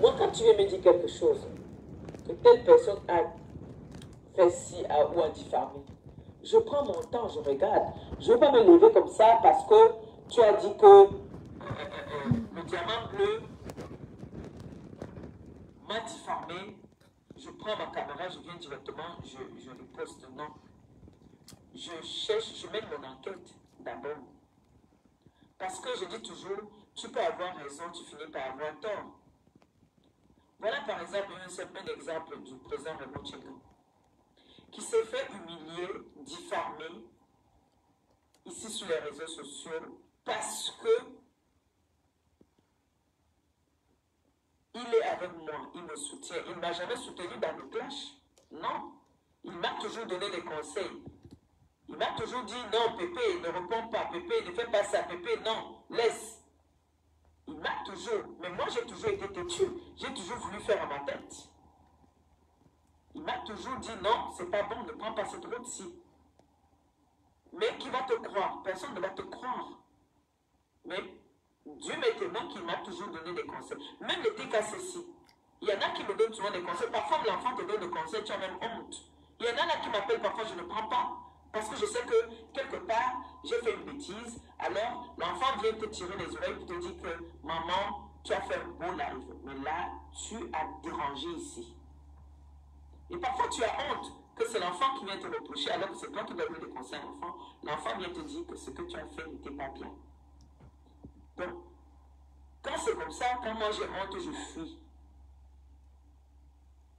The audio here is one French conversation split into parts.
Moi, quand tu viens me dire quelque chose, que telle personne a fait ci ou a diffamé, je prends mon temps, je regarde. Je ne vais pas me lever comme ça parce que tu as dit que le diamant bleu m'a diffamé. Je prends ma caméra, je viens directement, je, je riposte. Non. Je cherche, je mène mon enquête d'abord. Parce que je dis toujours, tu peux avoir raison, tu finis par avoir tort. Voilà par exemple un simple exemple du président Raymond qui s'est fait humilier, diffamer, ici sur les réseaux sociaux, parce que il est avec moi, il me soutient. Il ne m'a jamais soutenu dans le clash. Non. Il m'a toujours donné des conseils. Il m'a toujours dit non, Pépé, ne réponds pas, Pépé, ne fais pas ça, Pépé, non, laisse. Il m'a toujours, mais moi j'ai toujours été têtu, j'ai toujours voulu faire à ma tête. Il m'a toujours dit non, c'est pas bon, ne prends pas cette route-ci. Mais qui va te croire? Personne ne va te croire. Mais Dieu m'est témoin qu'il m'a toujours donné des conseils. Même les TKCC, il y en a qui me donnent souvent des conseils. Parfois, l'enfant te donne des conseils, tu as même honte. Il y en a là qui m'appellent, parfois je ne prends pas. Parce que je sais que quelque part, j'ai fait une bêtise. Alors, l'enfant vient te tirer les oreilles pour te dire que maman, tu as fait un beau live. Mais là, tu as dérangé ici. Et parfois, tu as honte que c'est l'enfant qui vient te reprocher alors que c'est toi qui dois donner des conseils à l'enfant. L'enfant vient te dire que ce que tu as fait n'était pas bien. Donc, quand c'est comme ça, quand moi j'ai honte, je fuis.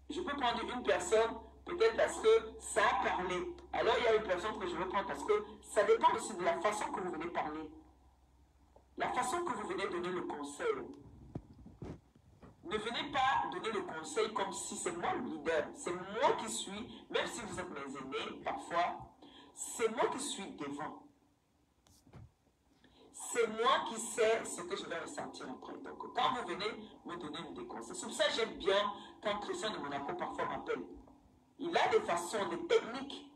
Je peux prendre une personne, peut-être parce que ça a parlé. Alors il y a une personne que je veux prendre parce que ça dépend aussi de la façon que vous venez parler. La façon que vous venez donner le conseil. Ne venez pas donner le conseil comme si c'est moi le leader. C'est moi qui suis, même si vous êtes mes aînés, parfois, c'est moi qui suis devant. C'est moi qui sais ce que je vais ressentir après. Donc, quand vous venez me donner des conseils, c'est pour ça que j'aime bien quand Christian de Monaco parfois m'appelle. Il a des façons, des techniques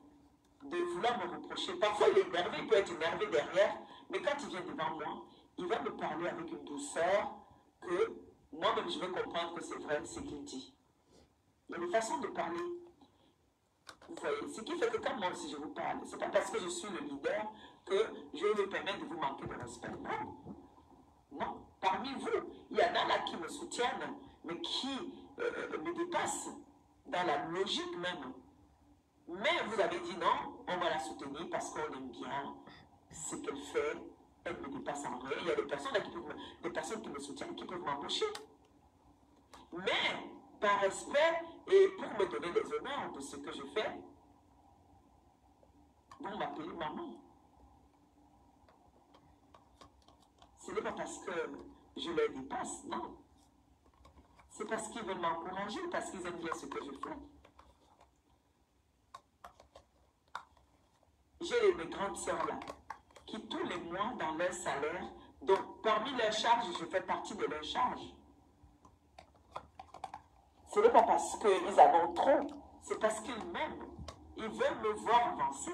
de vouloir me reprocher. Parfois, il est énervé, il peut être énervé derrière, mais quand il vient devant moi, il va me parler avec une douceur que moi-même je vais comprendre que c'est vrai ce qu'il dit. Il y a façons de parler. Vous voyez, ce qui fait que quand moi aussi je vous parle, c'est pas parce que je suis le leader que je vais me permettre de vous manquer de respect. Non. Non. Parmi vous, il y en a là qui me soutiennent, mais qui euh, me dépassent dans la logique même. Mais vous avez dit non, on va la soutenir parce qu'on aime bien ce qu'elle fait. Elle me dépasse en rien. Il y a des personnes, qui me- soutiennent qui peuvent m'embaucher. Mais par respect et pour me donner des honneurs de ce que je fais, vont m'appeler maman. Ce n'est pas parce que je les dépasse, non. C'est parce qu'ils veulent m'encourager, parce qu'ils aiment bien ce que je fais. J'ai mes grandes sœurs là, qui tous les mois, dans leur salaire, donc parmi leurs charges, je fais partie de leurs charges. Ce n'est pas parce qu'ils en trop, c'est parce qu'ils m'aiment. Ils veulent me voir avancer.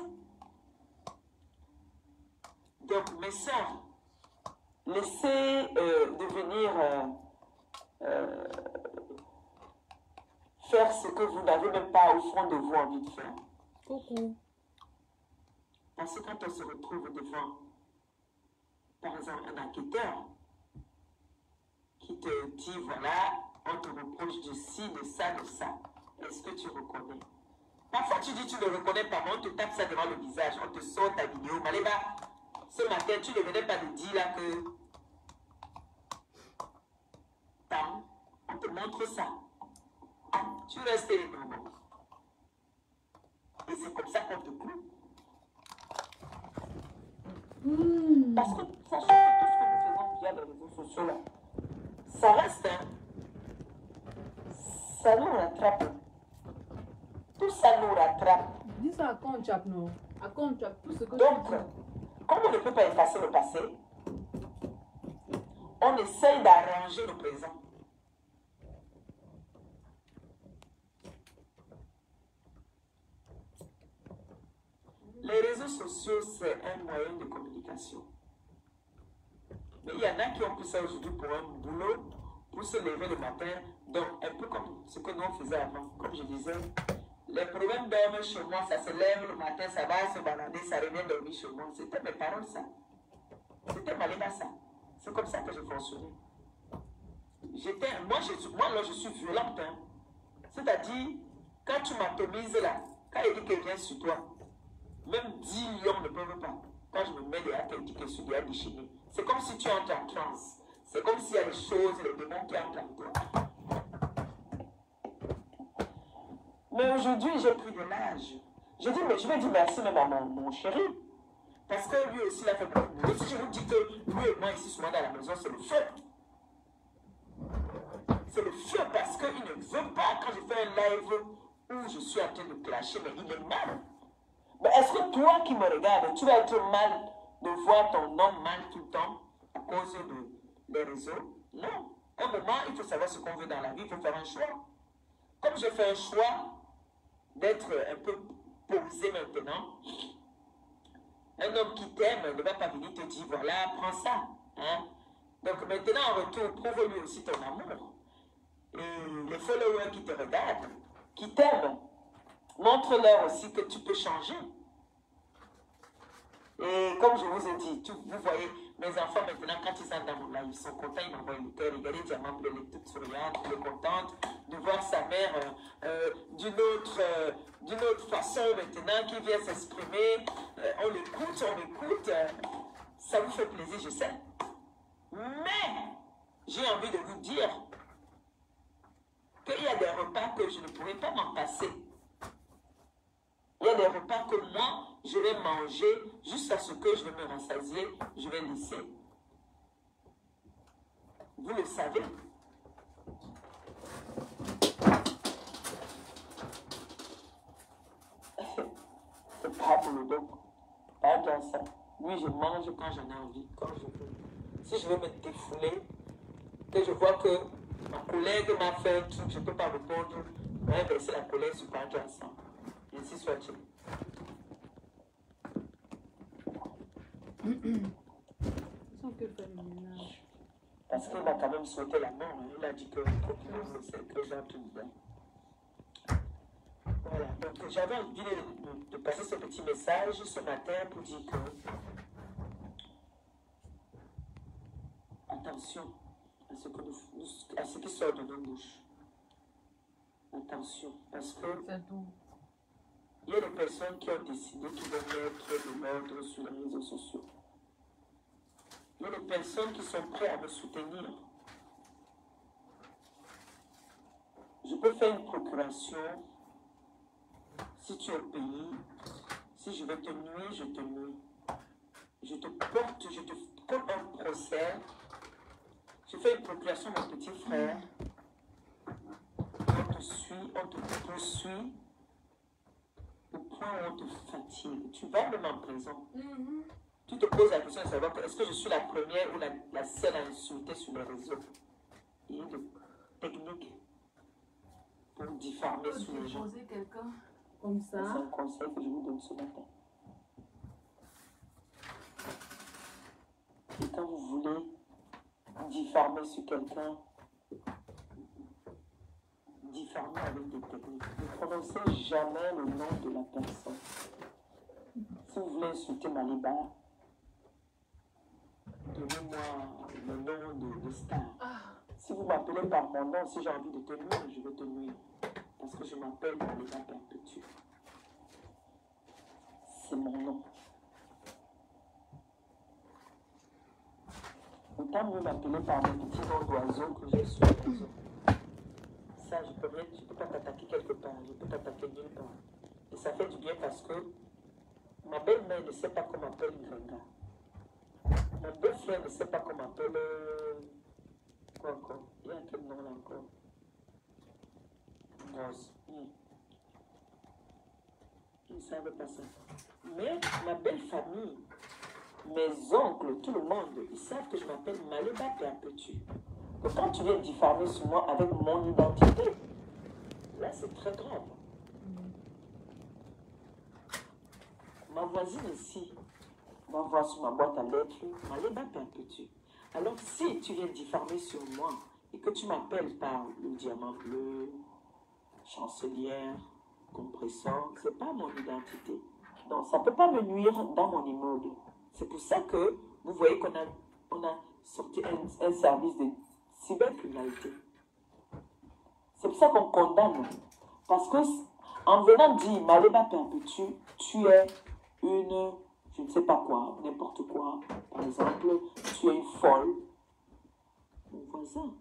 Donc, mes sœurs, laissez euh, devenir euh, euh, faire ce que vous n'avez même pas au fond de vous envie de faire. Coucou. Parce que quand on se retrouve devant, par exemple, un enquêteur qui te dit, voilà, on te reproche de ci, de ça, de ça, est-ce que tu reconnais? Parfois, tu dis, tu ne reconnais pas, mais on te tape ça devant le visage, on te sort ta vidéo. Maléba, ce matin, tu ne venais pas de dire là que... Tam, on te montre ça. Tu restes non. Et c'est comme ça qu'on te cloue. Hmm. Parce que sachez que tout ce que nous faisons via les réseaux sociaux, là, ça reste, hein. Ça nous rattrape. Tout ça nous rattrape. Dis ça à Conchap, non? À Conchap, tout ce que Donc, comme on ne peut pas effacer le passé, on essaye d'arranger le présent. Les réseaux sociaux, c'est un moyen de communication. Mais il y en a qui ont pris ça aujourd'hui pour un boulot, pour se lever le matin. Donc, un peu comme ce que nous on faisait avant. Comme je disais, les problèmes dorment chez moi, ça se lève le matin, ça va se balader, ça revient dormir chez moi. C'était mes paroles, ça. C'était Maléba, ça. C'est comme ça que je fonctionnais. J'étais, moi, je, moi, là, je suis violente. hein. C'est-à-dire, quand tu m'atomises là, quand il dit qu'il vient sur toi, même 10 lions ne peuvent pas. Quand je me mets derrière quelqu'un suis déjà déchaîné. C'est comme si tu entres en transe. C'est comme s'il y a des choses, les démons qui entrent en toi. Mais aujourd'hui, j'ai pris de l'âge. Je dis, mais je vais dire merci même à mon, chéri. Parce que lui aussi, il a fait beaucoup. Si je vous dis que lui et moi, ici, souvent dans la maison, c'est le feu. C'est le feu parce qu'il ne veut pas, quand je fais un live où je suis en train de clasher, mais il est mal. Mais est-ce que toi qui me regardes, tu vas être mal de voir ton homme mal tout le temps à cause de, des réseaux? Non. Un moment, il faut savoir ce qu'on veut dans la vie, il faut faire un choix. Comme j'ai fait un choix d'être un peu posé maintenant, un homme qui t'aime ne va pas venir te dire voilà, prends ça. Hein? Donc maintenant, en retour, prouve-lui aussi ton amour. Et les followers qui te regardent, qui t'aiment, montre-leur aussi que tu peux changer. Et comme je vous ai dit, vous voyez, mes enfants maintenant, quand ils entrent dans mon live, ils sont contents, ils m'envoient le cœur, regardez Diamant elle est toute souriante, elle est contente de voir sa mère euh, euh, d'une autre, euh, autre façon maintenant, qui vient s'exprimer. Euh, on l'écoute, on l'écoute, ça vous fait plaisir, je sais. Mais, j'ai envie de vous dire qu'il y a des repas que je ne pourrais pas m'en passer. Il y a des repas que moi, je vais manger jusqu'à ce que je vais me rassasier, je vais laisser. Vous le savez. C'est pas pour le dos. Pas dans ça. Oui, je mange quand j'en ai envie, quand je veux. Si je veux me défouler, que je vois que ma collègue m'a fait un truc, je ne peux pas répondre, on va verser la colère sur pas ensemble. Ainsi soit-il. Parce qu'il a quand même souhaité la mort. hein. Il a dit que c'est que bien. Voilà. Donc j'avais envie de, passer ce petit message ce matin pour dire que attention à ce, que nous- à ce qui sort de nos bouches. Attention. Parce que C'est tout. Il y a des personnes qui ont décidé qu'ils vont mettre de l'ordre sur les réseaux sociaux. Il y a des personnes qui sont prêtes à me soutenir. Je peux faire une procuration si tu es au pays. Si je vais te nuire, je te nuis. Je te porte, je te colle un procès. Je fais une procuration, mon petit frère. On te suit, on te poursuit on te fatigue. Tu vas même en prison. Tu te poses la question de savoir est-ce que je suis la première ou la, la seule à insulter sur les réseaux. Il y a des techniques pour diffamer sur les gens. Quelqu'un comme C'est ça. un conseil que je vous donne ce matin. Et quand vous voulez diffamer sur quelqu'un, diffamer avec des techniques. Ne prononcez jamais le nom de la personne. Si vous voulez insulter Maliba, donnez-moi le nom de, de star. Si vous m'appelez par mon nom, si j'ai envie de te nuire, je vais te nuire. Parce que je m'appelle Maliba Perpétue. C'est mon nom. Autant mieux m'appeler par mon petit nom d'oiseau que j'ai sur le réseau. Je peux rien, je peux t'attaquer quelque part, je peux t'attaquer nulle part. Et ça fait du bien parce que ma belle-mère ne sait pas comment appelle Grenga. Mon beau-frère ne sait pas comment appelle. Quoi encore Il y a quel nom là encore Rose. Hmm. Il ne savait pas ça. Mais ma belle famille, mes oncles, tout le monde, ils savent que je m'appelle Maléba Perpétue. Quand tu viens diffamer sur moi avec mon identité, là c'est très grave. Ma voisine ici voir sur ma boîte à lettres Maléba Perpétue. Alors si tu viens diffamer sur moi et que tu m'appelles par le diamant bleu, chancelière, compresseur, c'est pas mon identité. Donc, ça peut pas me nuire dans mon immeuble. C'est pour ça que vous voyez qu'on a, sorti un, un service de cybercriminalité. C'est pour ça qu'on condamne. Parce que en venant dire Malema perpétue, tu es une, je ne sais pas quoi, n'importe quoi. Par exemple, tu es une folle. Mon voisin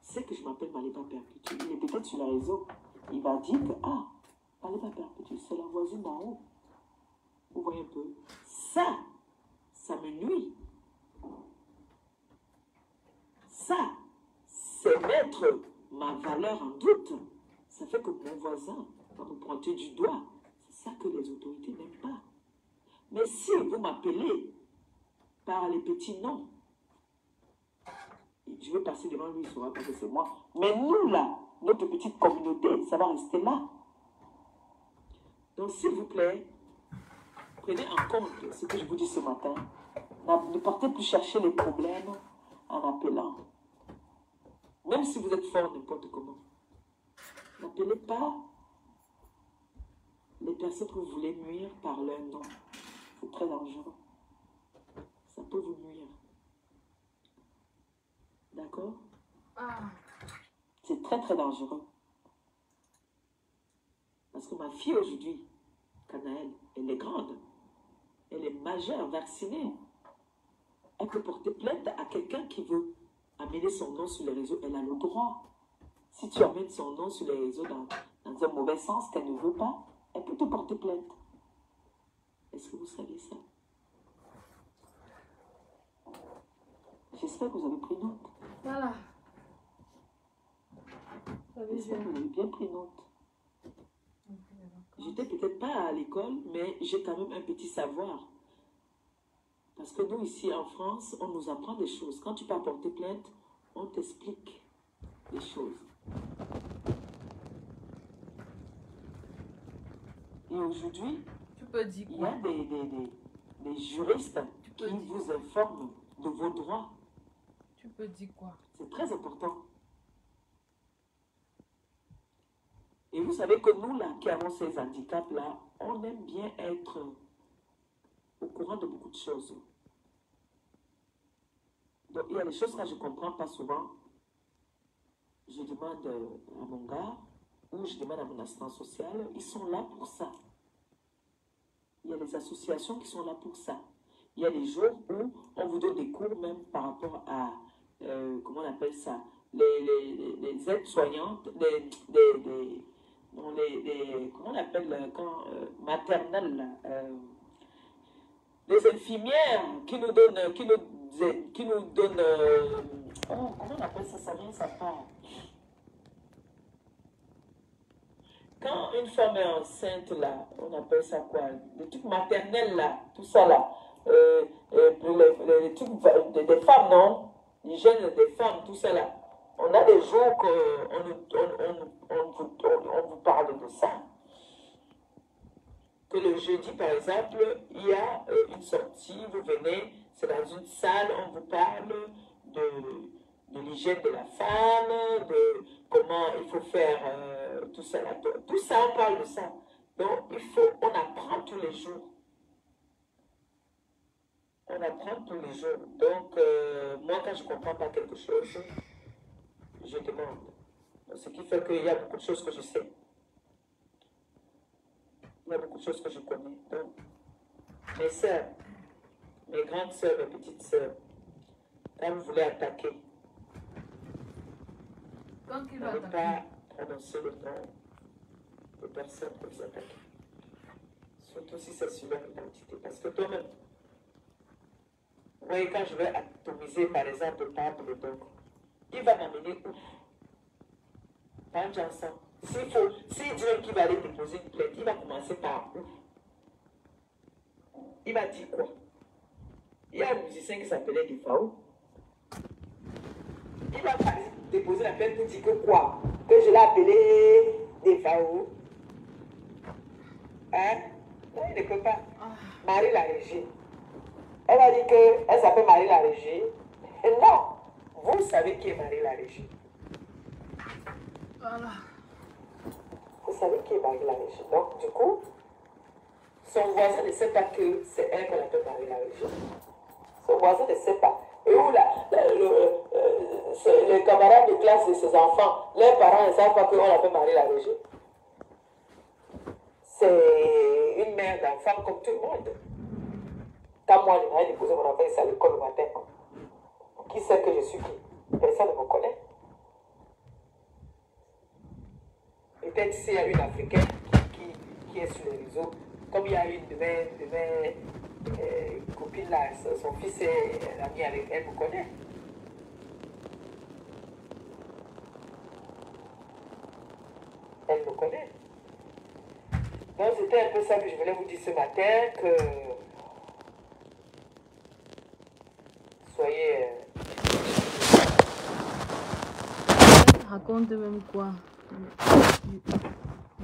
sait que je m'appelle Malema perpétue. Il est peut-être sur le réseau. Il va dire que, ah, Malema perpétue, c'est la voisine d'en haut. Vous voyez un peu Ça, ça me nuit. Ça, c'est mettre ma valeur en doute. Ça fait que mon voisin va me pointer du doigt. C'est ça que les autorités n'aiment pas. Mais si vous m'appelez par les petits noms, je vais passer devant lui, il saura pas que c'est moi. Mais nous, là, notre petite communauté, ça va rester là. Donc, s'il vous plaît, prenez en compte ce que je vous dis ce matin. Ne partez plus chercher les problèmes en appelant. Même si vous êtes fort n'importe comment. N'appelez pas les personnes que vous voulez nuire par leur nom. C'est très dangereux. Ça peut vous nuire. D'accord? Ah, C'est très très dangereux. Parce que ma fille aujourd'hui, Canaël, elle est grande. Elle est majeure, vaccinée. Elle peut porter plainte à quelqu'un qui veut amener son nom sur les réseaux. Elle a le droit. Si tu amènes son nom sur les réseaux dans, dans un mauvais sens qu'elle ne veut pas, elle peut te porter plainte. Est-ce que vous savez ça? J'espère que vous avez pris note. voilà. J'espère que vous avez bien pris note. J'étais peut-être pas à l'école, mais j'ai quand même un petit savoir. Parce que nous, ici en France, on nous apprend des choses. Quand tu peux porter plainte, on t'explique des choses. Et aujourd'hui, il y a des, des, des, des juristes qui dire. vous informent de vos droits. Tu peux dire quoi? C'est très important. Et vous savez que nous, là, qui avons ces handicaps-là, on aime bien être au courant de beaucoup de choses. Donc, il y a des choses que je ne comprends pas souvent. Je demande euh, à mon gars ou je demande à mon assistant social. Ils sont là pour ça. Il y a des associations qui sont là pour ça. Il y a des jours où on vous donne des cours même par rapport à, euh, comment on appelle ça, les, aides-soignantes, les, les, comment on appelle euh, quand, euh, les infirmières qui nous donnent, qui nous, qui nous donnent, euh, comment on appelle ça, ça vient, ça part. Quand une femme est enceinte, là, on appelle ça quoi? Les trucs maternels, là, tout ça, là. Euh, euh, les, les- les trucs des, femmes, non? L'hygiène des femmes, tout ça, là. On a des jours qu'on on, on, on- on vous parle de ça. Le jeudi, par exemple, il y a euh, une sortie, vous venez, c'est dans une salle, on vous parle de, l'hygiène de la femme, de comment il faut faire euh, tout ça. Tout ça, on parle de ça. Donc, il faut, on apprend tous les jours. On apprend tous les jours. Donc, euh, moi, quand je comprends pas quelque chose, je demande. Ce qui fait qu'il y a beaucoup de choses que je sais. Il y a beaucoup de choses que je connais. Donc, mes sœurs, mes grandes sœurs, mes petites sœurs, quand vous voulez attaquer, Quand il attaquer? pas prononcer le nom de personne que vous attaquez. Surtout si c'est sur leur identité. Parce que toi-même, vous voyez, quand je vais atomiser, par exemple, Pablo, donc, il va m'amener où? Un Johnson. S'il faut, s'il dit qu'il va aller déposer une plainte, il va commencer par où? Il va dire quoi? Il y a un musicien qui s'appelait Defao. Il va déposer la plainte pour dire que quoi? Que je l'ai appelé Defao. Hein? Non, il ne peut pas. Marie la Régie. Elle a dit qu'elle s'appelle Marie la Régie. Et non, vous savez qui est Marie la Régie. Voilà. Vous savez qui est Régie. Donc, du coup, son voisin ne sait pas que c'est elle qu'on Marie-La Régie. Son voisin ne sait pas. Et où là, le, euh, les camarades de classe de ses enfants, leurs parents ne savent pas qu'on l'appelle Marie-La Régie. C'est une mère d'enfant comme tout le monde. Quand moi, j'ai déposé mon enfant à l'école le matin, qui sait que je suis qui? Personne ne me connaît. Peut-être s'il y a une Africaine qui, est sur les réseaux, comme il y a une de mes, de euh, copines là, son- fils est ami avec elle, me connaît. Elle me connaît. Donc c'était un peu ça que je voulais vous dire ce matin, que soyez... euh, Raconte même quoi.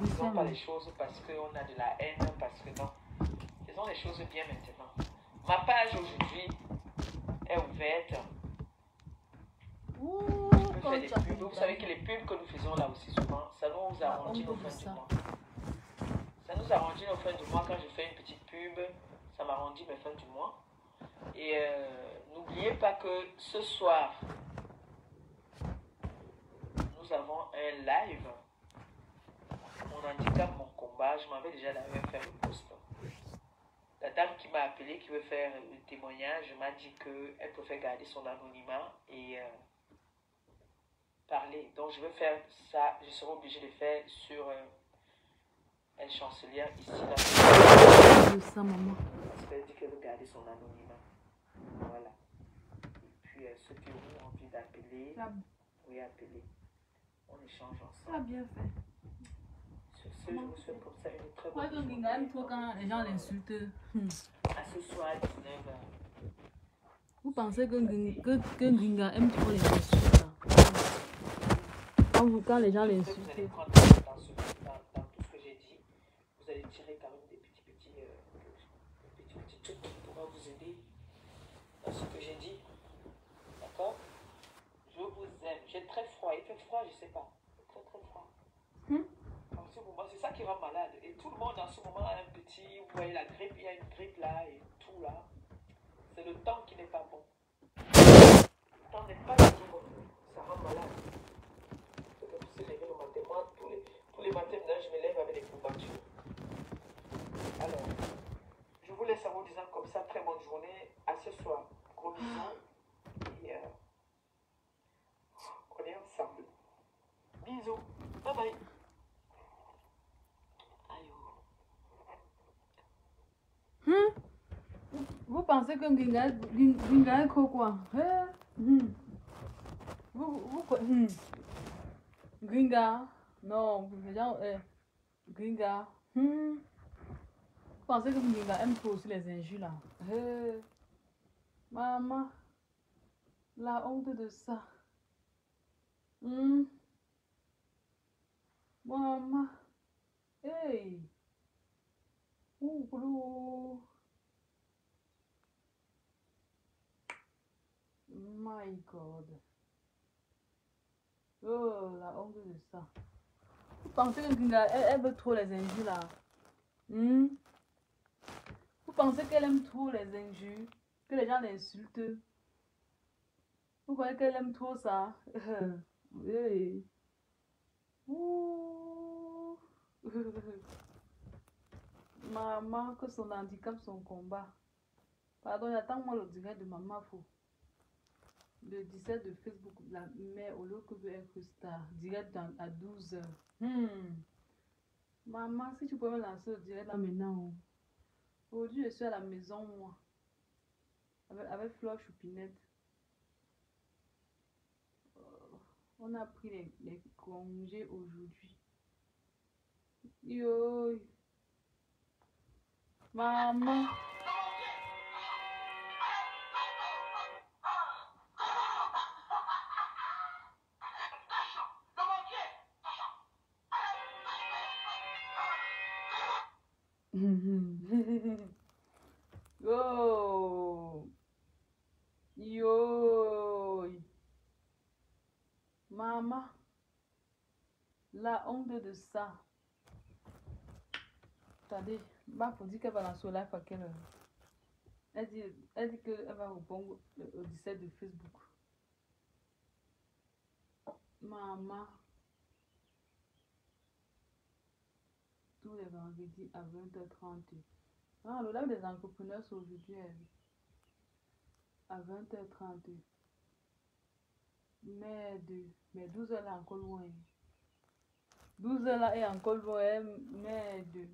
Faisons pas les choses parce qu'on a de la haine, parce que non. Faisons les choses bien maintenant. Ma page aujourd'hui est ouverte. Ouh, Je peux faire des pubs. Vous savez que les pubs que nous faisons là aussi souvent, ça nous Ah, arrondit on nos fins du mois. Ça nous arrondit nos fins du mois quand je fais une petite pub. Ça m'arrondit mes fins du mois. Et euh, n'oubliez pas que ce soir, nous avons un live. Mon handicap, mon combat. Je m'avais déjà d'ailleurs fait le post. La dame qui m'a appelé, qui veut faire le témoignage, m'a dit qu'elle préfère garder son anonymat et euh, parler. Donc je vais faire ça. Je serai obligé de le faire sur euh, un chancelier ici. Là. ça, maman. Elle dit qu'elle veut garder son anonymat. Voilà. Et puis euh, ceux qui auront envie d'appeler, oui, appeler. On échange tu as ensemble. bien fait. Sur ce, je vous souhaite comme ça une très bonne. Ginga aime trop quand les gens l'insultent. À ce soir à 19h. Vous pensez que, que, que Ginga aime trop les insultes quand, vous- quand les gens l'insultent. Vous allez prendre dans, ce, dans, dans tout ce que j'ai dit, vous allez tirer quand même des petits petits, euh, des petits, petits trucs qui pourront vous aider dans ce que j'ai dit. D'accord Je vous aime. J'ai très froid. Je sais pas. Très très froid. Hmm? En ce moment, c'est ça qui rend malade. Et tout le monde en ce moment a un petit. Vous voyez la grippe, il y a une grippe là et tout là. C'est le temps qui n'est pas bon. Le temps n'est pas bon. Ça rend malade. C'est se levez le matin. Moi, tous les, tous les matins, maintenant, je me lève avec des courbatures. Alors, je vous laisse en vous disant comme ça, très bonne journée. À ce soir. Gros bisous. Et euh, on est ensemble. Bisous. Bye bye. Hmm? Vous pensez que Ginga, Gin- Ginga est quoi? Hein? Hmm. Vous, vous, quoi- hmm. Ginga, non, eh, Ginga, hmm? Vous pensez que Ginga aime trop aussi les injures là? Eh, Maman, la honte de ça. Hmm? Maman, hey. Boulot. My God. Oh, la honte de ça. Vous pensez que elle, elle trop les injures là? Hmm? Vous pensez qu'elle aime trop les injures? Que les gens l'insultent? Vous croyez qu'elle aime trop ça? Oui. Maman, que son handicap, son combat. Pardon, j'attends moi le direct de maman fou. Le 17 de Facebook, la mère au lieu que veut être star. Direct dans, à 12h. Hmm. Maman, si tu peux me lancer le direct là maintenant. oh. Aujourd'hui, je suis à la maison, moi. Avec, avec Fleur Choupinette. Euh, on a pris les, congés aujourd'hui. Yo. Maman. Yo. Mama. La honte de ça. Attendez, ma pour dire qu'elle va lancer au live à quelle heure? Elle dit, elle dit qu'elle va répondre au 17 de Facebook. Maman. Tous les vendredis à 20h30. Ah, le live des entrepreneurs aujourd'hui à 20h30. Merde, mais 12h là encore loin. 12h là est encore loin, merde.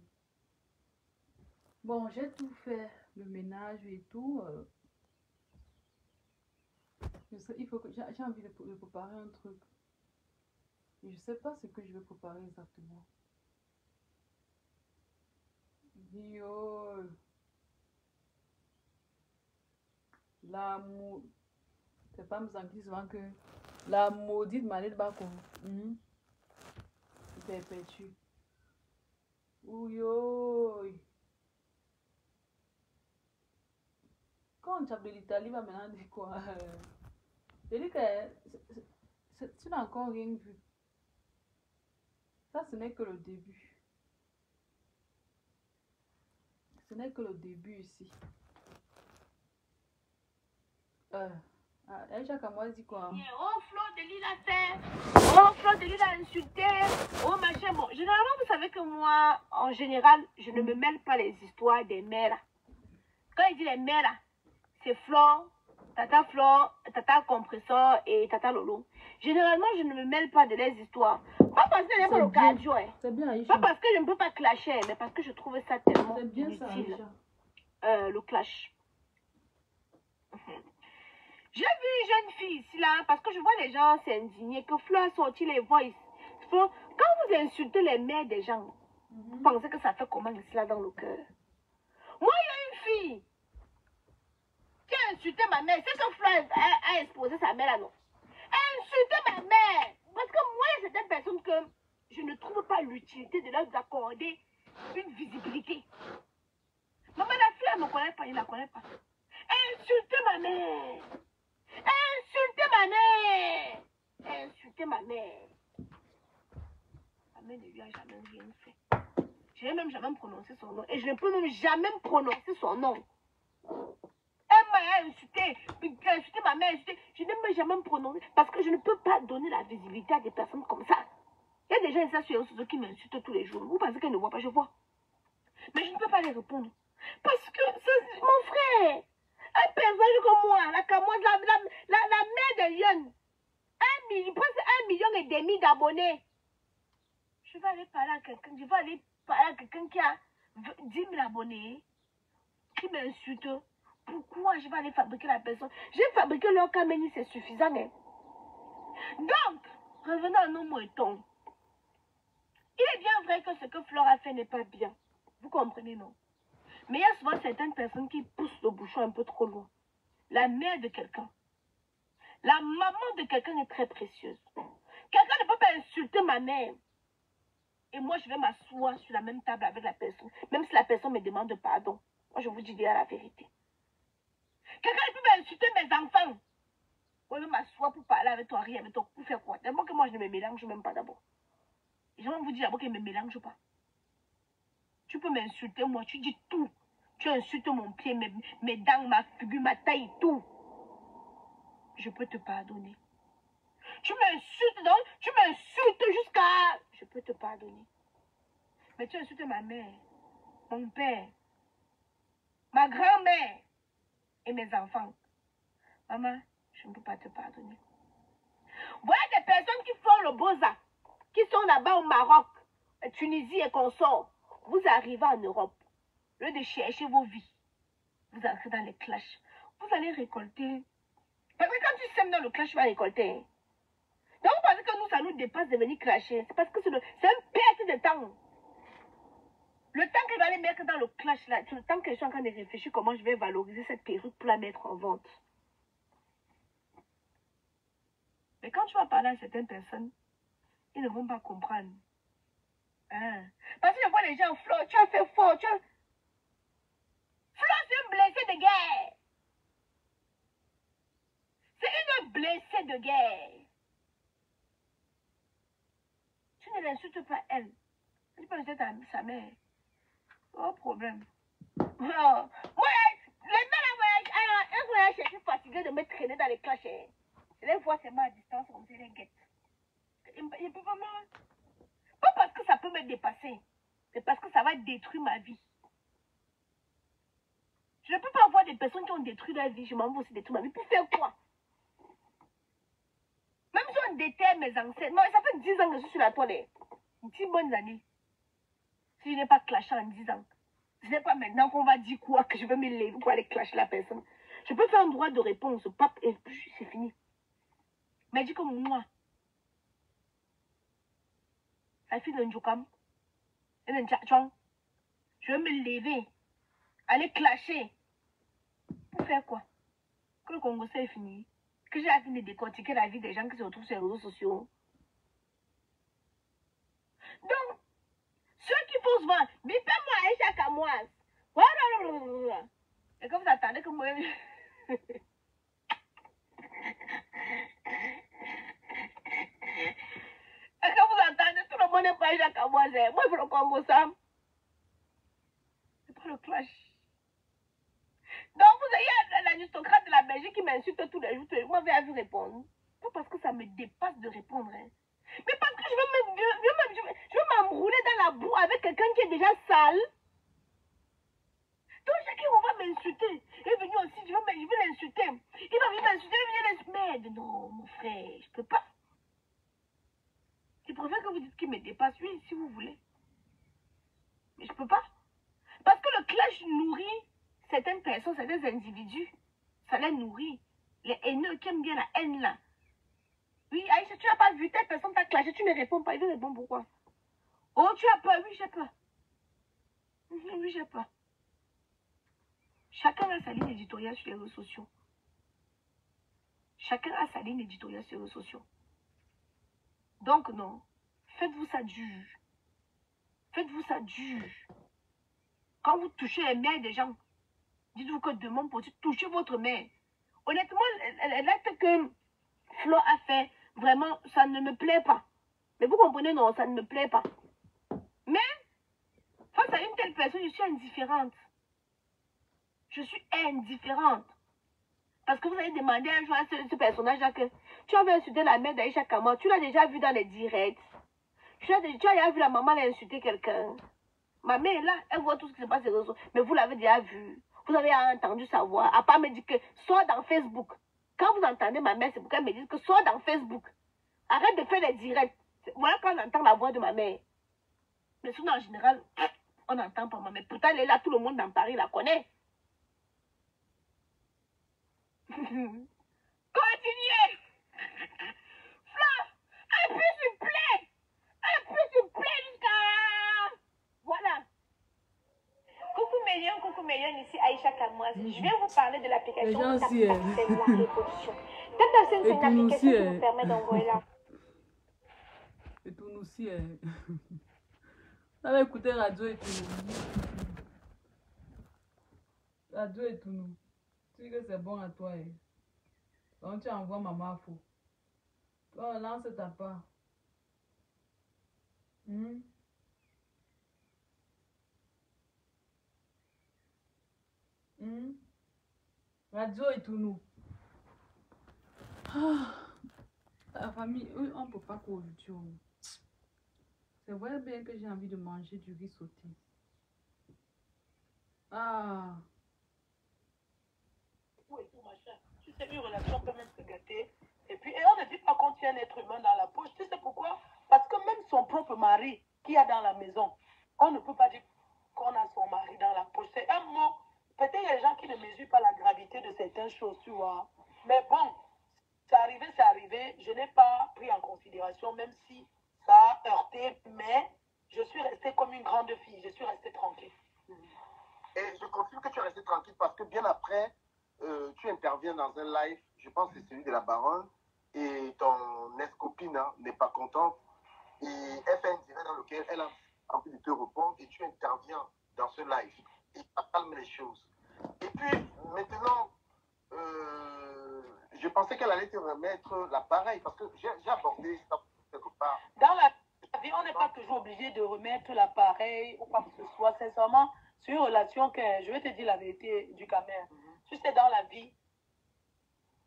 Bon, j'ai tout fait, le ménage et tout. euh. Il faut que j'ai envie de, préparer un truc. Et je sais pas ce que je vais préparer exactement. Yo. L'amour. Pas me qui souvent que la maudite manette de Bako. Mhm. Perpétue. Ouyo. Quand on tape de l'Italie, va maintenant dire quoi? Je dis que tu n'as encore rien vu. Ça, ce n'est que le début. Ce n'est que le début ici. Euh, ah, Aïcha Kamoa dit quoi Oh, Flo de Lille a fait. Oh, Flo de Lille a insulté. Oh, machin. Bon, généralement, vous savez que moi, en général, je ne me mêle pas les histoires des mères. Quand il dit les mères, c'est Flo, Tata Flo, Tata Compresseur et Tata Lolo. Généralement, je ne me mêle pas de leurs histoires. Pas parce que n'ai pas l'occasion, hein. C'est bien, Aïcha. Pas parce que je ne peux pas clasher, mais parce que je trouve ça tellement C'est bien inutile euh, le clash. J'ai vu une jeune fille ici là, parce que je vois les gens s'indigner, que Flo a sorti les voix ici. Quand vous insultez les mères des gens, vous Mhm. pensez que ça fait comment ici là dans le cœur? Moi, il y a une fille qui a insulté ma mère. C'est que Flo a, a- a exposé sa mère là, non? Elle a insulté ma mère. Parce que moi, c'est des personnes que je ne trouve pas l'utilité de leur accorder une visibilité. Maman, la fille, elle ne me connaît pas, il ne la connaît pas. Insulter ma mère. Insulter ma mère. Insulter ma mère. Ma mère ne lui a jamais rien fait. Je n'ai même jamais prononcé son nom. Et je ne peux même jamais prononcer son nom. Elle m'a insulté, insulté ma mère, insulté. Je n'ai même jamais prononcé. Parce que je ne peux pas donner la visibilité à des personnes comme ça. Il y a des gens sur les qui m'insultent tous les jours. Vous pensez qu'elles ne voient pas, je vois. Mais je ne peux pas les répondre. Parce que c'est mon frère. Un personnage comme moi, la la, la, la, mère de Lyon. Un million, presque un million et demi d'abonnés. Je vais aller parler à quelqu'un. Je vais aller parler à quelqu'un qui a 10 000 abonnés. Qui m'insulte. Pourquoi je vais aller fabriquer la personne? J'ai fabriqué leur caménie, c'est suffisant. hein. Donc, revenons à nos moutons. Il est bien vrai que ce que Flore a fait n'est pas bien. Vous comprenez, non? Mais il y a souvent certaines personnes qui poussent le bouchon un peu trop loin. La mère de quelqu'un, la maman de quelqu'un est très précieuse. Quelqu'un ne peut pas insulter ma mère. Et moi, je vais m'asseoir sur la même table avec la personne, même si la personne me demande pardon. Moi, je vous dis bien la vérité. Quelqu'un ne peut pas insulter mes enfants. Moi, je vais m'asseoir pour parler avec toi, rire avec toi, pour faire quoi D'abord que moi, je ne me mélange même pas d'abord. Je vais vous dire d'abord qu'il ne me mélange pas. Tu peux m'insulter, moi, tu dis tout. Tu insultes mon pied, mes, mes dents, ma figure, ma taille, tout. Je peux te pardonner. Tu m'insultes, donc, tu m'insultes jusqu'à... Je peux te pardonner. Mais tu insultes ma mère, mon père, ma grand-mère et mes enfants. Maman, je ne peux pas te pardonner. Voilà des personnes qui font le beaux-arts, qui sont là-bas au Maroc, Tunisie et consorts. Vous arrivez en Europe, lieu de chercher vos vies, vous entrez dans les clashs. Vous allez récolter. Parce que quand tu sèmes dans le clash, tu vas récolter. Donc vous pensez que nous, ça nous dépasse de venir clasher. C'est parce que c'est le- c'est un perte de temps. Le temps que je vais aller mettre dans le clash là, c'est le temps que je suis en train de réfléchir comment je vais valoriser cette perruque pour la mettre en vente. Mais quand tu vas parler à certaines personnes, ils ne vont pas comprendre. Hein? Parce que je vois les gens, Flo, tu as fait fort. Tu as... Flo, c'est un blessé de guerre. C'est une blessée de guerre. Tu ne n'insulte pas elle. Elle peut ta- sa mère. De problème. Oh. Moi, les un voyage, je suis fatiguée de me traîner dans les classes. hein. Je les vois seulement à distance, comme si les guettes. Il ne peut pas Pas parce que ça peut me dépasser, mais parce que ça va détruire ma vie. Je ne peux pas avoir des personnes qui ont détruit leur vie, je m'en vais aussi détruire ma vie. Pour faire quoi? Même si on déterre mes ancêtres, moi, ça fait 10 ans que je suis sur la toile. hein. 10 bonnes années. Si je n'ai pas clashé en 10 ans, ce n'est pas maintenant qu'on va dire quoi que je vais me lever pour aller clasher la personne. Je peux faire un droit de réponse, pape, et puis c'est fini. Mais dis comme moi, fille d'un Jokam, et d'un Tchatchouang, je vais me lever, aller clasher. Pour faire quoi Que le Congo c'est fini. Que j'ai fini de décortiquer la vie des gens qui se retrouvent sur les réseaux sociaux. Donc, ceux qui font souvent, bipez-moi Aïcha Kamoise. Voilà. Et comme vous attendez que moi. Et quand n'est pas Aïcha Kamoise. Moi, le Congo ça. C'est pas le clash. Donc, vous avez l'aristocrate de la Belgique qui m'insulte tous les jours. Moi, vais vous répondre. Pas parce que ça me dépasse de répondre. hein. Mais parce que je veux me- je veux- je veux me- je veux- je veux m'enrouler dans la boue avec quelqu'un qui est déjà sale. Donc, chacun, on va m'insulter. Il est venu aussi, je veux, l'insulter. Il va venir m'insulter, il va venir l'insulter. Mais non, mon frère, je peux pas. Je préfère que vous dites qu'il me dépasse, oui, si vous voulez. Mais je peux pas. Parce que le clash nourrit certaines personnes, certains individus. Ça les nourrit. Les haineux qui aiment bien la haine là. Oui, Aïcha, tu n'as pas vu, telle personne t'a clashé, tu ne réponds pas. Il veut répondre pourquoi? Oh, tu as peur Oui, j'ai peur. Mhm, Oui, j'ai peur. Chacun a sa ligne éditoriale sur les réseaux sociaux. Chacun a sa ligne éditoriale sur les réseaux sociaux. Donc, non. Faites-vous ça dur. Faites-vous ça dur. Quand vous touchez les mères des gens, dites-vous que demain, pour toucher votre mère. Honnêtement, l'acte que Flo a fait, vraiment, ça ne me plaît pas. Mais vous comprenez, non, ça ne me plaît pas. Mais, face à une telle personne, je suis indifférente. Je suis indifférente. Parce que vous avez demandé un jour à ce personnage-là que tu avais insulté la mère d'Aïcha Kama. Tu l'as déjà vu dans les directs. Tu as, déjà vu la maman insulter quelqu'un. Ma mère est là, elle voit tout ce qui se passe sur les réseaux. Mais vous l'avez déjà vu. Vous avez entendu sa voix. À part me dire que soit dans Facebook. Quand vous entendez ma mère, c'est pour qu'elle me dise que soit dans Facebook. Arrête de faire les directs. Voilà quand on entend la voix de ma mère. Mais sinon, en général, on n'entend pas ma mère. Pourtant, elle est là, tout le monde dans Paris la connaît. Continuez. Fleur, un peu s'il vous plaît. Un peu s'il vous plaît jusqu'à... Voilà. Coucou Mélion, coucou Mélion, ici Aïcha Kamoise. Je viens vous parler de l'application Les Tap aussi, Tap hein. La révolution. Tap Tap Send, c'est une application aussi, qui hein. vous permet d'envoyer la Et tout nous aussi. hein. On va écouter radio et tout nous. Radio et tout nous. Tu dis que c'est bon à toi. hein. Donc tu envoies maman faux. Toi, lance ta part. Hmm? Hmm? Radio et tout nous. Ah. La famille, eux, on ne peut pas qu'aujourd'hui. on- C'est vrai bien que j'ai envie de manger du riz sauté. Ah, tout et tout, machin? Tu sais, une relation peut même se gâter. Et puis, on ne dit pas qu'on tient un être humain dans la poche. Tu sais pourquoi? Parce que même son propre mari qui est dans la maison, on ne peut pas dire qu'on a son mari dans la poche. C'est un mot. Peut-être il y a des gens qui ne mesurent pas la gravité de certaines choses, tu vois. Mais bon, c'est arrivé, c'est arrivé. Je n'ai pas pris en considération, même si ça a heurté. Mais je suis restée comme une grande fille. Je suis restée tranquille. Et je confirme que tu es resté tranquille parce que bien après, euh, tu interviens dans un live, je pense que c'est celui de la baronne, et ton ex-copine hein, n'est pas contente. Et elle fait un direct dans lequel elle a envie de te répondre et tu interviens dans ce live. Et ça calme les choses. Et puis, maintenant, euh, je pensais qu'elle allait te remettre l'appareil parce que j'ai abordé ça quelque part. Dans la vie, on n'est pas toujours obligé de remettre l'appareil ou quoi que ce soit. Sincèrement, c'est une relation que, je vais te dire la vérité du caméra. Tu sais, dans la vie,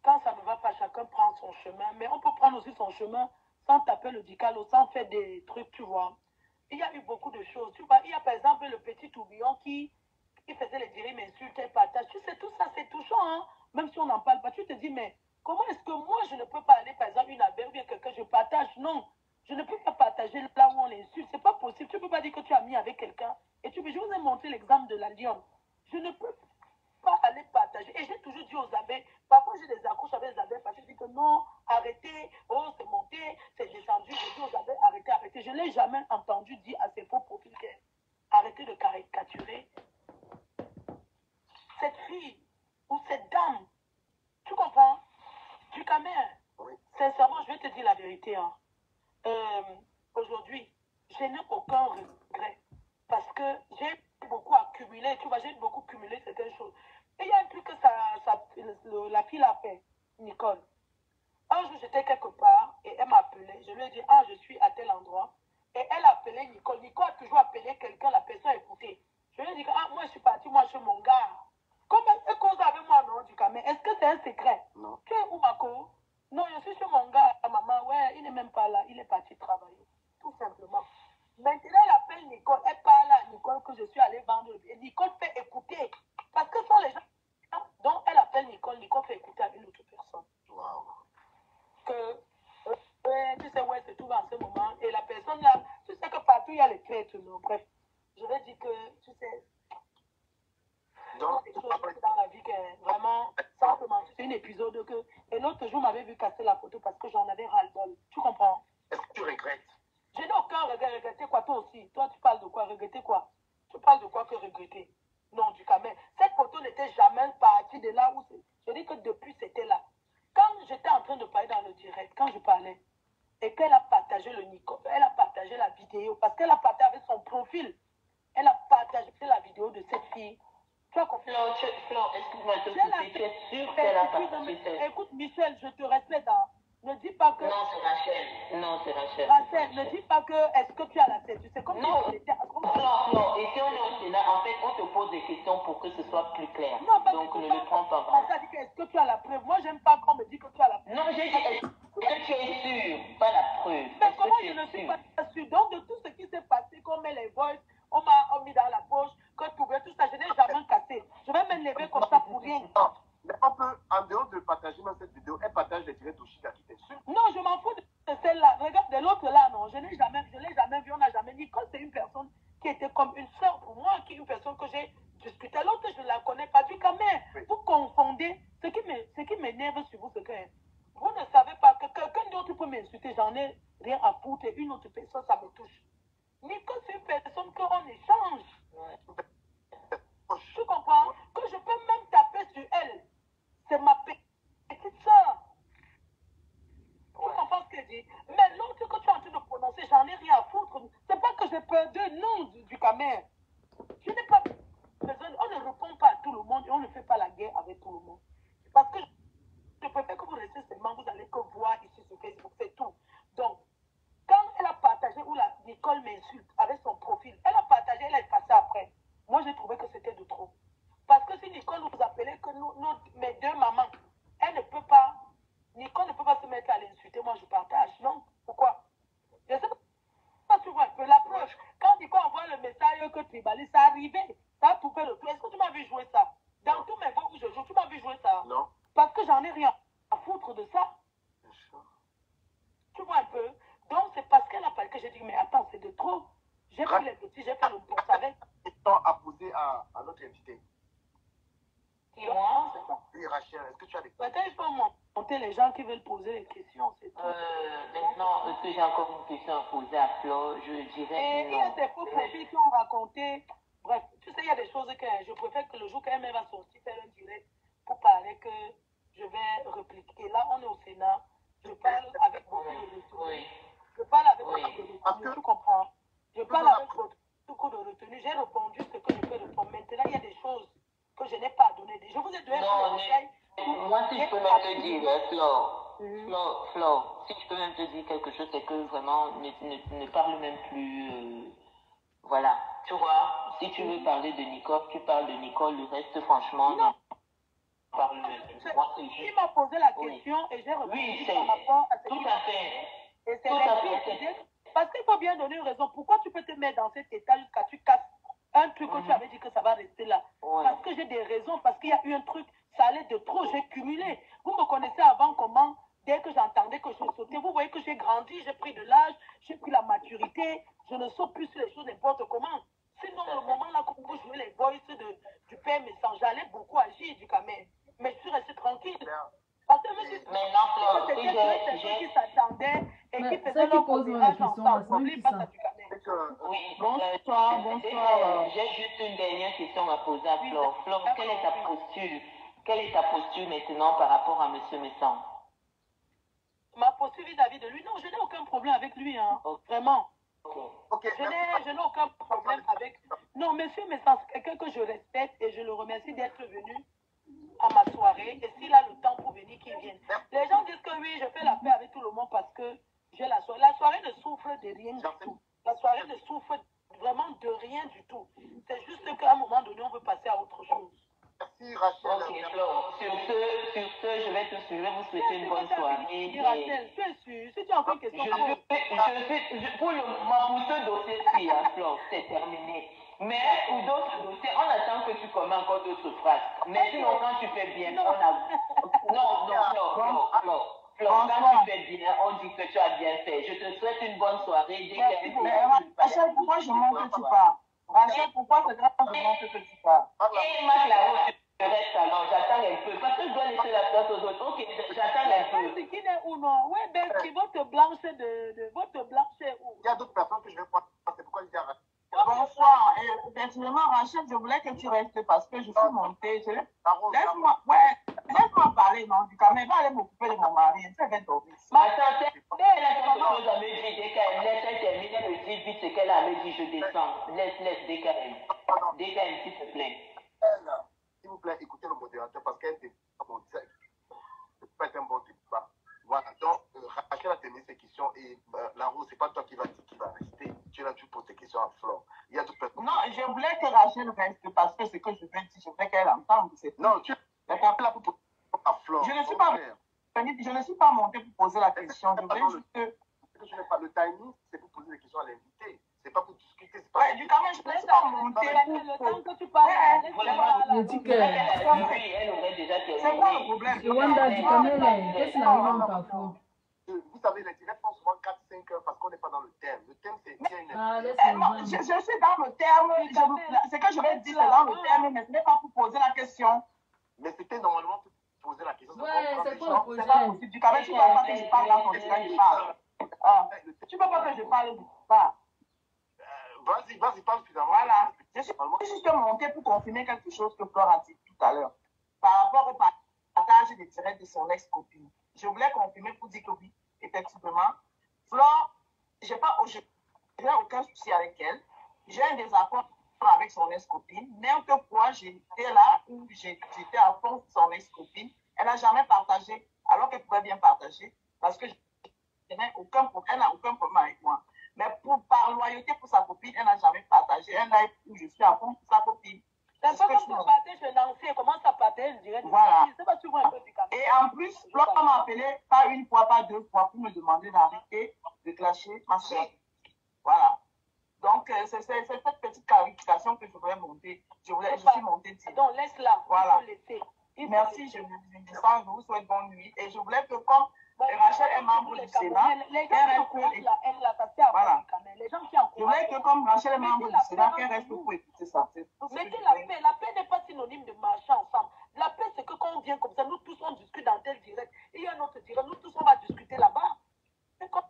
quand ça ne va pas, chacun prend son chemin. Mais on peut prendre aussi son chemin sans taper le dicalo, sans faire des trucs, tu vois. Il y a eu beaucoup de choses. Tu vois, il y a par exemple le petit tourbillon qui, qui faisait les dirimes, insultait, partage. Tu sais, tout ça, c'est touchant, hein? Même si on n'en parle pas, tu te dis, mais comment est-ce que moi, je ne peux pas aller, par exemple, une abeille ou bien quelqu'un, je partage? Non. Je ne peux pas partager là où on l'insulte. C'est pas possible. Tu ne peux pas dire que tu as mis avec quelqu'un. Et tu, je vous ai montré l'exemple de la lionne. Je ne peux pas aller partager. Et j'ai toujours dit aux abeilles, parfois j'ai des accroches avec les abeilles parce que je dis que non, arrêtez, oh, c'est monté, c'est descendu. Je dis aux abeilles, arrêtez, arrêtez. Je ne l'ai jamais entendu dire à ses faux profils arrêtez de caricaturer cette fille ou cette dame. Tu comprends? Du caméra. Oui. Sincèrement, je vais te dire la vérité. Hein. Euh, Aujourd'hui, je n'ai aucun regret parce que j'ai beaucoup accumulé, tu vois, j'ai beaucoup cumulé certaines choses. Et il y a un truc que ça, ça, le- la fille a fait, Nicole. Un jour, j'étais quelque part et elle m'a appelé. Je lui ai dit, ah, je suis à tel endroit. Et elle a appelé Nicole. Nicole a toujours appelé quelqu'un, la personne a écouté. Je lui ai dit, ah, moi, je suis partie, moi, je suis mon gars. Comment elle cause avec moi, non, du cas, mais est-ce que c'est un secret? Non. Tu es où, Marco? Non, je suis chez mon gars, maman. Ouais, il n'est même pas là. Il est parti travailler. Tout simplement. Maintenant, elle appelle Nicole. Elle parle à Nicole que je suis allée vendre. Et Nicole fait écouter. Parce que ce sont les gens dont elle appelle Nicole. Nicole fait écouter à une autre personne. Waouh. Que, euh, tu sais, ouais, c'est tout en ce moment. Et la personne là, tu sais que partout, il y a les traîtres. non? Bref, je vais dire que, tu sais, Donc, des choses dans la vie vraiment, simplement, c'est un épisode que. Et l'autre jour, m'avait vu casser la photo parce que j'en avais ras-le-bol. Tu comprends? Est-ce que tu regrettes? Je n'ai aucun regret. Regretter quoi, toi aussi Toi, tu parles de quoi? Regretter quoi? Tu parles de quoi que regretter Non, du mais cette photo n'était jamais partie de là où c'est. Je dis que depuis, c'était là. Quand j'étais en train de parler dans le direct, quand je parlais, et qu'elle a partagé le Nico, elle a partagé la vidéo, parce qu'elle a partagé avec son profil, elle a partagé la vidéo de cette fille. Tu as compris? Flo, excuse-moi. Tu es sûr qu'elle a partagé. Écoute, Michel, je te respecte. hein. Ne dis pas que. Non, c'est Rachel. Non, c'est Rachel. Rachel, ne dis pas que est-ce que tu as la tête? Tu sais, comme Non. si c'était. comme si- Flo, Flo, ici on est au Sénat. En fait, on te pose des questions pour que ce soit plus clair. Non, parce Donc que ne le prends pas On t'a dit que est-ce que tu as la preuve? Moi, j'aime pas qu'on me dise que tu as la preuve. Non, j'ai dit, est-ce que tu es sûr? Pas la preuve. Mais comment je ne suis sûr? pas sûre? Donc, de tout ce qui s'est passé, qu'on met les voices, on m'a mis dans la poche, que tout, tout ça, je n'ai jamais cassé. Je vais me lever comme ça pour rien. Non. Mais on peut, en dehors de partager même cette vidéo, elle partage les directs d'Oshida qui t'insulte. Non, je m'en fous de celle-là. Regarde, de l'autre là, non. Je n'ai jamais, je l'ai jamais vu, on n'a jamais. Nicole, c'est une personne qui était comme une soeur pour moi, qui est une personne que j'ai discuté. L'autre, je ne la connais pas du quand même. Oui. Vous confondez. Ce qui me- ce qui m'énerve sur vous, c'est que vous ne savez pas que quelqu'un d'autre peut m'insulter. J'en ai rien à foutre. Une autre personne, ça me touche. Nicole, c'est une personne qu'on échange. Tu comprends? Que je peux même taper sur elle. C'est ma pe- petite soeur. Tu comprends ce que je dis Mais l'autre que tu es en train de prononcer, j'en ai rien à foutre. C'est pas que j'ai peur de non du, du Camer. Je n'ai pas besoin. On ne répond pas à tout le monde et on ne fait pas la guerre avec tout le monde. Parce que je préfère que vous restez seulement, vous allez que voir ici sur Facebook, c'est tout. Donc, quand elle a partagé, où la Nicole m'insulte avec son profil, elle a partagé, elle a effacé après. Moi, j'ai trouvé que c'était de trop. Parce que si Nicole nous appelait que nous, nous- mes deux mamans, elle ne peut pas, Nicole ne peut pas se mettre à l'insulter, moi je partage, non? Pourquoi? Je sais pas, tu vois un peu la preuve. Quand Nicole envoie le message que Tribali, ça arrivait, ça a tout fait le tout. Est-ce que tu m'as vu jouer ça? Dans tous mes voix où je joue, tu m'as vu jouer ça? Non Parce que j'en ai rien à foutre de ça. Tu vois un peu? Donc c'est parce qu'elle a parlé que j'ai dit, mais attends, c'est de trop. J'ai pris les petits, j'ai fait le bourse avec. À poser à, à notre invité. Et moi Oui, Rachel, est-ce que tu as des Maintenant, il faut monter les gens qui veulent poser les questions, c'est tout. euh, Maintenant, est-ce que j'ai encore une question à poser à Flo? Je Et dirais il y a des faux profils qui ont raconté. Bref, tu sais, il y a des choses que je préfère que le jour qu'elle va sortir, faire un direct pour parler que je vais répliquer. Là, on est au Sénat. Je parle avec beaucoup de retenue. oui. Je parle avec beaucoup de retenue. que- Tu comprends Je parle avec beaucoup de retenue. J'ai répondu ce que je peux répondre. Maintenant, il y a des choses que je n'ai pas données. Je vous ai donné Non, un conseil. Moi, si je peux même te dire, hein, Flo, Mhm. Flore, Flore, si je peux même te dire quelque chose, c'est que vraiment, ne, ne, ne parle même plus. euh, voilà. Tu vois, si tu veux parler de Nicole, tu parles de Nicole. Le reste, franchement, Non. parle même plus. Moi, c'est Il juste. m'a posé la Oui. question et j'ai répondu Oui, par rapport à ce Tout à fait. Et c'est Parce qu'il faut bien donner une raison. Pourquoi tu peux te mettre dans cet état jusqu'à tu casses un truc que tu Mhm. avais dit que ça va rester là Ouais. Parce que j'ai des raisons, parce qu'il y a eu un truc, ça allait de trop, j'ai cumulé. Vous me connaissez avant comment, dès que j'entendais que je sautais, vous voyez que j'ai grandi, j'ai pris de l'âge, j'ai pris la maturité, je ne saute plus sur les choses n'importe comment. Sinon, le moment là, quand vous jouez les boys de, du père sans j'allais beaucoup agir du camin. Mais je suis restée tranquille. Parce que même si Maintenant, Flore, c'était si deux j'ai. personnes j'ai- qui s'attendaient et Mais qui qui leur la question, ensemble. N'oublie pas ça du Oui, Bonsoir, euh, bonsoir, j'ai- euh. J'ai juste une dernière question à poser à Flore. Flore, quelle est ta posture Quelle est ta posture maintenant par rapport à M. Messan? Ma posture vis-à-vis de lui, non, je n'ai aucun problème avec lui, hein. Ok. Vraiment. Je n'ai, merci. je n'ai aucun problème avec. Non, monsieur Messens, c'est quelqu'un que je respecte et je le remercie d'être venu à ma soirée. Et s'il a le temps pour venir, qu'il vienne. Les gens disent que oui, je fais la paix avec tout le monde parce que j'ai la soirée. La soirée ne souffre de rien du tout. La soirée ne souffre vraiment de rien du tout. C'est juste qu'à un moment donné, on veut passer à autre chose. Merci Rachel. Merci. Flore. Sur ce, sur ce, je vais te je vais vous souhaiter une bonne soirée. Et- Rachel, tu es sûr Si tu as encore une Je question, suis, je suis, je- pour, le, pour ce dossier-ci, hein, Flore, c'est terminé. Mais pour d'autres dossiers, on attend que tu commets encore d'autres phrases. Mais sinon, quand tu fais bien, on a. Non, non, Flore, Flore, Flore. Quand tu fais bien, on dit que tu as bien fait. Je te souhaite une bonne soirée. Merci beaucoup. Rachel, pourquoi je montre que tu pars Rachel, pourquoi c'est grave de montrer que tu pars Et Marc Laro, tu restes alors, j'attends un peu. Parce que je dois laisser la place aux autres. Ok, j'attends un peu. C'est qui n'est où non? Ouais, ben, qui votre blanche de, de votre où? Il y a d'autres personnes que je vais prendre. C'est pourquoi je dis à Rachel. Bonsoir. Et, effectivement, Rachel, je voulais que tu restes parce que je suis montée. Je... La rose. Laisse-moi ouais, laisse-moi parler, non, du quand même. Va aller m'occuper de mon mari. Elle va dormir. Attends, c'est- elle a quelque chose à me dire dès qu'elle laisse, elle termine, elle me dit vite ce qu'elle a à me dire, je descends. Laisse, laisse, dès qu'elle dès qu'elle s'il te plaît. Elle, S'il vous plaît, écoutez le modérateur parce qu'elle n'est pas bon. C'est c'est pas être un bon débat. Voilà. Donc, euh, Rachel a terminé ses questions et euh, la rose, c'est pas toi qui va dire qui va rester. Tu là, tu poses tes questions à Flore. Il y a personnes. Non, je voulais que Rachel reste parce que ce que je veux dire, je voulais qu'elle entende. Non, tu pour Flore. Je ne suis pas-. Je ne suis pas montée pour poser la question. Je voulais juste que. Ce que je n'ai pas le timing, c'est pour poser des questions à l'invité. C'est pas pour discuter. C'est pas Ouais, du quand même, je ne suis pas montée Le pour. temps que tu parles. Le. C'est quoi le problème? Et Wanda, tu connais les. Qu'est-ce qu'il arrive en parfois Euh, Vous savez, les directs font souvent 4-5 heures parce qu'on n'est pas dans le thème. Le thème, c'est Ah, Eh, non, je, je suis dans le terme. je- Ce que je vais dire, c'est dans le terme, mais ce n'est pas pour poser la question. Mais c'était normalement pour poser la question. Ouais, c'est pas possible. Quand même, tu ne peux pas que je parle dans ton direct, je parle. Ah. Tu ne peux pas que je parle du pas. Euh, Vas-y, vas-y, parle finalement. Voilà. Je suis juste montée pour confirmer quelque chose que Flore a dit tout à l'heure. Par rapport au partage des directs de son ex-copine. Je voulais confirmer pour dire que oui, effectivement. Flore, je n'ai aucun souci avec elle. J'ai un désaccord avec son ex-copine. Même fois j'étais là où j'étais à fond son ex-copine, elle n'a jamais partagé, alors qu'elle pouvait bien partager, parce que je n'ai aucun problème, elle n'a aucun problème avec moi. Mais pour, par loyauté pour sa copine, elle n'a jamais partagé un live où je suis à fond pour sa copine. Partager chez Nancy, comment ça partait, je dirais? Voilà. Je sais pas si tu vois un peu du caméra. Et en plus, Flore m'a appelé pas une fois, pas deux fois, pour me demander d'arrêter de clasher ma soeur. Voilà. Donc, euh, c'est cette petite clarification que je voulais monter. Je, voulais, je suis montée dessus. Donc, laisse-la. Voilà. Il Merci, je vous vous souhaite bonne nuit. Et je voulais que, comme Bon, Rachel est pour membre du Sénat, qu'elle reste à Voilà. je voulais que, comme Rachel est membre du Sénat, qu'elle reste pour écouter ça. Mettez la paix. La paix n'est pas synonyme de marcher ensemble. La paix, c'est que quand on vient comme ça, nous tous on discute dans tel direct. Il y a un autre direct. Nous tous on va discuter là-bas. C'est comme,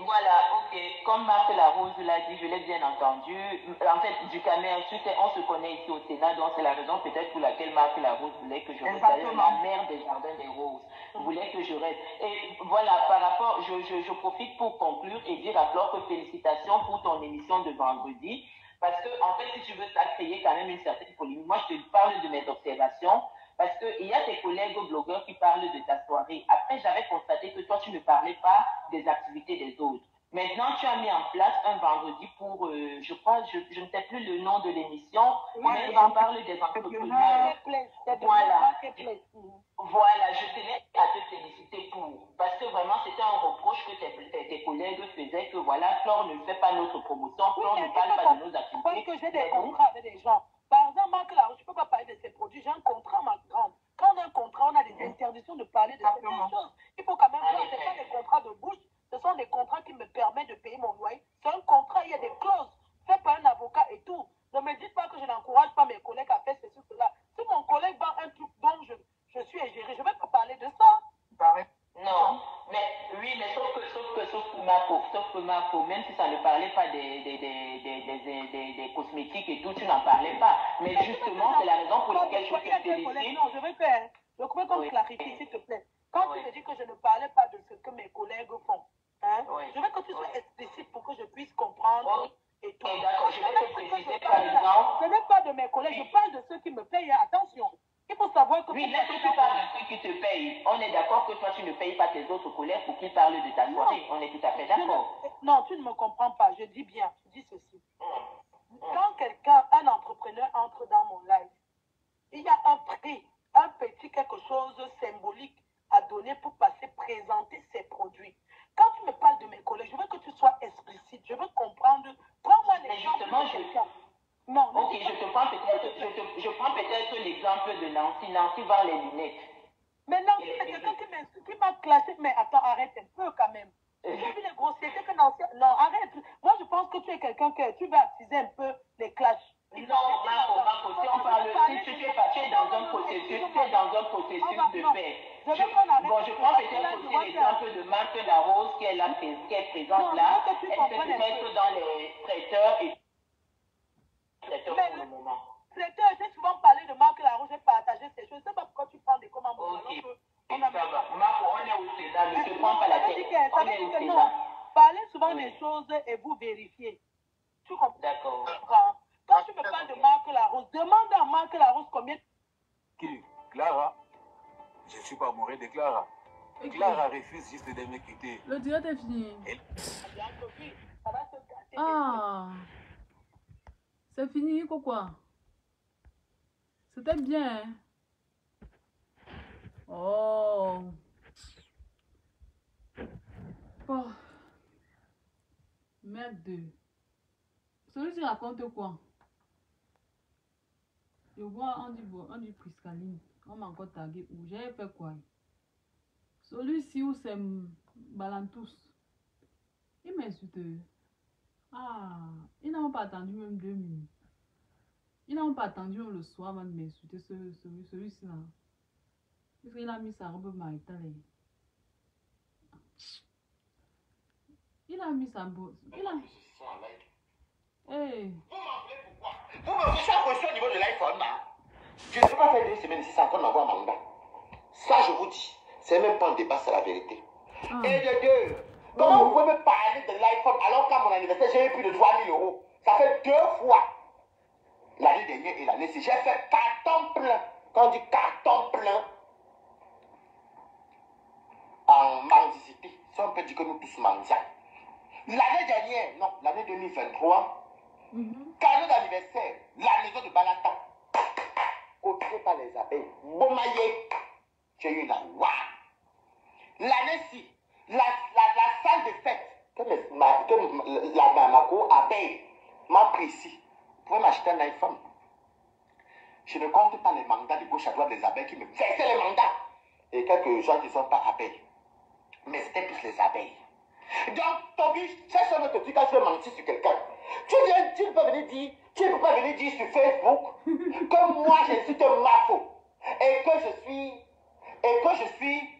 voilà, ok. Comme Marc Larose l'a dit, je l'ai bien entendu. En fait, du Camer, on se connaît ici au Sénat, donc c'est la raison peut-être pour laquelle Marc Larose voulait que je reste. La mère des jardins des roses voulait que je reste. Et voilà, par rapport, je, je, je profite pour conclure et dire à Flore que félicitations pour ton émission de vendredi. Parce que, en fait, si tu veux, ça créé quand même une certaine polémique. Moi, je te parle de mes observations. Parce qu'il y a tes collègues blogueurs qui parlent de ta soirée. Après, j'avais constaté que toi, tu ne parlais pas des activités des autres. Maintenant, tu as mis en place un vendredi pour, euh, je crois, je, je ne sais plus le nom de l'émission, mais on parle des entrepreneurs. Voilà. Voilà, je tenais à te féliciter pour. Parce que vraiment, c'était un reproche que tes, tes- tes collègues faisaient que voilà, Flore ne fait pas notre promotion, Flore ne parle pas de nos activités. que j'ai des contrats avec des gens. Par exemple, Marc Larouche, je ne peux pas parler de ses produits. J'ai un contrat, ma grande. Quand on a un contrat, on a des interdictions de parler de certaines Exactement. choses. Il faut quand même En voir, ce effet. pas des contrats de bouche, ce sont des contrats qui me permettent de payer mon loyer. C'est un contrat, il y a des clauses faites par un avocat et tout. Ne me dites pas que je n'encourage pas mes collègues à faire ceci, cela. Si mon collègue vend un truc dont je, je suis égéré, je ne vais pas parler de ça. Pareil. Non, mais oui, mais sauf que, sauf que, sauf que Marco, sauf que Marco, même si ça ne parlait pas des, des, des, des, des, des, des cosmétiques et tout, tu n'en parlais pas. Mais justement, c'est la je te à tes collègues, non, je vais faire. Je crois qu'on clarifie, s'il te plaît. Quand Oui. tu me dis que je ne parlais pas de ce que mes collègues font, hein, Oui. je veux que tu sois Oui. explicite pour que je puisse comprendre et tout. D'accord, je vais te je par parle pas de mes collègues, je parle de ceux qui me payent. Attention, il faut savoir que... Oui, là, tu parles de ceux qui te payent, on est d'accord que toi, tu ne payes pas tes autres collègues pour qu'ils parlent de ta soirée. On est tout à fait ne- d'accord. Non, tu ne me comprends pas. Je dis bien, je dis ceci. Mm. Quand quelqu'un, un entrepreneur entre dans mon live, il y a un prix, un petit quelque chose symbolique à donner pour passer présenter ses produits. Quand tu me parles de mes collègues, je veux que tu sois explicite, je veux comprendre. Prends-moi Mais l'exemple justement, de je- quelqu'un. Non, Ok, ne dis je pas- te prends peut-être, je te, je prends peut-être l'exemple de Nancy. Nancy vend les lunettes. Mais non, Il est c'est quelqu'un bébé. qui m'insulte, qui m'a classé. Mais attends, arrête un peu quand même. J'ai vu les grossièretés que Nancy... Non, arrête. Moi, je pense que tu es quelqu'un que tu vas attiser un peu les clashs. Non, Marco, Marco, si on parle, si tu es pas, tu es dans un processus, tu es dans un processus de paix. Je Je- veux qu'on arrête. Bon, je prends peut-être Là, je aussi vois que- l'exemple de Marthe Larose qui est là, qui est présente Non, là. je veux que tu Elle comprennes peut un être peu. dans les traiteurs et traiteurs Mais pour le- le moment. Traiteur, j'ai souvent parlé de Marc Larouche, j'ai partagé ces choses. Je ne sais pas pourquoi tu prends des commandes. Ok. alors que Ça on a va. Marco, on est au Sénat, ne te Non, prends pas la ça veut tête. dire que- ça On veut est dire au que non. Sénat. Parlez souvent Oui. des choses et vous vérifiez. Tu comprends D'accord. Quand tu me parles de Marc Larouche, demande à Marc Larouche combien Qui Clara Je ne suis pas amoureux de Clara. Ok. Clara refuse juste de m'écouter. Le direct est fini. ça va se casser. Ah. C'est fini, quoi? C'était bien. hein? Oh. Oh. Merde. Celui-ci raconte quoi? Je vois, on dit, on dit Priscaline. On m'a encore tagué où J'ai fait quoi? Celui-ci où c'est Balantous. Il m'insulte. Ah, ils n'ont pas attendu même deux minutes. Ils n'ont pas attendu même le soir avant de m'insulter ce, celui, celui-ci là. Parce qu'il a mis sa robe maritale. Il a mis sa bosse. Il a. Hey. Vous me fichez à question au niveau de l'iPhone, là. Je ne peux pas faire deux semaines si ça encore m'envoie mandat. Ça, je vous dis, c'est même pas un débat, c'est la vérité. Ah. Et de deux, comment vous pouvez me parler de l'iPhone alors qu'à mon anniversaire, j'ai eu plus de 3000 euros Ça fait deux fois. L'année dernière et l'année ci, j'ai fait carton plein. Quand on dit carton plein, en mendicité, si on peut dire que nous tous mendiants. L'année dernière, non, l'année 2023, Mhm. Cadeau d'anniversaire, la maison de Balatan. Cotisé par les abeilles. Bomaillé. J'ai eu la loi. L'année-ci, la, la, la salle de fête que, ma, que la Bamako abeille m'a pouvez m'acheter un iPhone. Je ne compte pas les mandats de gauche à droite des abeilles qui me versaient les mandats. Et quelques gens qui ne sont pas abeilles. Mais c'était plus les abeilles. Donc, Toby, c'est ça te dit quand tu veux mentir sur quelqu'un. Tu viens, tu ne peux venir dire, tu peux pas venir dire sur Facebook que moi j'insulte Mafo et que je suis, et que je suis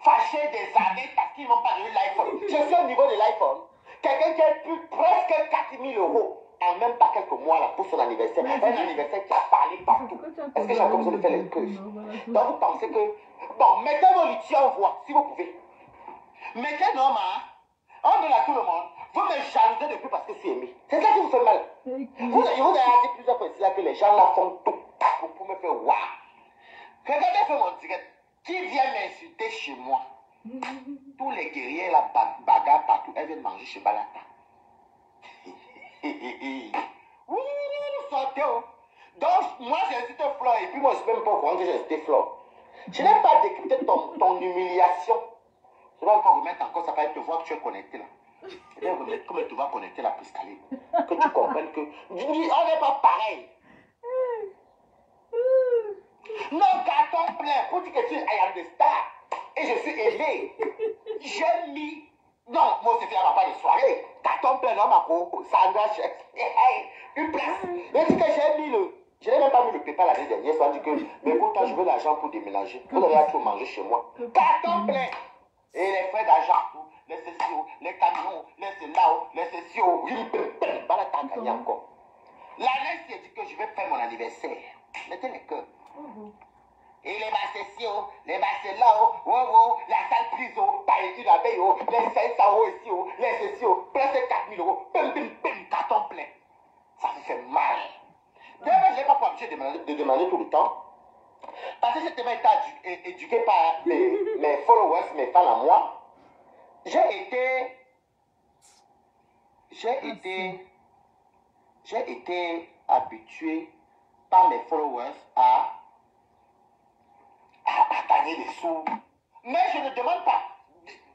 fâché des années parce qu'ils n'ont pas donné l'iPhone. Je suis au niveau de l'iPhone. Quelqu'un qui a plus presque 4000 euros en même pas quelques mois là, pour son anniversaire. Un anniversaire qui a parlé partout. Est-ce que j'ai encore besoin de faire les queues Donc vous pensez que. Bon, mettez vos litiers en voix, si vous pouvez. Mettez non, hein. On donne à tout le monde. Vous me jalousez depuis parce que c'est aimé. C'est ça qui vous fait mal. Vous, ai dit plusieurs fois ici là que les gens là font tout pour, me faire waouh. Regardez faire mon direct. Qui vient m'insulter chez moi? Tous les guerriers, la ba- bagarre partout, elles viennent manger chez Balata. Ouh, sortez, oh. Donc, moi, j'ai incité Flore, et puis moi, je ne sais même pas au courant que j'ai incité Flore. Je n'ai pas décrypté ton, ton humiliation. Je vais encore remettre encore, ça va être te voir que tu es connecté là. Je vais remettre comme tu vas connecter la piscaline. Que tu comprennes que. On n'est pas pareil. Non, carton plein. Pour dire que tu es I am star. Et je suis aimé. J'ai mis. Non, moi, fait à ma part de soirée. Carton plein dans ma peau. Sandra Chex. Une place. Mais dit que j'ai mis le. Je n'ai même pas mis le PayPal l'année dernière. Ça dit que, mais pourtant, je veux l'argent pour déménager. Vous allez trop manger chez moi. Carton plein. Et les frais d'argent, les sessions, les camions, les célaos, les sessions. Oui, voilà, t'as gagné encore. L'année, c'est dit que je vais faire mon anniversaire. Mettez les cœurs. Et les bassessions, les basselao, oh, oh, la salle prise, oh, par une abeille, oh, les 500 euros ici, oh, les sessions, presque 4000 euros, pim, pim, pim, carton plein. Ça me fait mal. D'ailleurs, je n'ai pas pour habitude de demander, de demander tout le temps. Parce que j'ai tellement été éduqué par mes, mes followers, mes fans à moi. J'ai été. J'ai été. J'ai été habitué par mes followers à, à, gagner des sous. Mais je ne demande pas.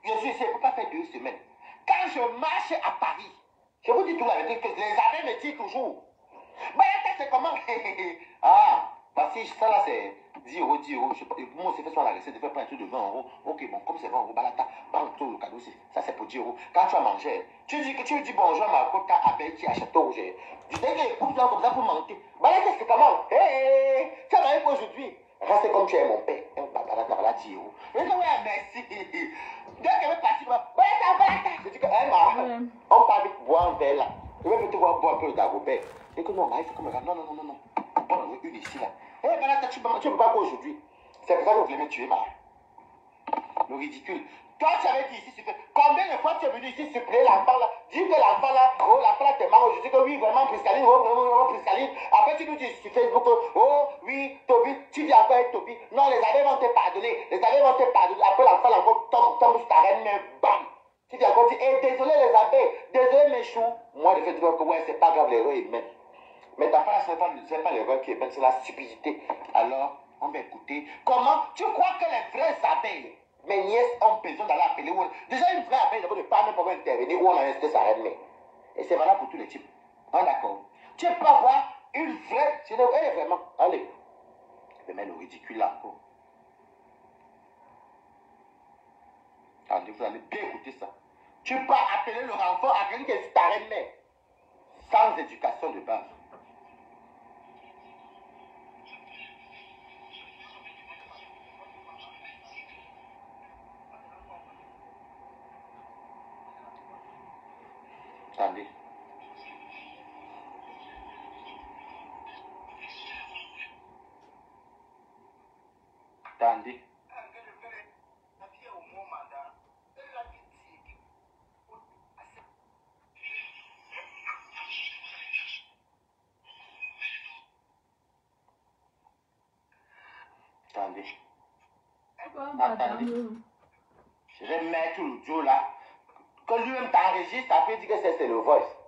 Je ne peux pas faire deux semaines? Quand je marche à Paris, je vous dis tout la vérité, les amis me disent toujours. Bah, c'est comment? Ah, parce que ça là, c'est 10 euros, 10 euros. Je moi, c'est fait sur la recette, de faire pas un truc de 20 euros. Ok, bon, comme c'est 20 euros, balata, prends tout le cadeau, ça c'est pour 10 euros. Quand tu as mangé, tu dis que tu dis bonjour à ma côte à Belki à Château Rouge. Tu dis que écoute là comme ça pour mentir. Balata, c'est comment? Hé, hé, tu as pour aujourd'hui? Reste comme tu es mon père. Hein, bah, Balata, balata, 10 euros. Je ouais, merci. Dès partir, balata, balata. Je dis que, hein, ma, Ouais. on part vite boire un verre là. Je vais te voir boire un peu Dagobert. Et que non, mais il faut comme ça. Non, non, non, non, non. On en veut une ici là. Eh, ben là, tu ne peux pas quoi aujourd'hui. C'est pour ça que vous voulez me tuer, ma. Le ridicule. Toi, tu avais dit ici. Combien de fois tu es venu ici suppléer l'enfant là? Dis que l'enfant là, oh, l'enfant là, t'es marrant. Je dis que oui, vraiment, Priscaline, oh, vraiment, vraiment, Priscaline. Après, tu nous dis sur Facebook, oh, oui, Toby, tu dis encore avec Toby. Non, les abeilles vont te pardonner. Les abeilles vont te pardonner. Après, l'enfant là, encore tombe, tombe sur ta reine, mais bam Tu dis encore, dis, eh, désolé les abeilles, désolé mes choux. Moi, je fais dire que ouais, c'est pas grave, l'erreur est humaine. Mais t'as pas, c'est pas, pas l'erreur qui est c'est la stupidité. Alors, on va écouter. Comment tu crois que les vraies abeilles, mes nièces ont besoin d'aller appeler Déjà, une vraie abeille, d'abord, pas même pas intervenir où on a resté sa reine. Et c'est valable pour tous les types. Ah, d'accord. Tu peux avoir une vraie. C'est est vraiment. Allez. Mettre le ridicule là encore. Attendez, vous allez bien écouter ça. Tu peux appeler le renfort à quelqu'un qui est ta reine. Sans éducation de base. Attendez. Attendez. Attendez. Pourquoi pas Attendez. attendre Je vais mettre l'audio là. Que lui-même t'enregistre, après il dit que c'est c'est le voice.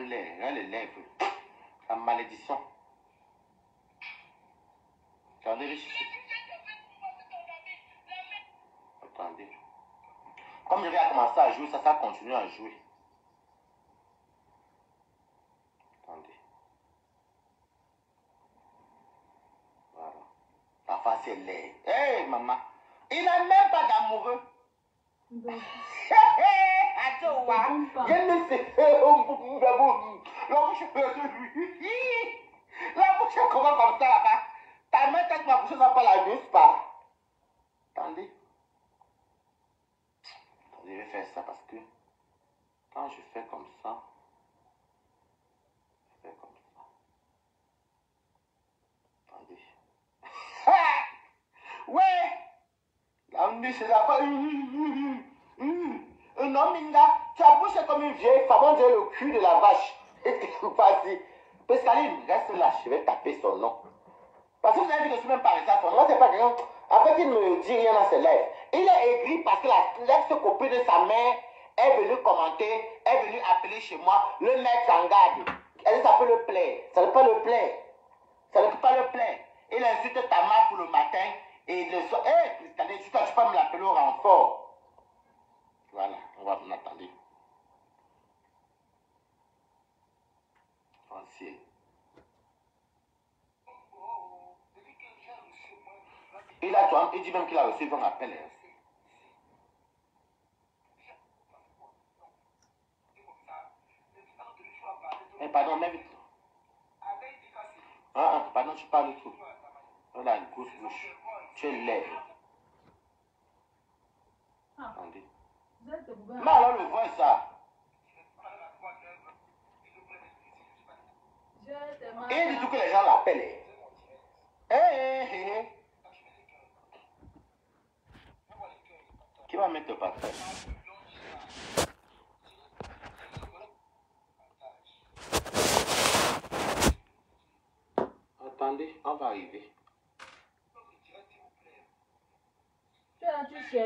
Hein, les lèvres. La malédiction. Attendez, Richie. Attendez. Comme je vais commencer à jouer, ça, ça continue à jouer.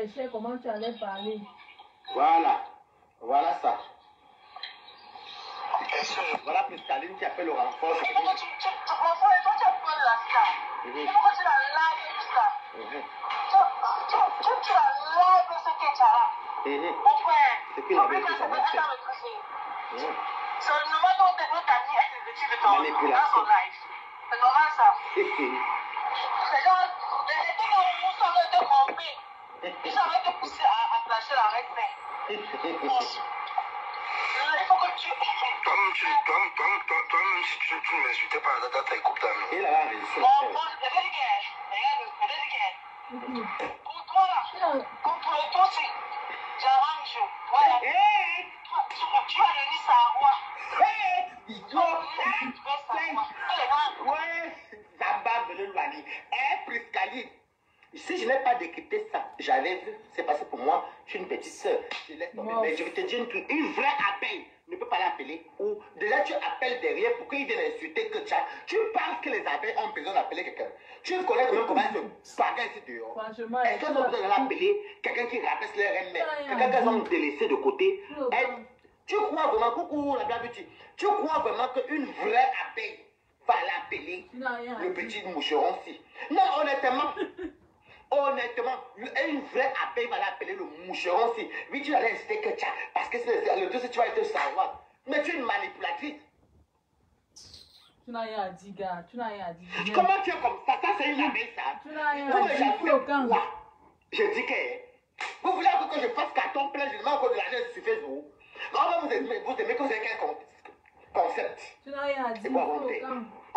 Cherchais comment tu allais parler? Voilà, voilà ça. Voilà Piscaline qui appelle le renfort. c'est quelqu'un qui- Mhm, mhm. Mhm. C'est avait dit ça m'a fait. Mhm. Manipulation. Hé, hé. Hé, hé, hé. Toi-même, tu, toi, toi, toi, toi-même, si tu, tu ne m'insultais pas, là, t'as écoute ta main. Il a réussi à faire. Tu as- Ouais, Zamba Belelwani. Eh, Priscaline. Si je n'ai pas ça, j'avais vu, c'est passé pour moi, je suis une petite sœur. Je laisse tomber. Wow. Mais je vais te dire une truc, une vraie appel ne peut pas l'appeler. Ou déjà tu appelles derrière pour qu'il vienne insulter que tu as. Tu penses que les appels ont besoin d'appeler quelqu'un. Tu connais même comment se bagarre ici dehors. Est-ce qu'elles ont besoin d'appeler quelqu'un qui rabaisse leur mère Quelqu'un qu'elles ont délaissé de côté? Elle- Tu crois vraiment, coucou la blague tu crois vraiment qu'une vraie abeille va l'appeler le petit moucheron-ci? Non, honnêtement, honnêtement, une vraie abeille va l'appeler le moucheron-ci. Oui, tu allais insister que tu as, parce que c'est le dossier, tu vas être savoir. Mais tu es une manipulatrice. Tu n'as rien à dire, gars. Tu n'as rien à dire. Comment tu es comme ça? Ça, c'est une abeille, ça. Tu n'as rien à dire. Je dis que. Vous voulez que je fasse carton plein, je demande encore de l'argent sur Facebook. Comment vous aimez, vous aimez que vous avez concept? Tu n'as rien à C'est dire. quoi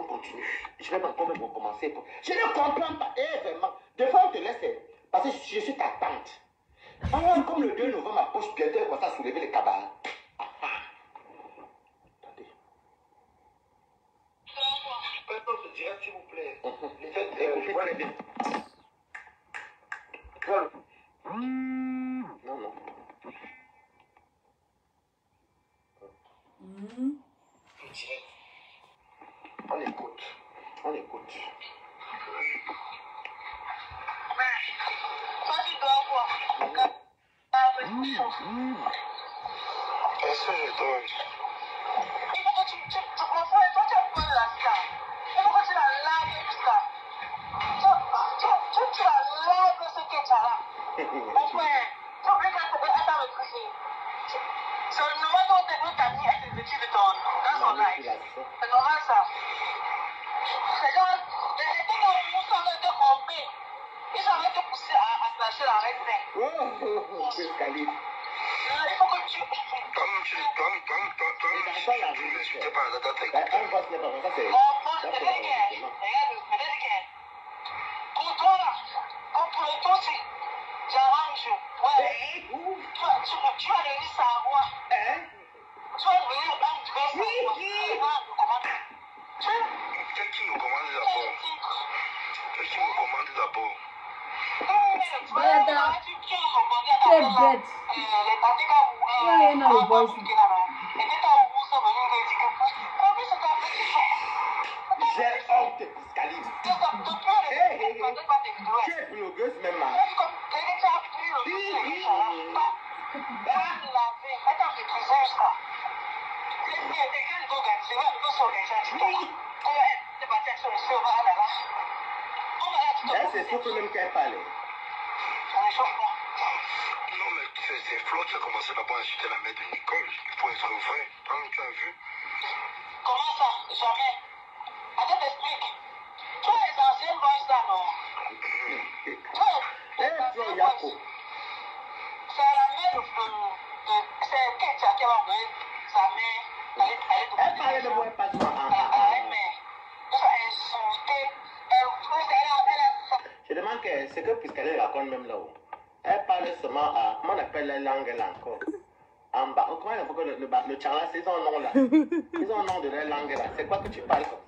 Continue. Je vais encore même recommencer. pour- Je ne comprends pas. Eh, vraiment. Des fois, on te laisse. eh, Parce que je suis ta tante. Ah, comme le 2 novembre, ma poche bientôt elle commence à soulever les cabas. Ah, ah. Attendez. Je peux pas te dire, s'il vous plaît. Mhm. Les wọ́n lè coach wọ́n lè coach. Eso je donne. Il faut que tu, tu, tu confondes, toi tu prends la star. Il faut que tu la laves tout ça. Tu, tu, tu, tu la laves ce que tu as là. Mon frère, tu oublies qu'elle à ta recruter. Je donne Manipulation. C'est normal ça. Les gens, les gens qui ont été trompés, ils ont été poussés à, à la reine. Oh, oh, oh. Il faut que tu. Toi-même, tu, si dans ça, la tu ne vérité. m'insultais pas, Ben, écoute ta un main. vote n'est pas. Ça, c'est. Ça, c'est c'est bien, regarde, regarde. Pour toi là, comme pour le toi aussi, j'arrange. Ouais. Eh, ouh. Tu vas, tu, vas- tu vas devenir sa à le même. Non, mais c'est c'est Flo qui a commencé d'abord à insulter la mère de Nicole. Il faut être vrai. Toi-même, tu as vu. Comment ça? Jamais. Attends, t'explique. Toi, les anciennes boys là, non Toi, Eh. Je demande que ce que Pascaline raconte même là-haut. Elle parle seulement à. Comment on appelle la langue là encore En bas. Comment le, le, le, le c'est son nom là. Ils ont nom de leur langue là. C'est quoi que tu parles comme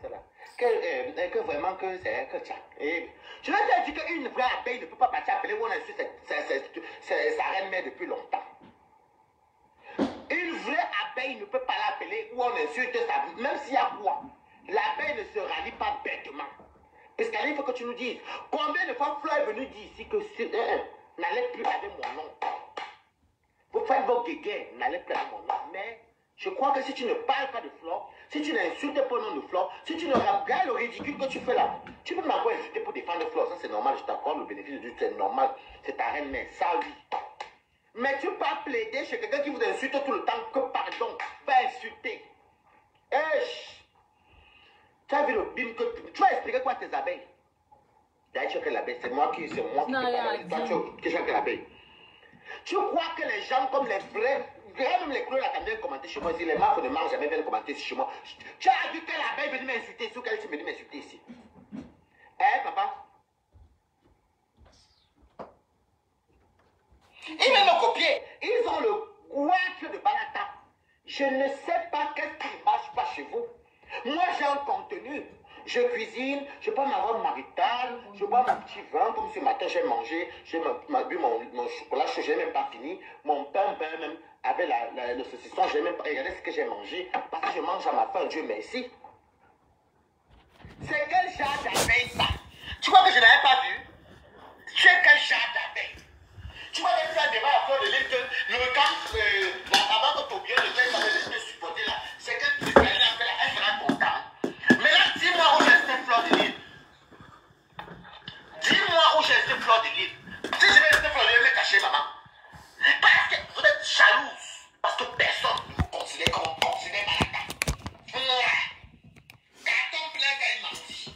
que, euh, que vraiment que c'est que. Et je vais te dire qu'une vraie abeille ne peut pas partir appeler on a su sa- reine mère depuis longtemps. Une vraie abeille ne peut pas l'appeler où on insulte sa même s'il y a quoi. L'abeille ne se rallie pas bêtement. Parce qu'il faut que tu nous dises combien de fois Flo est venu dire ici que euh, euh, n'allez plus avec mon nom? Vous faites vos guéguets, n'allez plus avec mon nom. Mais je crois que si tu ne parles pas de Flore, si tu n'insultes pas le nom de Flore, si tu ne regardes le ridicule que tu fais là, tu peux m'encore insulter pour défendre Flore. Ça, c'est normal. Je t'accorde le bénéfice du doute. C'est normal. C'est ta reine mère. Ça, oui. Mais tu peux pas plaider chez quelqu'un qui vous insulte tout le temps que pardon. Va insulter. Esh. Tu as vu le bim que tu, tu vas expliquer quoi à tes abeilles? D'ailleurs, tu as que l'abeille, c'est moi qui, c'est moi qui Non, te parle. Toi, tu as que l'abeille. Tu crois que les gens comme les vrais, même les clous là, quand viennent commenter chez moi ici, les marques ne mangent jamais viennent commenter chez moi. Tu as vu que l'abeille venait m'insulter ou qu'elle est venue m'insulter ici? Hein, papa? Ils me copier. Ils ont le couac de Balata. Je ne sais pas qu'est-ce qui ne marche pas chez vous. Moi, j'ai un contenu. Je cuisine, je prends ma robe maritale, je bois mon petit vin, comme ce matin j'ai mangé, j'ai bu mon, chocolat chaud, je n'ai même pas fini, mon pain, même, avec la, le saucisson, je n'ai même pas regardé ce que j'ai mangé, parce que je mange à ma faim, Dieu merci. C'est quel genre d'abeille ça? Tu crois que je n'avais pas vu? C'est quel genre d'abeille? Tu vas aller faire débat à fleur de l'île que le camp, euh, la avant que ton bien de te supporter là. C'est que tu fleur de l'île. Dis-moi où j'ai resté fleur de l'île. Si je vais rester fleur de l'île, je vais cacher maman. Parce que vous êtes jalouse. Parce que personne ne vous considère comme on considère Malaka. Carton plein qu'elle mentit.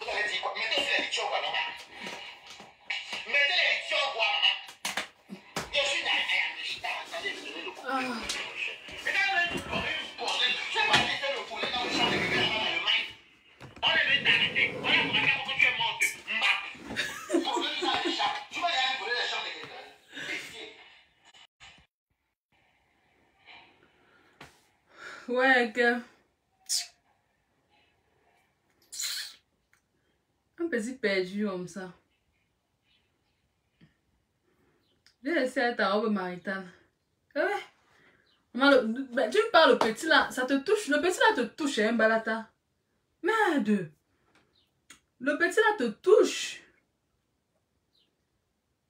Vous avez dit quoi? Mettez sur l'édition, quoi, non Mettez l'élection, quoi, maman. Je suis dans la Attendez, je vais donner le coup. Que. Un petit perdu comme ça. J'ai laissé ta robe maritale. Eh ouais. Ben, tu me parles, le petit là, ça te touche. Le petit là te touche, hein, Balata. Merde. Le petit là te touche.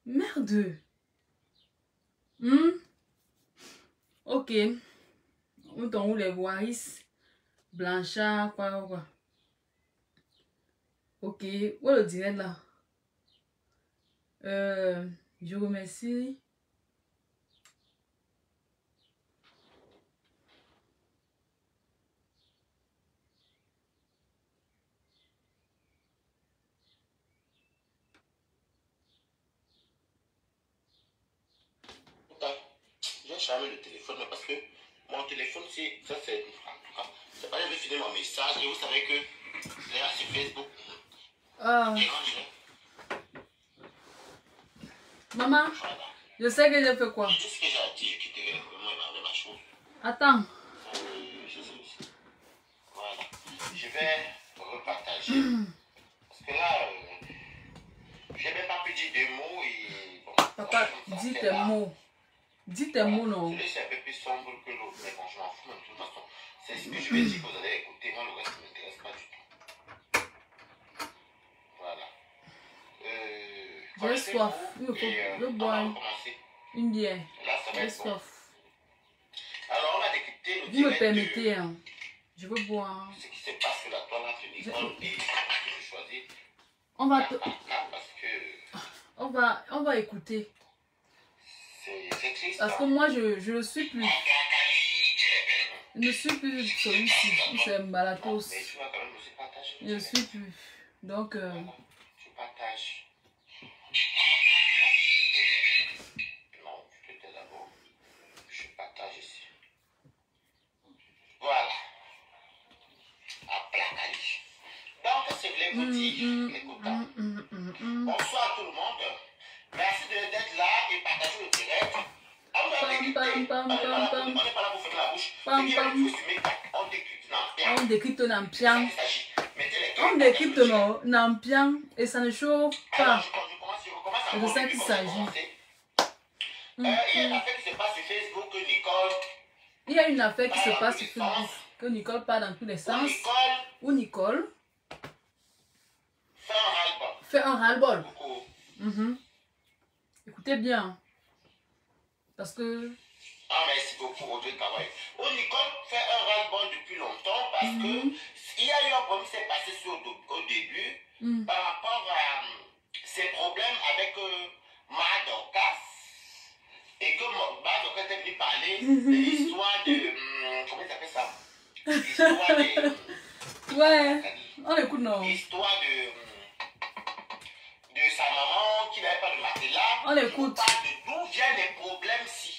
Merde. Hmm? Ok. Où où les voices? Blanchard, quoi, quoi. Ok. Où le direct là? Euh, je remercie. Putain, J'ai chargé le téléphone, parce que mon téléphone, c'est. Ça, c'est. C'est pas, je vais finir mon message, et vous savez que. Là, sur Facebook, Ah, maman, je sais que j'ai fait quoi? Tout ce que j'ai à dire, je le problème avec ma chose. Attends. Euh, je sais. Voilà. Je vais repartager. Parce que là, euh, j'ai même pas pu dire deux mots et. Bon. Papa, dis tes mots. Dis tes mots, non. Je laisse un peu plus sombre que C'est ce que je vais dire vous allez écouter. Moi, le reste ne m'intéresse pas du tout. Voilà. Euh, J'ai soif. Euh, je on bois une bière. J'ai soif. Alors, on va décrypter le Vous me permettez, hein. Je veux boire. ce qui se passe sur la toile Nicole et je choisis On va, te- on va, on va écouter. c'est triste. Parce que moi, je, je ne suis plus. Je ne suis plus celui-ci. C'est Mbalatos. Mais tu vas quand même aussi partager. Je ne suis plus. Donc, euh, Tu partages? Non, je te tais d'abord. Je partage ici. Voilà. À Placali. Donc, ce que vous dire, écoutons. hum, hum, hum. Bonsoir tout le monde. On décrypte. Bien. on décrypte Nampian et ça ne chauffe pas. C'est de ça qu'il s'agit. Euh, il y a une affaire qui se passe sur Facebook que Nicole, parle dans tous les sens. Où Nicole fait un ras-le-bol. Mhm. Écoutez bien. Parce que. Ah, merci beaucoup, Audrey Kawai. Où Nicole fait un ras-le-bol depuis longtemps parce Mhm. que il y a eu un problème qui s'est passé sur, au, début hum, par rapport à euh, ses problèmes avec euh, Madocas et que mon- Madocas était venu parler de l'histoire de. hum, comment il s'appelle ça? L'histoire de. Ouais. On écoute, non? L'histoire de. De sa maman qui n'avait pas de matelas. On écoute. On parle de d'où viennent les problèmes-ci.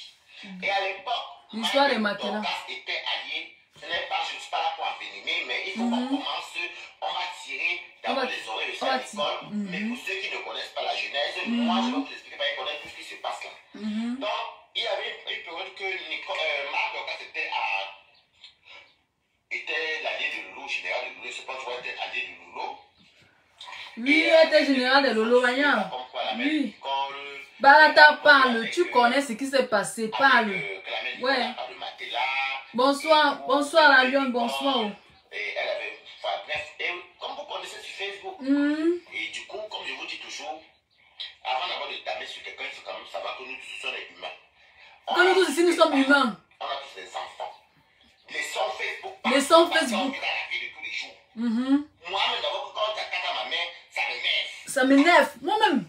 Et à l'époque, L'histoire des matelas. Était allié. Ce n'est pas, je ne suis pas là pour envenimer, mais il faut Mhm. qu'on commence. On va tirer d'abord les oreilles de on va cette tirer. école. Mhm. Mais pour ceux qui ne connaissent pas la genèse, Mhm. moi, je vais vous expliquer, pas connaître tout ce qui se passe là. Mhm. Donc, il y avait une, période que Nicole, euh, Marc Dorcas était à était l'allié de Loulou, général de Loulou, je sais pas, vois, était allié de Loulou. Lui était général de Lolo. Comme Oui. Nicole, Balata parle. Tu connais ce qui s'est passé. Parle. Ouais. Bonsoir. Bonsoir, la lionne. Bonsoir. Et elle avait, enfin, bref, et comme vous connaissez sur Facebook, et du coup, comme je vous dis toujours, avant d'avoir de taper sur quelqu'un, il faut quand même savoir que nous tous sommes humains. Que nous tous ici, nous sommes humains. On a tous des enfants. Les sons Facebook. Les sons partout, Facebook. Dans la vie de tous les jours. Moi-même, d'abord, quand à ma mère, ça m'énerve. Moi-même.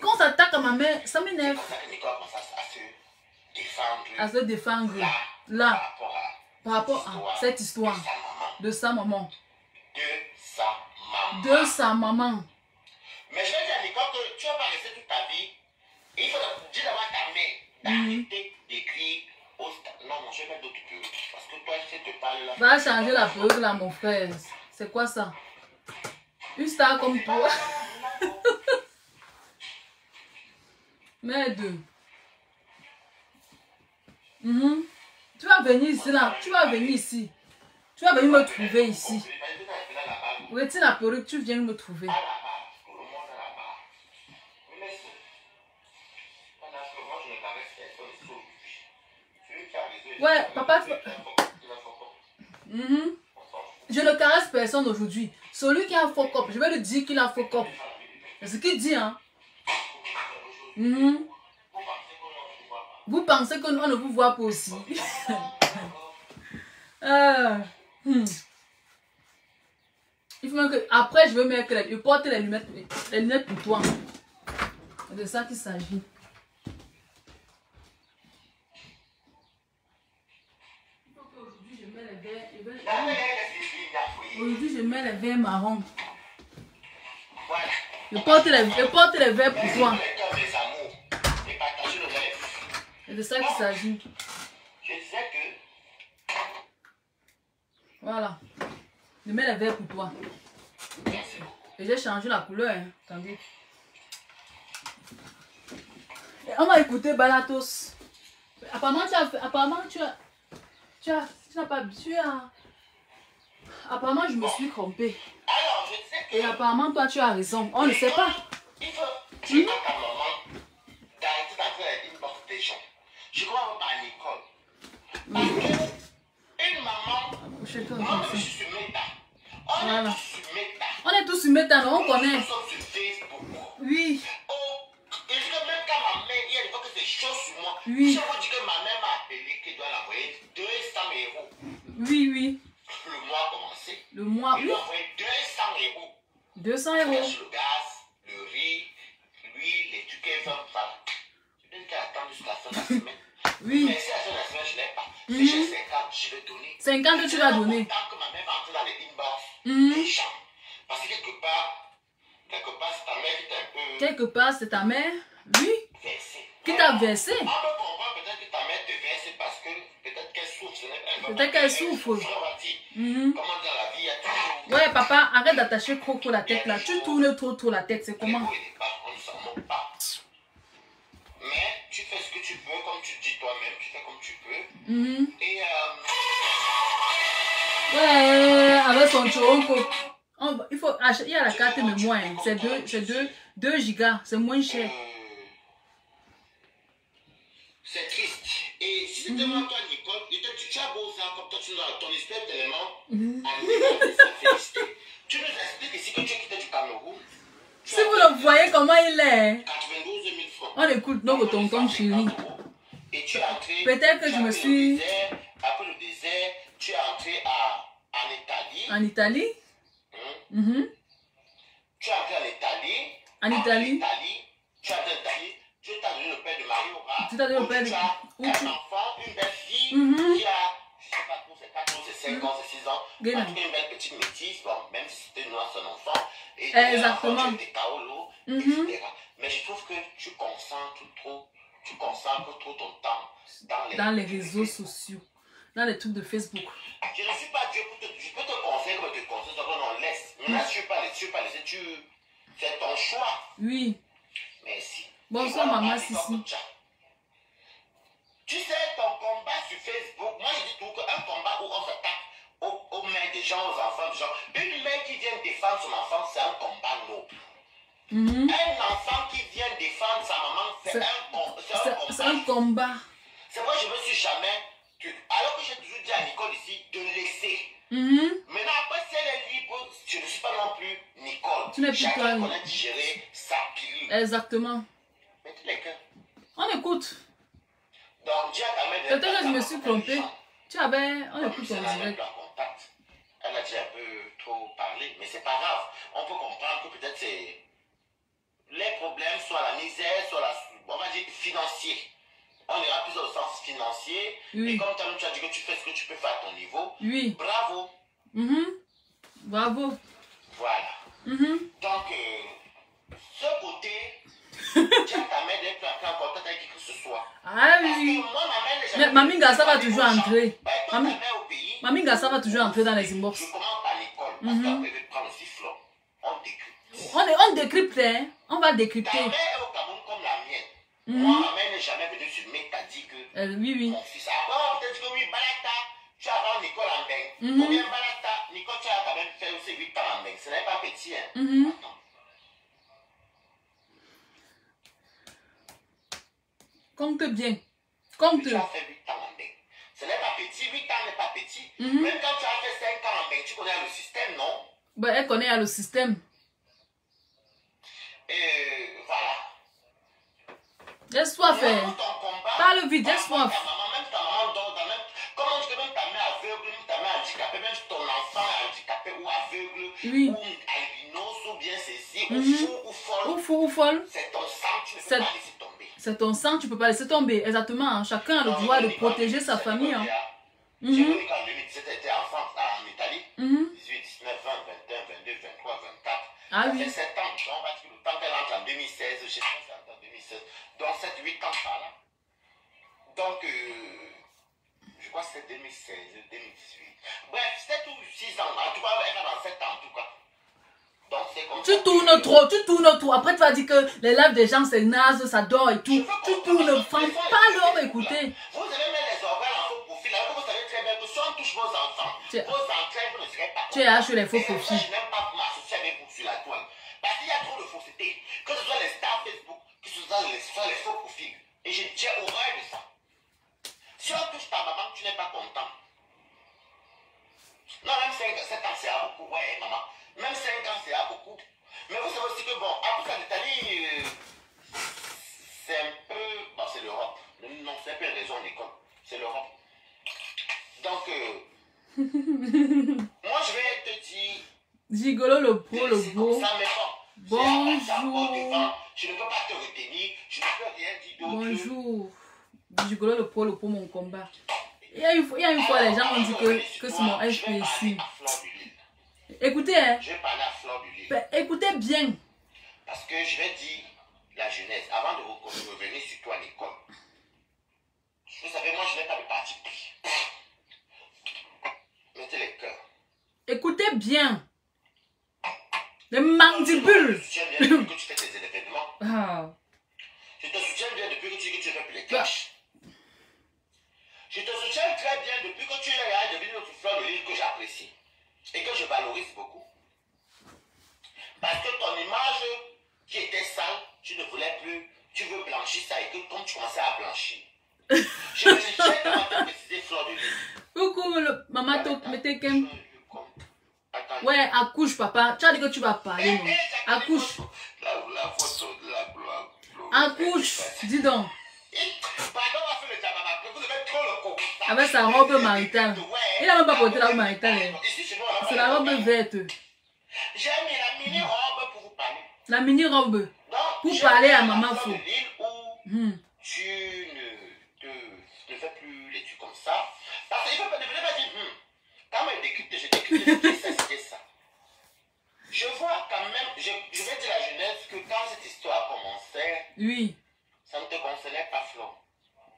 Quand ça attaque à ma mère, ça m'énerve. à, se défendre. Là, par rapport à rapport à cette histoire de sa maman. de sa maman. De sa maman. Mais je vais dire à Nicole que tu vas pas rester toute ta vie. Il faut dire à ta mère d'arrêter d'écrire au Non, mon je vais mettre d'autres. Parce que toi, je te parle là. Va changer la perruque là, mon frère. C'est quoi ça? Une star comme toi. Merde. Mhm. Tu vas venir ici là. Tu vas venir ici. Tu vas venir me trouver ici. Retire la perruque, tu viens me trouver. Ouais, papa. Mhm. Je ne caresse personne aujourd'hui. Celui qui a un faux cop, je vais lui dire qu'il a un faux cop. C'est ce qu'il dit, hein. Mhm. Vous pensez qu'on ne vous voit pas aussi. Euh, hmm. Il faut même que. Après, je veux mettre les, je les lunettes, pour toi. C'est de ça qu'il s'agit. Il faut qu'aujourd'hui, je mets les verres. vais- Aujourd'hui, je mets les verres marrons. Je porte les, je porte les verres pour toi. C'est de ça qu'il s'agit. Je disais que Voilà. Je mets les verres pour toi. Et j'ai changé la couleur. Hein. Attendez. Et on va écouter Balatos. Apparemment, tu as Apparemment, tu as. Tu as. N'as pas. Tu as. Apparemment, je me suis trompée. Et apparemment, toi, tu as raison. On ne sait pas. il faut dire à ta maman d'arrêter Je commence par Nicole. Parce que une maman, moi, je suis sur Meta. On Voilà. est tous sur Meta. On est tous sur Meta, non? On connaît. Nous sommes sur Facebook. Oui. Oh, et je même quand ma mère, il y a des fois que c'est chaud sur moi. Oui. Que ma mère m'a appelé qu'elle doit l'envoyer 200 euros. Oui, oui. Le mois a commencé. Le mois, Il oui. lui a envoyé 200 euros. 200 Pour euros. le gaz, le riz, l'huile, les trucs qu'elle fait. Ça. Je dis qu'elle attend jusqu'à la fin de la semaine. Oui. Mais si la fin de la semaine, je n'ai pas. Mhm. Si j'ai 50, je vais donner. 50 tu vas donner. Tant que ma mère va entrer dans les inbox, Mhm. gens. Parce que quelque part, quelque part, c'est ta mère qui t'a un peu Quelque part, c'est ta mère? Oui. versé. Qui t'a versé? On peut comprendre peut-être que ta mère te verse parce que peut-être qu'elle souffre. Peut-être qu'elle souffre. Mhm. Comment dans la vie, il y a toujours. Ouais, papa, arrête d'attacher trop trop la tête là. Tu tournes trop trop la tête, c'est comment? Mais tu fais ce que tu peux, comme tu dis toi-même, tu fais comme tu peux. Mhm. Et euh, Ouais, avec son choronko. On Il faut acheter, il y a la carte mémoire, hein. c'est 2, c'est 2, 2 gigas, c'est moins cher. c'est triste. Et si c'était moi, toi, Nicole, tu, as beau ça, comme toi, tu nous as ton espèce Mhm. félicité. Tu nous expliques ici que tu as quitté du Cameroun. Tu Si vous le voyez comment il est, 92 000 francs. on écoute notre tonton chéri. Peut-être que je me suis- après le désert, tu es entré à, en Italie. En Italie? Hein. Mhm. Tu es entré en Italie. En Italie. l'Italie, tu as été en Italie. Tu t'as donné le père de Mariora. Tu t'as donné le père de- Tu as un enfant, une belle fille Mhm. qui a, je sais pas trop, c'est 4 ans, c'est 5 ans, c'est 6 ans. Bien. En tout cas, une belle petite métisse. Bon, même si c'était noir son enfant. Et Exactement. l'enfant, tu étais Kaolo, Mhm. etc. Mais je trouve que tu concentres trop, tu concentres trop ton temps dans les, Dans les réseaux sociaux, dans les trucs de Facebook. Je ne suis pas Dieu pour te. Je peux te conseiller comme te conseille, donc on laisse. Tu veux pas veux pas laisser, tu. C'est ton choix. Oui. Merci. Bonsoir, moi, maman ma Sissi. Kocha. Tu sais, ton combat sur Facebook, moi je dis toujours qu'un combat où on s'attaque aux, aux mères des gens, aux enfants des gens, une mère qui vient défendre son enfant, c'est un combat noble. Mhm. Un enfant qui vient défendre sa maman, c'est un, c'est un combat. C'est pourquoi je me suis jamais. Tu- Alors que j'ai toujours dit à Nicole ici de laisser. Mhm. Maintenant, après, si elle est libre, je ne suis pas non plus Nicole. Tu n'es plus toi. connaît digérer sa pilule. Exactement. Les cœurs. On écoute. Donc, dis à ta mère de- Peut-être que je me suis trompée. Tu avais. On écoute direct. en contact. Elle a déjà un peu trop parlé, mais c'est pas grave. On peut comprendre que peut-être c'est. Les problèmes, soit la misère, soit la. On va dire financier. On ira plus au sens financier. Oui. Et comme tu as dit que tu fais ce que tu peux faire à ton niveau. Oui. Bravo. Mhm. Bravo. Voilà. Mhm. Donc, euh, ce côté, tu as ta mère d'être en contact avec qui que ce soit. Ah Parce oui. que moi, ma mère n'est Mais jamais venue Gassa va toujours entrer. Pays, Mamie Gassa va toujours entrer dans les inbox. je commence par l'école. Parce qu'après, je vais prendre aussi flot. On décrypte. On, décrypte, hein. On va Ta décrypter. mère est au Cameroun Mhm. Moi, ma mère n'est jamais venue sur qui a dit que Euh, oui, oui. mon fils. On peut-être que oui, Balata, tu as rendu Nicole en bain. Mhm. Ou bien Balata, Nicole, tu as quand même fait aussi 8 ans en bain. Ce n'est pas petit, hein. Mhm. Attends. Compte bien. Compte. Tu as fait 8 ans en bain. Ce n'est pas petit, 8 ans n'est pas petit. Mhm. Même quand tu as fait 5 ans en bain, tu connais le système, non? Bah, elle connaît le système. Et voilà. Laisse-toi faire. Ton combat, Parle vite, laisse-moi. Oui. ou albinos, ou bien ceci, ou fou, ou folle. C'est ton sang, tu ne peux pas laisser tomber. C'est ton sang, tu peux pas laisser tomber. Exactement. hein. Chacun a le droit de protéger sa 2017, famille. hein. J'ai connu qu'en 2017, elle était en France, en Italie. Mhm. 18, 19, 20, 21, 22, 23, 24. Ah oui. fait 7 ans. On va dire le temps qu'elle entre en 2016, je entre en 2016. Donc, 7, 8 ans là. Donc, euh, je crois que c'est 2016, 2018. Bref, 7 ou 6 ans. En tout cas, elle va dans 7 ans, en tout cas. Donc, c'est comme ça Tu que- tournes trop, tu tournes trop. Après, tu vas dire que les lives des gens, c'est naze, ça dort et tout. Tu tournes, pas leur écouter. Vous avez même les organes en faux profil. Alors vous savez très bien que si on touche vos enfants, Tu- vos entrailles, vous ne serez pas Tu es H sur les faux profils. Je n'aime pas m'associer avec vous sur la toile. Parce qu'il y a trop de fausseté. Que ce soit les stars Facebook, ce les, faux profils. Et j'ai j'ai horreur de ça. n'es pas content. Non, même 5, ans, c'est à beaucoup. Ouais, maman. Même 5 ans, c'est à beaucoup. Mais vous savez aussi que, bon, après ça, l'Italie, euh, c'est un peu. C'est l'Europe. Non, c'est un peu une raison en école. C'est l'Europe. Donc, euh, moi, je vais te dire. Gigolo le pro, le beau. ça, mais bon. Bonjour. Je ne peux pas te retenir. Je ne peux rien dire d'autre. Bonjour. Le pro, le pro, mon combat. Il y a une fois, il y a une fois les gens ont dit que, que c'est mon FPC. Écoutez, hein. Je vais parler à Fleur du Lys. Ben, écoutez bien. Parce que je vais dire la jeunesse, avant de re- revenir sur toi à l'école. Vous savez, moi, je n'ai pas de parti pris. Mettez les cœurs. Écoutez bien. Les mandibules. Je te soutiens bien depuis que tu fais tes événements. Ah. Je te soutiens bien depuis que tu dis que tu fais plus les clashs. Je te soutiens très bien depuis que tu es devenu notre fleur de l'île que j'apprécie et que je valorise beaucoup. Parce que ton image qui était sale, tu ne voulais plus, tu veux blanchir ça et que comme tu commençais à blanchir. Je me suis jamais comment préciser fleur de l'île. Coucou, le... maman, mettez qu'un. Ouais, accouche, papa. Tu as dit que tu vas parler, non Accouche. De la gloire. Accouche. Dis donc. Coup. Avec sa robe maritale. Il n'a même pas porté la robe maritale. hein. C'est la robe verte. J'ai mis la mini-robe pour vous parler. La mini-robe. Pour parler à maman fou. Hmm. tu ne, te- ne fais plus les trucs comme ça. Parce qu'il ne faut pas, dire, je ça, ça. Vois quand même, je, je vais dire à la jeunesse que quand cette histoire commençait, Oui. ça ne te concernait pas Flo.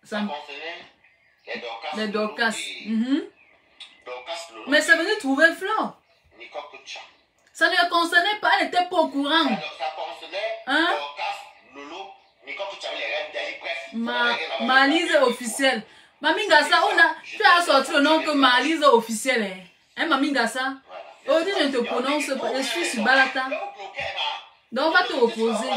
Ça Ça me- concernait les Dorcas. Les Dorcas. Mhm. Dorcas Lolo Mais ça venait trouver. Nicole Kucha. Ça ne le concernait pas, elle n'était pas au courant. Ça, ça concernait Hein? Dorcas Lolo, Nicole Kucha, les bref. Ma, Malise officielle. Mamie Gassa, on a, tu as sorti le nom que Malise officielle. Hein, hein Mamie Gassa? Aujourd'hui, je ne te prononce pas. Je suis sur Balata. Donc, on va te reposer.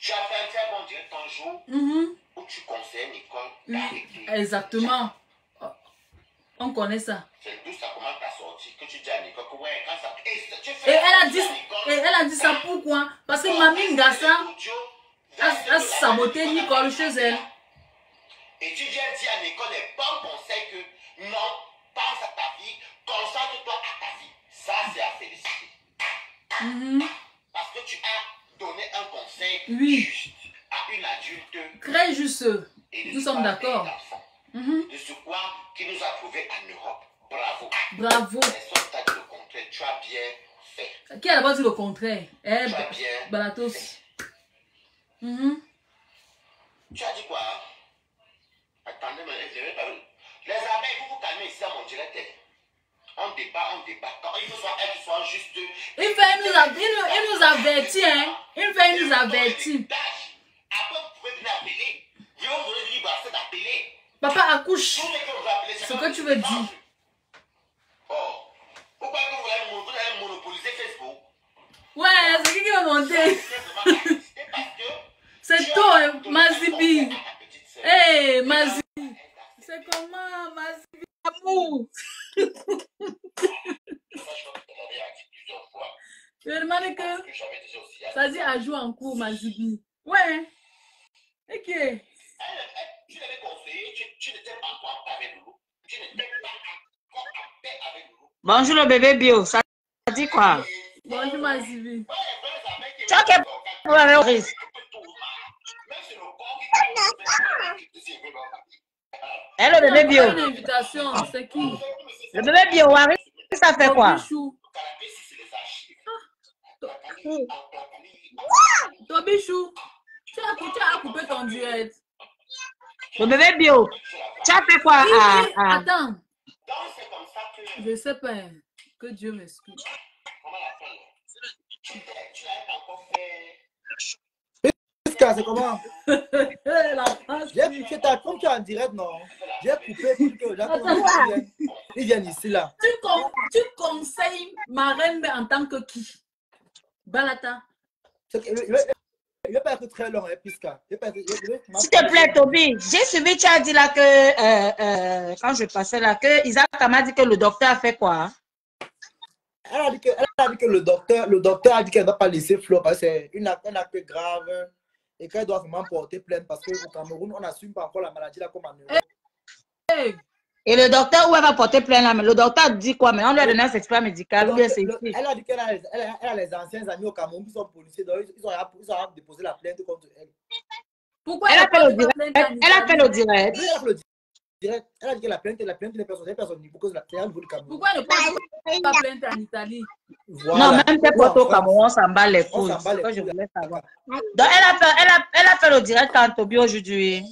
Tu as fait un très bon jour où tu conseilles exactement. On connaît ça. Et elle a dit, et elle a dit ça pourquoi? Parce que Mamie Gassa a, a saboté Nicole chez elle. Et tu viens dire à Nicole les bons conseils que non, pense à ta vie, concentre-toi à ta vie. Ça, c'est à féliciter. Mhm. Parce que tu as donné un conseil Oui. juste à une adulte Très juste. et Nous sommes d'accord. Mhm. De ce quoi qui nous a prouvé en Europe. Bravo. Bravo. As dit le contraire. Tu as bien fait. Qui a d'abord dit le contraire? Eh, Tu as bien Balatos. Mhm. Tu as dit quoi Attendez, je. Les abeilles, vous vous calmez ici à mon direct. On débat, on débat. Quand il faut soit soit juste. Il fait, il nous, a, il nous, il nous avertit, hein. Il fait, il nous avertit. Après, vous pouvez venir appeler. Je vais vous donner libre accès d'appeler. Papa accouche. Ce que tu veux dire. Oh. Pourquoi vous monopoliser Facebook? Ouais, c'est qui qui va monter? C'est toi, hein, Mazibi. Hey, Mazibi. C'est comment, Mazibi? Amour. Je demande que ça dit à jouer en cours, Mazibi. Ouais. Ok. Tu l'avais conseillé, tu, n'étais pas encore avec Loulou. Tu n'étais pas encore avec Loulou. Bonjour le bébé bio, ça dit quoi? Bonjour, Mazibi. Tu as quel problème avec Maurice Eh, le bébé bio. Une invitation, c'est qui? Le bébé bio, Waris, ça fait quoi? Tobichou. Tobichou. Tu as, tu as coupé ton direct. Le bébé bio, tu as fait quoi Attends. Je sais pas. Que Dieu m'excuse. C'est comment? La France. J'ai fait ta comme tu en direct, non? J'ai coupé pour que ils viennent, viennent ici là. Tu, con- tu conseilles Marembe en tant que qui? Balata. Il va, il va pas être très long, hein, Pisca. Va va- va- S'il te plaît, Toby, j'ai suivi, tu as dit là que, euh, euh, quand je passais là, que Isaac m'a dit que le docteur a fait quoi? Elle a dit que, elle a dit que le docteur, le docteur a dit qu'elle ne doit pas laisser Flo parce que c'est une acte grave et qu'elle doit vraiment porter plainte parce qu'au Cameroun, on n'assume pas encore la maladie là comme en Europe. Et le docteur, où elle va porter plainte là? Mais le docteur dit quoi? Mais on lui a donné un certificat médical Le- elle a dit qu'elle a, les- elle a- elle a les anciens amis au Cameroun qui sont policiers, donc ils, ont, ils ont déposé la plainte contre elle. Pourquoi Elle a fait le direct. plainte en Elle a fait le direct. Elle a fait le direct. Elle a dit que la plainte, la plainte n'est personne, c'est personne niveau cause de la c'est au niveau du Cameroun. Pourquoi ne pas plainte en Italie? Voilà. Non, même tes en potes au. Cameroun, on s'en bat les couilles. C'est ce que je voulais savoir. Donc, elle a fait, elle a, elle a fait le direct quand Toby aujourd'hui.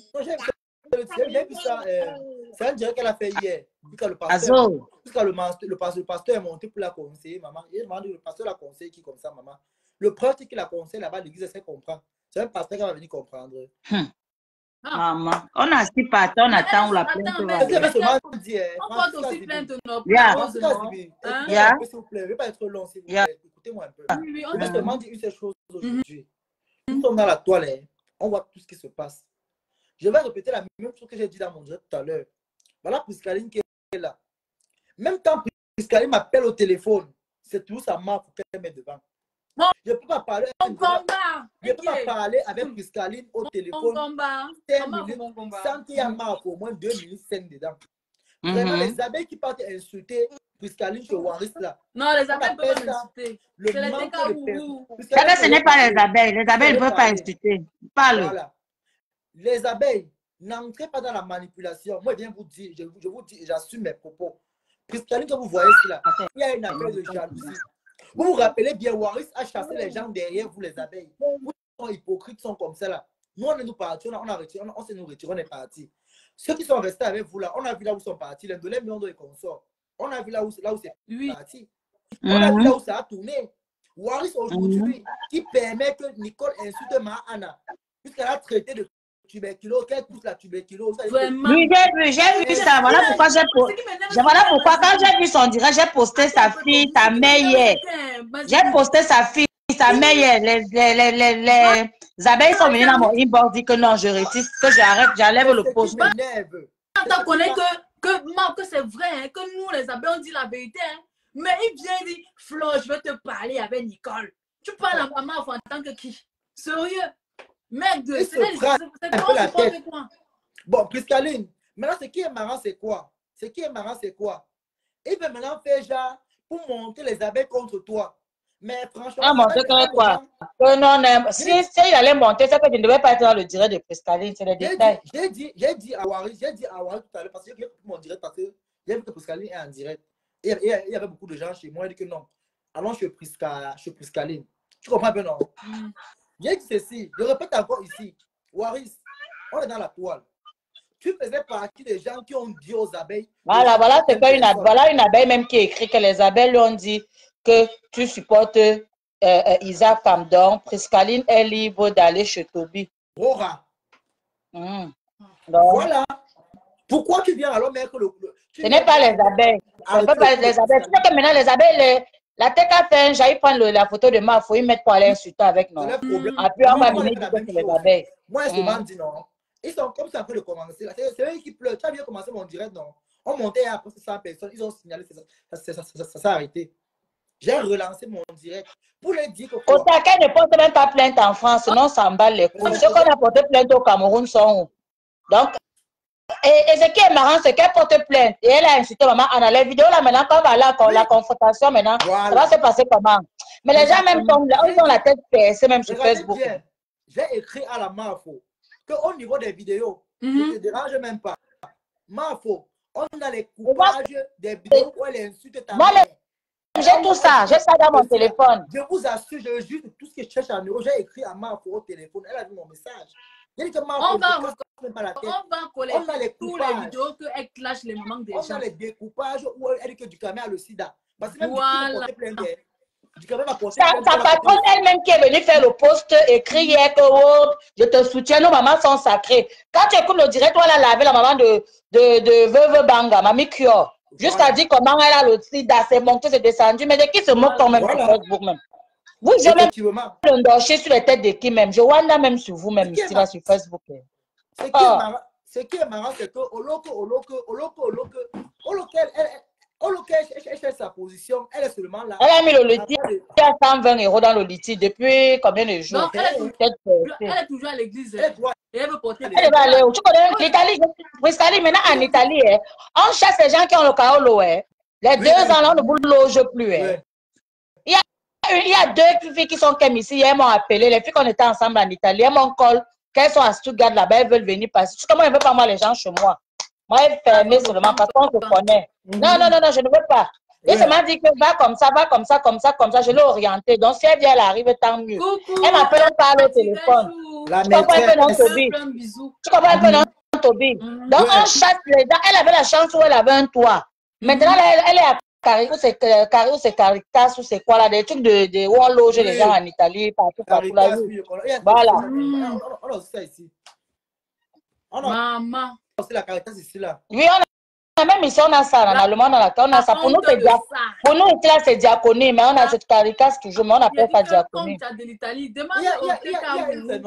J'ai vu ça. euh, c'est un direct qu'elle a fait hier. Jusqu'à le pasteur, Azo. jusqu'à le, mas- le, pasteur, le pasteur est monté pour la conseiller, maman. Il m'a dit le pasteur la conseille qui comme ça, maman. Le prêtre qui la conseille là-bas, l'église, elle sait comprendre. C'est un pasteur qui va venir comprendre. Maman, on a six parties, on attend où la plainte va On porte aussi plainte non Yeah. Francis malheureusement. Zibi, Hein? s'il vous plaît. Je ne vais pas être long, s'il vous plaît. Écoutez-moi un peu. Oui, oui, on Je vais te seulement dire une seule chose aujourd'hui. Nous sommes dans la toile, on voit tout ce qui se passe. Je vais répéter la même chose que j'ai dit dans mon direct tout à l'heure. Voilà Priscaline qui est là. Même quand Priscaline m'appelle au téléphone, c'est toujours sa marque qu'elle met devant. Bon. Je ne peux pas parler, Mon combat. je peux pas parler avec Priscaline au Mon téléphone combat. 5 Comment minutes mon combat sans qu'il y ait marque au moins 2 minutes 5 dedans. Vraiment, Mhm. les abeilles qui partent insulter Priscaline chez Waris là. Non, les abeilles appelle peuvent ça m'insulter. Le manque ce n'est pas les abeilles. Les abeilles ne peuvent pas parler. insulter. Parle. Voilà. Les abeilles, n'entrez pas dans la manipulation. Moi, je viens vous dire, je, vous- je vous dis, j'assume mes propos. Priscaline, que vous voyez cela, il y a une affaire de jalousie. Vous vous rappelez bien, Waris a chassé les gens derrière vous, les abeilles. Vous sont hypocrites, sont comme ça là. Nous, on est nous partis, on a, on a retiré, on, on s'est nous retiré, on est partis. Ceux qui sont restés avec vous là, on a vu là où sont partis, les Ndolé Miondo et consorts. On a vu là où, là où c'est Oui. parti. On a vu Mhm. là où ça a tourné. Waris aujourd'hui, qui permet que Nicole insulte Mahana, puisqu'elle a traité de tuberculose, qu'elle pousse la tuberculose. Vraiment. Oui, j'ai vu, j'ai vu ça. Voilà pourquoi j'ai po- Ce qui m'énerve, j'ai- Voilà pourquoi quand j'ai vu son direct, j'ai posté sa fille, sa mère hier. J'ai posté sa fille, sa mère hier. Les, les, les, les, les abeilles sont venues dans mon inbox, dit que non, je retire, que j'arrête, j'enlève le C'est ce post. qui m'énerve. Quand on connaît que, que, que c'est vrai, hein, que nous, les abeilles, on dit la vérité. hein. Mais il vient dire, Flo, je vais te parler avec Nicole. Tu parles à maman en tant que qui? Sérieux? Mec, de- c'est quoi, quoi, tête. c'est quoi? Bon, Priscaline, maintenant, ce qui est marrant, c'est quoi? Ce qui est marrant, c'est quoi? Il veut maintenant faire genre pour monter les abeilles contre toi. Mais franchement, Ah, monter ça contre quoi? vraiment- Que non, non, si, si il allait monter, c'est que je ne devais pas être dans le direct de Prescaline, c'est détails. dit, j'ai dit, j'ai dit à Waris, j'ai dit à Waris tout à l'heure, parce que j'ai mon direct, parce que j'ai vu que Priscaline est en direct. Et et- et il y avait beaucoup de gens chez moi, il dit que non, allons chez, Prisca, chez Priscaline. Tu comprends bien, non? Mm. J'ai dit ceci, je répète encore ici. Waris, on est dans la toile. Tu faisais partie des gens qui ont dit aux abeilles. Voilà, voilà, c'est pas une, ab- personnes. voilà une abeille même qui écrit que les abeilles lui ont dit que tu supportes euh, euh, Isaac Famdon, Prescaline est libre d'aller chez Toby. Rora. Hmm. Voilà. Pourquoi tu viens alors mettre le. le- tu ce n'est pas les abeilles. Ce Arrêtez n'est pas le- les abeilles. Tu sais que maintenant, les abeilles, les- la tête a fait, j'aille prendre le- la photo de ma, faut y mettre pour aller insulter avec nous. C'est le problème. Après, on va venir dire que les abeilles. Moi, Mm. souvent dit non. Ils sont comme ça en train de commencer. C'est eux qui pleurent. Tu as bien commencé mon direct, non On montait à peu près 100 personnes. Ils ont signalé, ça, ça, ça, ça, ça, ça s'est arrêté. J'ai relancé mon direct pour leur dire que. Autant qu'elle ne porte même pas plainte en France, sinon on s'emballe les couilles. Ceux qu'on a porté plainte au Cameroun sont où? Donc, et, et ce qui est marrant, c'est qu'elle porte plainte et elle a insulté maman Anna. Les vidéos là maintenant, quand on va là, quand la confrontation maintenant, Voilà. ça va se passer comment? Mais les gens même sont là, ils ont la tête percée même sur Facebook. J'ai écrit à la MAFO qu'au niveau des vidéos, Mhm. ne te dérange même pas. MAFO, on a les coupages des vidéos où elle insulte ta Moi, mère. J'ai tout ça, j'ai ça dans mon téléphone. Je vous assure, je juste tout ce que je cherche en euros, j'ai écrit à Marfo au téléphone. Elle a vu mon message. Dit que Marfo, On va, même pas la tête. on va On a collecter les tous les vidéos qu'elle clash les mamans des On gens. a les découpages où elle dit que du a le sida. Parce que même Voilà. plainte. Sa, sa porté patronne elle-même qui est venue faire le post écrit hier que oh, je te soutiens, nos mamans sont sacrées. Quand tu écoutes le direct, on a lavé la maman de, de, de Veuve Banga, Mamie Kyo. Jusqu'à Voilà. dire comment elle a le sida, c'est monté, c'est descendu. Mais de qui se moque quand même Voilà. sur Facebook même? Vous, j'ai même endorché sur les têtes de qui même? Je vois là même sur vous, même qui est ici, là, sur Facebook. eh. Ce qui est marrant, ce qui est marrant, c'est que Oloko, Oloko, Oloko, Oloko, Oloko, elle, elle, Oloko, elle, elle, elle cherche sa position, elle est seulement là. Elle a mis le litige à 120 euros dans le litige depuis combien de jours? Donc, elle est, euh, elle est toujours à l'église. Elle doit Et elle veut porter Elle va aller où? Tu connais l'Italie? Priscali, maintenant en Italie, hein, on chasse les gens qui ont le kaolo. Hein. Les deux oui. ans là, on ne vous loge plus. Hein. Ouais. Il, y a, il y a deux filles qui sont comme ici. Elles m'ont appelé. Les filles qu'on était ensemble en Italie. Elles m'ont call. Qu'elles sont à Stuttgart là-bas. Elles veulent venir passer. Comment elles ne veulent pas moi les gens chez moi Moi, elles ferment seulement parce qu'on se connaît. Non, non, non, non, je ne veux pas. Et Ouais. ça m'a dit que va comme ça, va comme ça, comme ça, comme ça. Je l'ai orienté. Donc, si elle vient, elle arrive, tant mieux. Coucou. Elle m'appelle, on parle au téléphone. La Tu comprends un peu, non, maîtresse. Toby? Tu comprends un peu, non, Toby? Mhm. Donc, Ouais. on chasse les gens. Elle avait la chance où elle avait un toit. Maintenant, elle, elle est à Cari- ou c'est euh, Cari- ou c'est Caritas, ou c'est quoi là, des trucs de, de, où on loge les gens en Italie, partout, partout là. Voilà. On a- ça ici. On a Maman. aussi la Caritas ici, là. Oui, on a même ici, on a ça, en La- allemand, on a, on a ça. Pour nous, dia- pour nous, là, c'est diaconie, mais on a cette Caritas toujours, mais on Il n'appelle pas diaconie. comme tu as de l'Italie, demande Il y a, il y au il il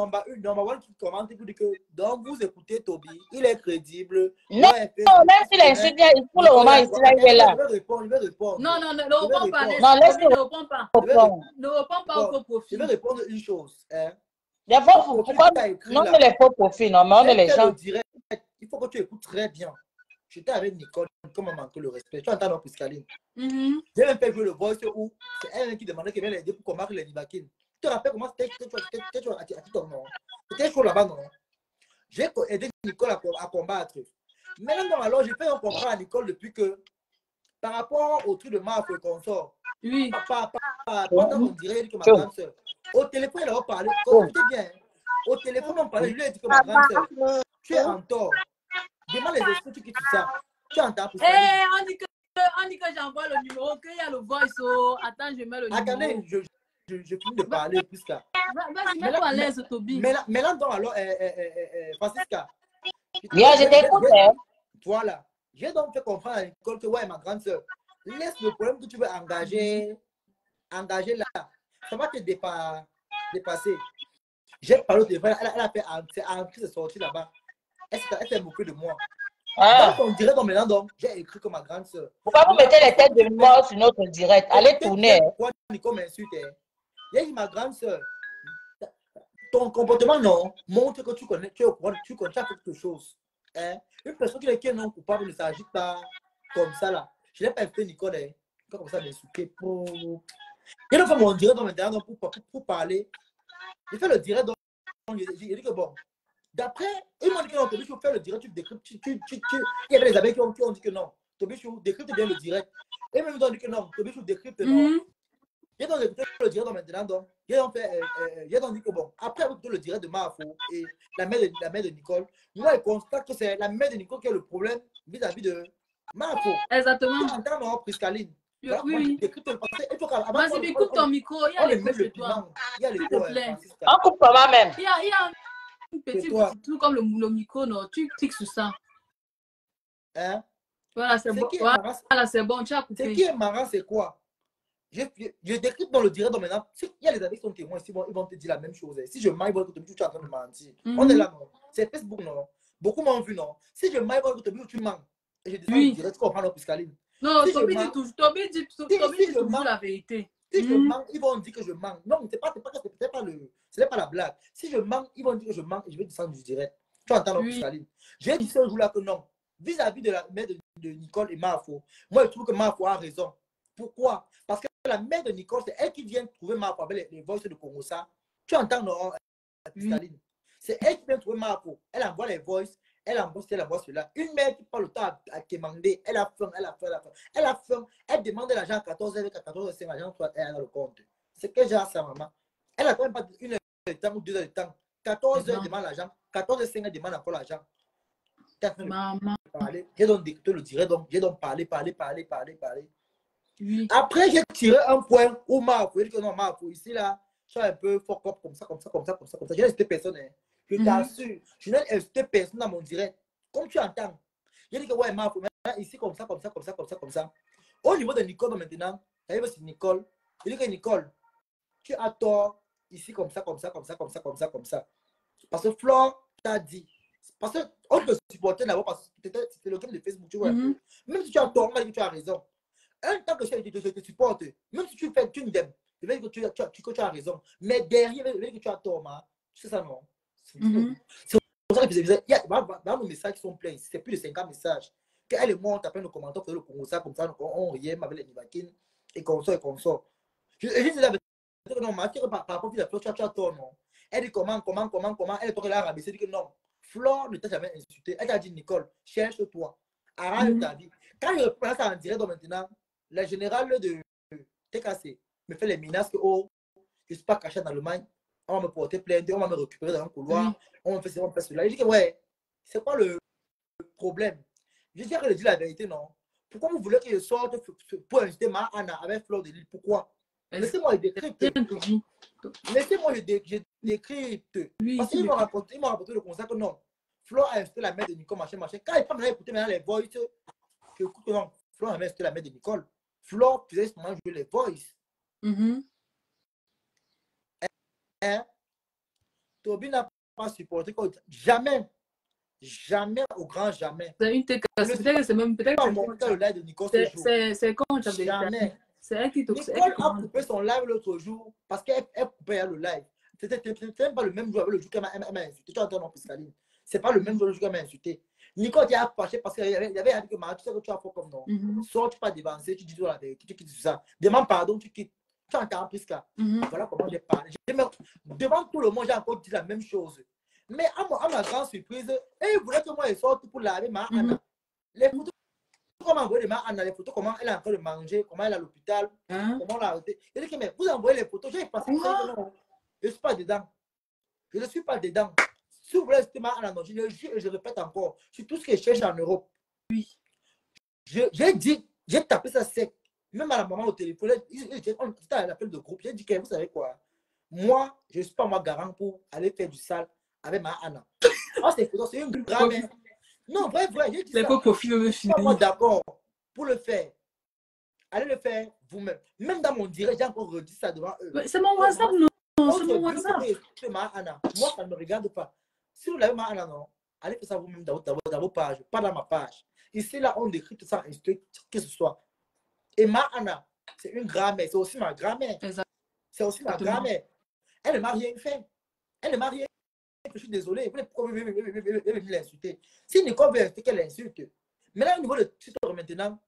number, one qui commente pour dire que donc vous écoutez Toby, il est crédible. Non, Non, même s'il insulte, il- pour le moment, ici, là, il est là. Je vais répondre. Non, non, ne réponds pas. Non, laisse- laisse-le Ne réponds pas. Ne réponds pas au faux Je vais profil. répondre une chose. Hein. Des fois, profil pourquoi non, mais les faux profils, non, mais on est les gens. il faut que tu écoutes très bien. J'étais avec Nicole, comment manquer le respect. Tu entends non, Piscaline. Mhm. J'ai même fait jouer le voice où c'est elle qui demandait qu'elle vienne l'aider pour combattre les Nibakines. Tu te rappelles comment c'était? À Titon, non C'était chaud là-bas, non? J'ai aidé Nicole à, co- à combattre. Maintenant, donc, alors, j'ai fait un comprendre à Nicole depuis que, par rapport au truc de Marc et consort, Oui. pas, pas, pendant qu'on dirait que ma grande soeur, au téléphone, elle a parlé, écoutez bien, hein. au téléphone, on parlait, je lui ai dit que ma grande soeur, tu es en tort. Demande les excuses, tu quittes ça. Tu entends pour Eh, on dit que, on dit que j'envoie le numéro, qu'il y a le voice. Oh. Attends, je mets le Attendez, numéro. je, je, je finis de parler plus là. Vas-y, mets-toi à l'aise, Toby. Mais là, mais là, donc, alors, euh, euh, euh, euh, Francisca. Bien, je t'écoute, hein. Voilà. J'ai donc fait comprendre à l'école que, ouais, ma grande soeur, laisse le problème que tu veux engager, engager là. Ça va te dépa- dépasser. J'ai parlé au téléphone, elle, a- elle a fait, en- c'est entré, c'est sorti là-bas. Elle s'est moquée de moi? Ah. Donc, on dirait donc maintenant, donc, j'ai écrit comme ma grande soeur. Pourquoi vous mettez les têtes de mort sur notre direct? Allez tourner. Pourquoi Nico m'insulte hein? J'ai dit, ma grande soeur, ton comportement, non, montre que tu connais, tu tu connais quelque chose. Hein? Une personne qui est, non coupable ne s'agit pas comme ça, là. Je n'ai pas fait Nicole, hein. Comme ça, m'insulter. Pour... Il a fait mon direct dans maintenant pour, pour, pour parler. J'ai fait le direct, donc, j'ai dit que bon, d'après, ils m'ont dit que non, Toby, tu fais le direct, tu décryptes, tu, tu, tu, tu- Il y avait les abeilles qui ont, qui ont dit que non. Toby, tu décryptes bien le direct. Et même ils ont dit que non, Toby, tu décryptes non. Mhm. J'ai donc écouté le direct dans maintenant, donc, j'ai donc fait, euh, euh, j'ai donc dit que bon, après avoir écouté le direct de Marfo et la mère de, la mère de Nicole, moi, je constate que c'est la mère de Nicole qui a le problème vis-à-vis de Marfo. Exactement. Tu entends, non, Priscaline? Oui, Voilà, oui. je décrypte le passé. Et toi, avant, Vas-y, on- mais on- coupe on- ton micro. Il y on a les chez le toi. Il y a les S'il te cours, plaît. Francisca. On coupe comment même Il y a, il y a un petit toi. truc comme le, le micro, non? Tu cliques sur ça. Hein? Voilà, c'est Ce bon. Voilà, c'est bon. Tu as Ce qui est marrant, c'est quoi? Je, je, je décrypte dans le direct donc maintenant. si- Il y a les amis qui sont témoins ici, bon, ils vont te dire la même chose. hein. Si je maille, ils vont te dire que tu es en train de mentir. On est Mhm. là, non? C'est Facebook, non? Beaucoup m'ont vu, non? Si je maille, ils vont te dire que tu mens. Et je dis Oui. direct, tu comprends, non, Si dit toujours, dit, si toujours la vérité. Si je Mhm. mens, ils vont dire que je mens. Non, c'est pas, pas, pas le, ce n'est pas la blague. Si je mens, ils vont dire que je mens et je vais descendre du direct. Tu entends, Oui. Piscaline J'ai dit ce jour-là que non. Vis-à-vis de la mère de, de Nicole et Marfo, moi, je trouve que Marfo a raison. Pourquoi? Parce que la mère de Nicole, c'est elle qui vient trouver Marfo avec les, les voices de Congo. Ça. Tu entends, non, Piscaline C'est elle qui vient trouver Marfo. Elle envoie les voices. Elle envoie cela, elle envoie cela. Une mère qui parle le temps à, à demander, elle a faim, elle a faim, elle a faim. Elle a faim, elle demande l'argent à 14 h à 14 h l'argent soit elle a le compte. C'est que j'ai à sa maman. Elle a quand même pas une heure de temps ou deux heures de temps. 14 h Maman. demande l'argent, 14 h 5 elle demande encore l'argent. Maman. J'ai donc décrypté le direct, donc j'ai donc parlé, parlé, parlé, parlé, parlé. Oui. Après, j'ai tiré un point où Marco, il dit que non, Marco, ici là, je suis un peu up comme ça, comme ça, comme ça, comme ça, comme ça. Je n'ai insulté personne. hein. Je Mhm. t'assure, je n'ai insulté personne dans mon direct. Comme tu entends. J'ai dit que ouais, maintenant, ici, comme ça, comme ça, comme ça, comme ça, comme ça. Au niveau de Nicole, maintenant, sur Nicole. Il dit que Nicole, tu as tort ici comme ça, comme ça, comme ça, comme ça, comme ça, comme ça. Parce que Flore t'a dit. Parce qu'on te supportait d'abord parce que c'était le game de Facebook, tu vois. Mhm. peu. Même si tu as tort, tu as raison. Un temps que je te, te- te supporte, même si tu fais, tu m'aimes, je dire que tu, que tu as raison. Mais derrière, je dire que tu as tort, ma. Tu sais ça, non? C'est Mhm. c'est pour ça que il y a bah, bah, bah, nos messages qui sont pleins, c'est plus de 50 messages. Qu'elle et moi, on tape nos commentaires, le Congo, ça, comme ça, on, riem avec les Nivakines, et comme ça, et comme ça. Je, la vérité, non, ma par rapport à la fleur, tu as tort, non. Elle dit comment, comment, comment, comment, elle est rabaissé, elle dit que non. Flore ne t'a jamais insulté. Elle t'a dit, Nicole, cherche-toi. Arrête Mhm. ta vie. Quand je reprends ça en direct, donc maintenant, la générale de TKC me fait les menaces que, oh, je ne suis pas caché en Allemagne, on va me porter plainte, on va me récupérer dans un couloir, on me fait cela, on me fait cela. Je dis que, ouais, c'est quoi le problème Je dis qu'elle dit la vérité, non. Pourquoi vous voulez que je sorte pour inviter ma Anna avec Fleur de Lille Pourquoi? Laissez-moi le décrypte. Laissez-moi le dé- je décrypte. Oui, Parce ils m'ont rapporté le constat que non. Flore a invité la mère de Nicole, machin, machin. Quand il prend écouter maintenant les voices, que écoute, non, Flore a invité la mère de Nicole. Flore faisait ce moment jouer les voices. Mhm. Hein? Toby n'a pas supporté jamais, jamais au grand jamais. C'est une. Peut-être c'est même. Peut-être le live de Nicole ce C'est- quand Jamais. C'est elle qui Nicole a coupé son live l'autre jour parce qu'elle elle coupait le live. C'était même pas le même jour avec le jour qu'elle m'a insulté. Tu entends, non, Piscaline? C'est pas le même jour le jour qu'elle m'a insulté. Nicole t'es fâché parce qu'il y avait, dit que tu sais que tu as fait comme non. Mhm. Sors, tu pas dévancer, tu dis toi la vérité, tu quittes ça. Demande pardon, tu quittes. Tu entends Pisca. Mhm. Voilà comment j'ai parlé. Devant tout le monde, j'ai encore dit la même chose. Mais à, mon- à ma grande surprise, et il voulait que moi je sorte pour laver ma Anna. Les photos qu'on m'a envoyé de ma Anna, les photos, comment elle est en train de manger, comment elle est à l'hôpital, Hein? comment on l'a arrêté. Il dit que mais vous envoyez les photos, j'ai passé non. Je ne suis pas dedans. Je ne suis pas dedans. Si vous voulez ma Anna, non, je, et je répète encore, sur tout ce que je cherche en Europe. Oui. Je- J'ai dit, j'ai tapé ça sec. Même à la maman au téléphone, il- il- il- on- c'était un appel de groupe. J'ai dit que vous savez quoi, moi, je ne suis pas moi garant pour aller faire du sale avec ma Anna. Ah, c'est une grand-mère. Non, vrai, vrai, j'ai dit ça. pas moi d'accord pour le faire. Allez le faire vous-même. Même dans mon direct, j'ai encore redit ça devant eux. C'est mon WhatsApp, non? On C'est mon WhatsApp. ma Anna. Moi, ça ne me regarde pas. Si vous l'avez ma Anna, non, allez faire ça vous-même dans, vos- dans dans vos pages, pas dans ma page. Ici, là, on décrit tout ça, instruit, que ce soit. Et ma Anna, c'est une grand-mère, c'est aussi ma grand-mère. C'est aussi ma grand-mère. Elle ne m'a rien fait. Elle ne m'a rien fait. Je suis désolé. Vous venez l'insulter Si Nicole veut insulter, qu'elle insulte. Mais là, au niveau de Twitter maintenant,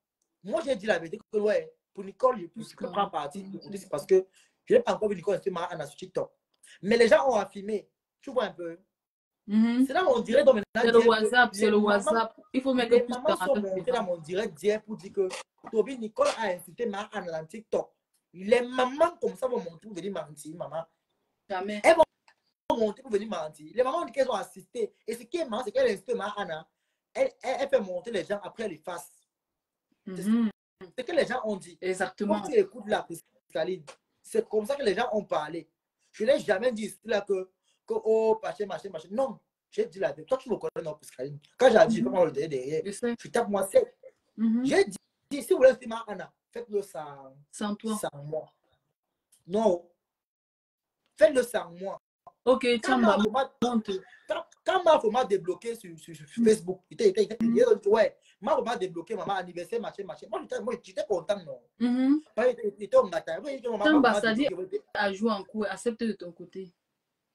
moi, j'ai dit la vérité que, ouais, pour Nicole, je je peux prendre parti. C'est parce que je n'ai pas encore vu Nicole insulter ma Anna sur TikTok. Mais les gens ont affirmé. Tu vois un peu. Mhm. C'est là où on dirait. C'est le dire WhatsApp, c'est le WhatsApp. Il faut mettre plus de montées dans mon direct d'hier pour dire que Toby Nicole a insulté ma Anna dans TikTok. Les mamans comme ça vont monter pour venir mentir, maman. Jamais. Elles vont monter pour venir mentir. Les mamans ont dit qu'elles ont assisté. Et ce qui est marrant, c'est qu'elle insulte ma Anna. Elle, elle, elle fait monter les gens après les faces. Mhm. C'est ce que les gens ont dit. Exactement. Quand tu écoutes la Piscaline, c'est comme ça que les gens ont parlé. Je n'ai jamais dit là que, que oh, machin, machin, machin. Non, j'ai dit la vérité. Toi, tu me connais, non, Piscaline. Quand j'ai dit, je vais le derrière, derrière. Tape moi 7. Mhm. J'ai dit, si vous voulez ma Anna, faites-le sans, Sans toi. sans moi. Non. Faites-le sans moi. Ok, Quand ma quand- quand ma débloqué sur, sur, sur Facebook, il était, il était, il était- il était- ouais, ma format débloqué, maman, anniversaire, machin, machin. Moi, j'étais, content, non. Mhm. Moi, j'étais- j'étais au matin. Maman dit débloqué. à jouer en cours, accepte de ton côté.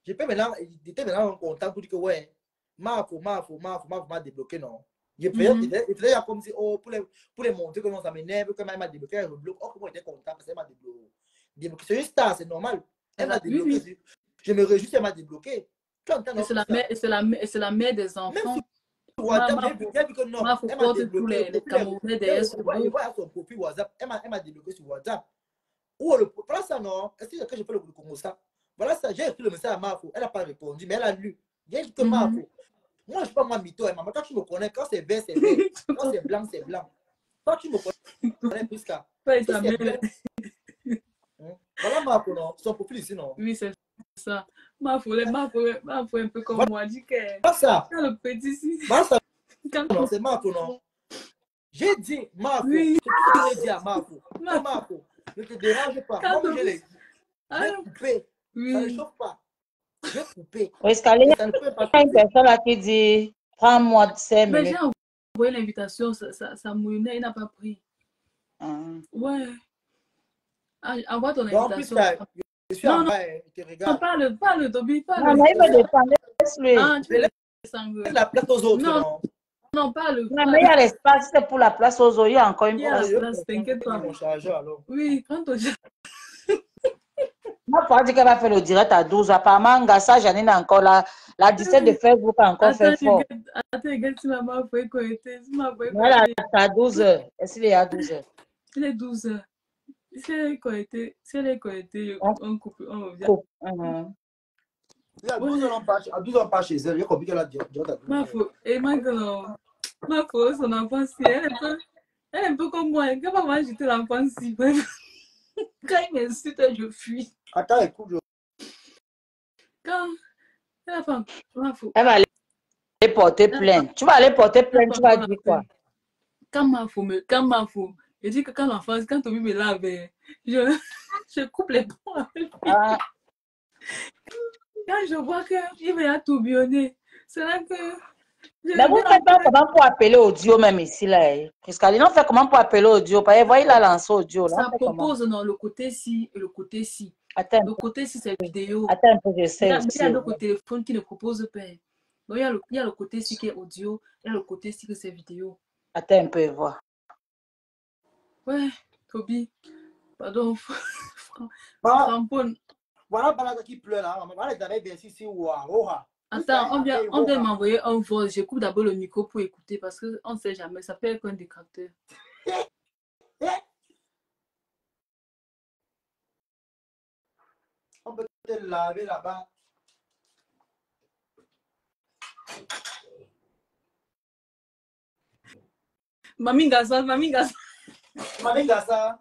Je peux maintenant, j'étais maintenant content pour dire que, ouais, ma format, ma format, ma débloqué, non. Je faisais, il faisait- il faisait comme si, oh, pour les, pour les montrer que non, ça m'énerve, que m'a débloqué, elle rebloque. Oh, comment j'étais content parce qu'elle m'a débloqué. débloqué. C'est une star, c'est normal. Elle m'a Oui, débloqué. Je me réjouis qu'elle m'a débloqué. Tu entends, Et non, c'est la ça? mère, et c'est la mère, et c'est la mère des enfants. Sur WhatsApp, Ma- j'ai vu, que non. ma elle m'a débloqué. les- les Camerounais derrière Je son vois- profil WhatsApp, elle m'a débloqué sur WhatsApp. Ou le voilà ça non. Est-ce que je peux le Congo ça? Voilà ça, j'ai écrit le message à Mafo. Elle n'a pas répondu, mais elle a lu. J'ai dit que Mhm. Mafo. Moi, je ne suis pas moi mytho, maman. Quand tu me connais, quand c'est vert, c'est vert. quand c'est blanc, c'est blanc. Quand tu me connais plus qu'à. Ouais, Hein? Voilà Mafo, non? Son profil ici, non? Oui, c'est ça. Ma foule, ma foule, ma foule un peu comme Voilà. moi. Dis que. Voilà ça. Quand le petit ici. Voilà ça. Quand- Non, c'est Mafo, non? J'ai dit Mafo. Oui. Ce que j'ai dit à. Non, Mafo. Ne te dérange pas. Quand Moi, je l'ai Ah, couper. Ça ne oui. chauffe pas. Je vais couper. Oui, Scaline, Et ça ne peut pas il y a une personne là qui dit prends-moi 5 Mais j'ai envoyé l'invitation, ça, ça, ça moulinait, il n'a pas pris. Hum. Ouais. Ah, envoie ton plus, invitation. là, je suis Non, en non, bas, il te non, regarde. parle, parle, Toby, Non, parle. non, il veut descendre, laisse-lui. Ah, tu Je laisse la place aux autres, Non, non. non, parle, Non, mais il y a l'espace, c'est pour la place aux eaux, il y a encore une Il y a la place. Je place, t'inquiète pas. mon chargeur alors. Oui, prends ton Moi, pour dire qu'elle va faire le direct à 12 Apparemment, Ngassa, Janine, est encore là. La 17 de Facebook a encore Attends, fait fort. attends, regarde si maman a fait connecter. Si maman a fait Voilà, c'est à 12 heures. Est-ce qu'il est à 12 heures? Il est 12 heures. Si elle est connectée, si elle est connectée, On on coupe, on revient. coupe. Mhm. Oui, à 12 ans, à 12 ans, on part chez elle. J'ai compris qu'elle a dit direct à 12 Ma faute. Et maintenant, ma faute, son enfant, si elle est un peu, elle est un peu comme moi. Quand maman j'étais l'enfant, si bref. Quand il m'insulte, je fuis. Attends, écoute, je... Quand a ma faute. Elle va aller porter plainte. Tu vas aller porter plainte, tu vas dire quoi? Quand ma me- quand ma faute, je dis que quand l'enfant, quand Toby me lave, eh, je, je coupe les ponts avec lui. Ah, Quand je vois qu'il va tourbillonner, c'est là que mais vous reviens faites pas après. comment pour appeler audio même ici là. eh? Priscaline, on fait comment pour appeler audio? Parce que voyez, il a lancé audio là. Ça propose dans le côté ci et le côté ci. Attends, Le côté ci, c'est vidéo. attends un peu, je Il y sais a, il y a d'autres téléphones qui ne proposent pas. Donc, il y a le, il y a le côté ci qui est audio, il y a le côté ci que c'est vidéo. Attends un peu, et voir. Ouais, Toby, pardon, Voilà, voilà, Balada qui pleure là. Voilà, les bien sûr, si, ouah, ouah. Attends, on vient, on vient m'envoyer un vol. J'écoute d'abord le micro pour écouter parce qu'on ne sait jamais. Ça peut être un détracteur. On peut te laver là-bas. Mamie Gaza, Mamie Gaza, Mamie Gassa,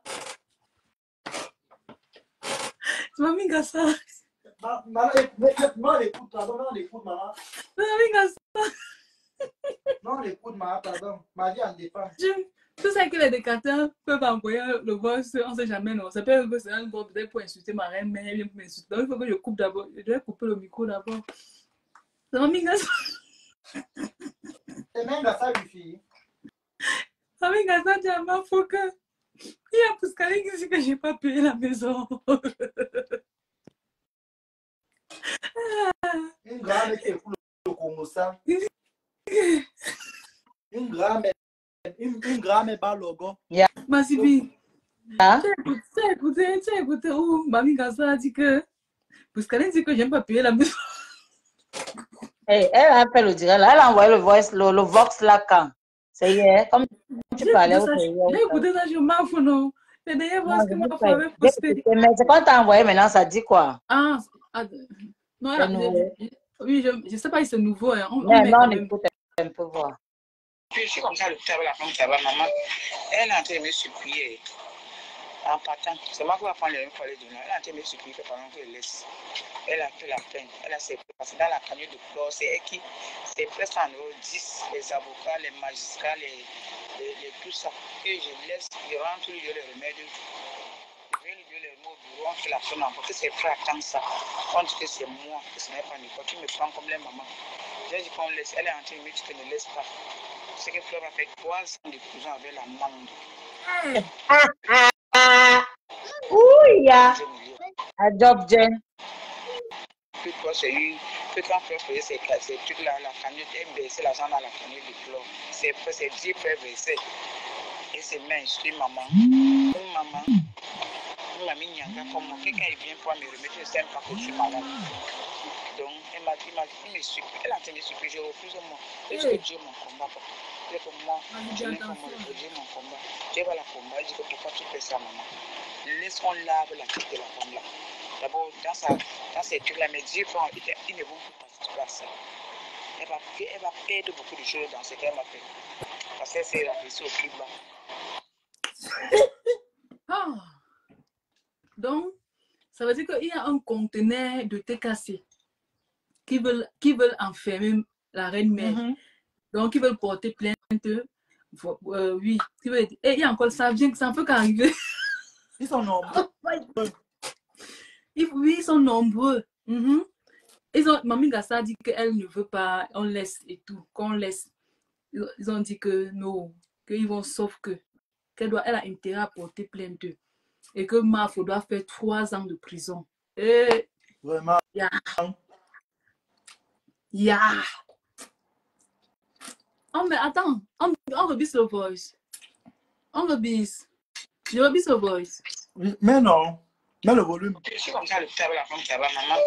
Mamie Gaza, ma- maman, écoute, pardon, maman, écoute, maman. Mamie Gaza. Non, écoute, maman, pardon. Ma vie en dépend. Tu sais que les détracteurs peuvent envoyer le sur- on ne sait jamais, non. Ça peut être que c'est un vol peut-être pour insulter ma reine, mais elle vient pour m'insulter. Donc, il faut que je coupe d'abord. Je dois couper le micro d'abord. C'est Mamie Gaza. C'est même fille. Mamie Gaza dit à ma faut que. Il y a Pascaline qui dit que je n'ai pas payé la maison. Une grand-mère qui écoute le Congo, ça. Une grand-mère. Une, une grand-mère par logo. Ma Sibi, Hein? tu as écouté, tu as écouté, où Mamie Gaza a dit que. Pascaline dit que n'ai pas payé la maison. Eh, elle a fait le direct là. Elle a envoyé le, voice, le, le vox là quand? C'est hier, comme tu parlais. c'est j'ai écouté ça, je m'en fous, non? Et d'ailleurs, ce que je ma femme avait posté. Mais c'est quand t'as envoyé maintenant, ça dit quoi? Ah, ah, non, C'est je- je- oui, je ne sais pas si c'est nouveau. Hein. On, on Mais met non, on même. écoute un peu voir. Puis c'est comme ça, le faire la femme, ça va, maman. Elle est en train de me supplier. En partant, c'est moi qui vais prendre le foyer de nous. Elle est en train de me supplier que pendant que je laisse. Elle a fait la peine. Elle a ses parce que dans la cagnotte de flore, c'est elle qui, c'est presque en euros 10, les avocats, les magistrats, les, les, les- tout ça. Que je laisse, je rentre, je le remède. Je au bureau, on fait la peine encore. Que ses frères attendent ça. On dit que c'est moi, que ce n'est pas Nicole. Tu me prends comme les mamans. J'ai dit qu'on laisse. Elle est en train de me dire que ne laisse pas. C'est que Fleur a fait trois ans de prison avec la mangue. Ouh, ya. À job, Jen. Puis toi, c'est eu que quand Fleur faisait ces, ces trucs-là, la cagnotte, elle baissait l'argent dans la cagnotte de Fleur. C'est c'est Dieu Frère versait. Et c'est main, je suis maman. Une Une mamie nyanga comme il vient pour me remettre, je ne sais pas que je suis malade. Donc, elle m'a dit, elle m'a dit, il me supplie. Elle a me supplier, je refuse moi. Est-ce que Dieu mon combat, que moi, Dieu mon combat. Dieu va la combat. Je dis que pourquoi tu fais ça, maman? Laisse qu'on lave la tête de la femme là. D'abord, dans, sa, dans ces trucs-là, ne vont pas participer à ça. Elle va, elle va perdre beaucoup de choses dans ce qu'elle m'a fait. Parce qu'elle s'est rabaissée au plus bas. Ah. Donc, ça veut dire qu'il y a un conteneur de TKC qui veulent, qui veulent enfermer la reine mère. Donc, ils veulent porter plainte. Euh, oui. Et il y a encore ça, vient que ça ne peut qu'arriver. Ils sont. Ils- oui, ils sont nombreux. Mhm. Ils ont, Mamie Gassa dit qu'elle ne veut pas, on laisse et tout, qu'on laisse. Ils ont- ils ont dit que non, qu'ils vont, sauf que, qu'elle doit, elle a intérêt à porter plainte. Et que Mafo doit faire trois ans de prison. Et, Vraiment. ya, ya. Oh, mais attends, on, on rebisse le voice. On rebisse. Je rebisse le voice. Mais non. Mets le volume. Je suis comme ça, le faire la femme qui va, maman.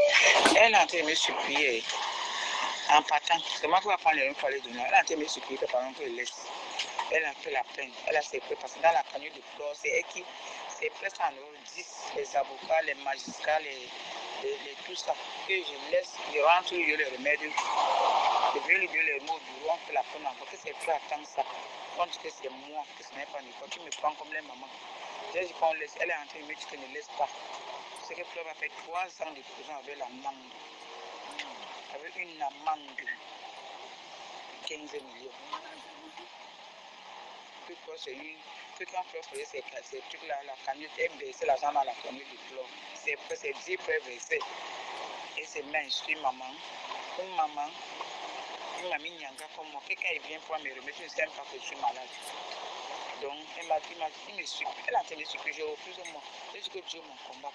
Elle est en train de me supplier en partant. C'est moi qui vais prendre une fois les donner. Elle est en train de me supplier que pendant que je laisse. Elle a fait la peine. Elle a ses prêts parce que dans la cagnotte de fleurs, c'est elle qui. C'est presque en euros 10, les avocats, les magistrats, les, les, tout ça. Que je laisse, je rentre, je les remède. Je vais lui dire les mots du fait la peine encore. Que c'est fait attendre ça. Dit que c'est moi, que ce n'est pas Nicole. Tu me prends comme les mamans. J'ai dit qu'on laisse. Elle est en train de me dire que ne laisse pas. C'est que Fleur a fait trois ans de prison avec l'amende. Avec une amende de 15 millions. Que quoi, c'est une. Que quand Fleur faisait ces, trucs-là, la cagnotte, elle versait l'argent dans la cagnotte de Fleur. C'est c'est 10 frères versés. Et c'est main, je suis maman. Une maman, une mamie nyanga comme moi. Quelqu'un vient pour me remettre, je je suis malade. Donc, elle m'a dit, elle m'a dit, il me suit. Elle a entendu ce que je refuse moi. Je dis que Dieu mon combat.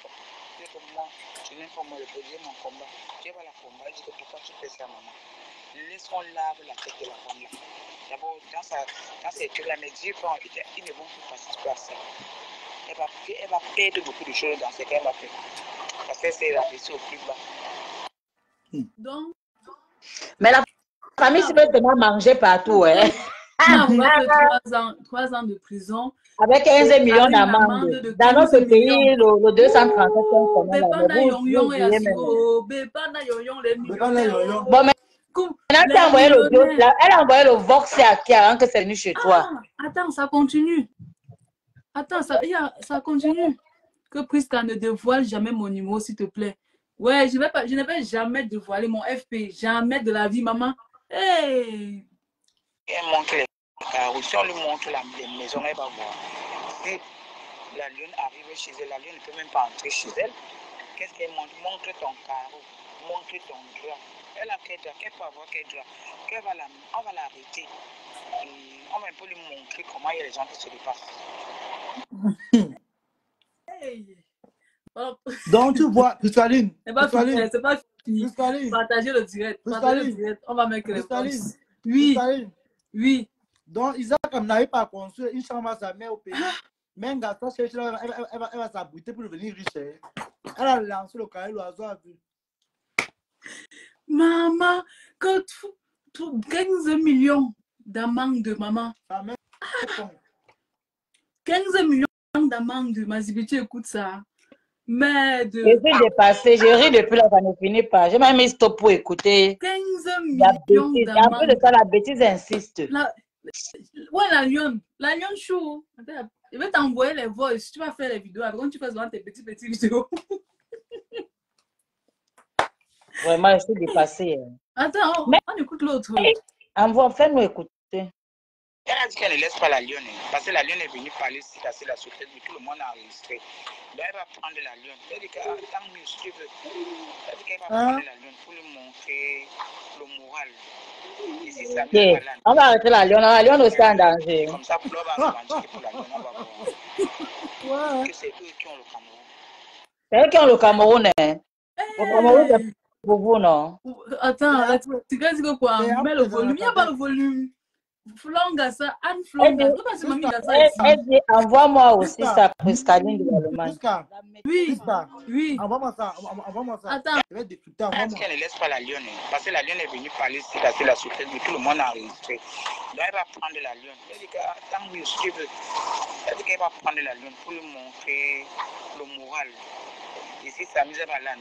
Dieu moi, je n'aime pas moi le Dieu mon combat. Dieu va la combat. Je dis que pourquoi tu fais ça, maman Laisse-moi lave la tête de la femme là. D'abord, dans, sa, dans ces trucs-là, mais Dieu, quand il ils ne vont plus participer à ça. Elle va, elle va perdre beaucoup de choses dans ce qu'elle va faire. Parce qu'elle s'est rabaissée au plus bas. Donc, Mais la famille, c'est maintenant manger partout. Hein. on va trois ans, trois ans de prison. Avec 15 millions Avec une d'amendes. amende de Dans 15 notre pays, millions. le, le 237 est quand même. Bepana mais vous- yon vous yon et oubliez même. asuro. Bepana yon yon les millionnaires. Bon, mais le elle a envoyé le Vox à qui avant que c'est venu chez toi? Ah, attends, ça continue. Attends, ça, il y a- ça continue. Que Priska ne dévoile jamais mon numéro, s'il te plaît. Ouais, je, vais pas, je ne vais jamais dévoiler mon FP. Jamais de la vie, maman. Hey! Elle montre les carreaux. Si on lui montre la, les maisons, elle va voir. Si la lune arrive chez elle, la lune ne peut même pas entrer chez elle. Qu'est-ce qu'elle montre? Montre ton carreau, montre ton drap. Elle a quel drap? Qu'elle peut avoir quel drap? Qu'elle va la, On va l'arrêter. Et on va un peu lui montrer comment il y a les gens qui se dépassent. Hey! Oh. Donc, tu vois, Cristalline, C'est pas fini, c'est pas fini. Cristalline, Partagez le direct. Partagez le direct. On va mettre les. Oui. Oui. Donc, Isaac comme n'arrive pas à construire une chambre à sa mère au pays. Mais un garçon elle, va- elle, va- elle va s'abriter pour devenir riche. hein. Elle a lancé le carré, l'oiseau a vu. Maman, que tu, tu 15 millions d'amende de maman. Sa mère, 15 millions d'amende, Mazibi, tu écoutes ça. Mais de Je suis dépassée, je ris depuis là, ça ne finit pas. J'ai même mis stop pour écouter 15 la millions. Et en plus de ça, la bêtise insiste. La... Ouais, la lionne. La lionne chou. Je vais t'envoyer les voices. Tu vas faire les vidéos. Quand tu fais souvent tes petits, petits vidéos. Vraiment, je suis dépassée. hein. Attends, on, Mais on écoute l'autre. envoie, fais-nous écouter. Elle a dit qu'elle ne laisse pas la lionne. hein, Parce que la lionne est venue parler ici, casser la société, mais tout le monde a enregistré. Donc elle va prendre la lionne. Elle dit que ah, tant mieux si tu veux. Elle dit qu'elle va Hein? prendre la lionne pour lui montrer le moral. Et c'est ça, va on va arrêter la lionne. La lionne aussi en danger. Comme ça, Flo va revendiquer pour la lionne. On va voir. Ouais. Que c'est eux qui ont le Cameroun. C'est eux qui ont le Cameroun. Hein. Le Cameroun, c'est pour vous, non? Attends, tu quoi? et Mets le volume. Il n'y a pas le volume. Flongassa, Anne que Gassa elle, dit, envoie-moi aussi sa Priscaline de l'Allemagne. Oui, oui. envoie-moi ça, envoie- envoie-moi ça. Attends, Je vais envoie-moi. qu'elle ne laisse pas la lionne? Parce que la lionne est venue parler ici, casser la société, mais tout le monde a enregistré. Donc elle va prendre la lionne. Elle dit que tant mieux si tu veux. Elle dit qu'elle va prendre la lionne pour lui montrer le moral. Et si ça mise va là,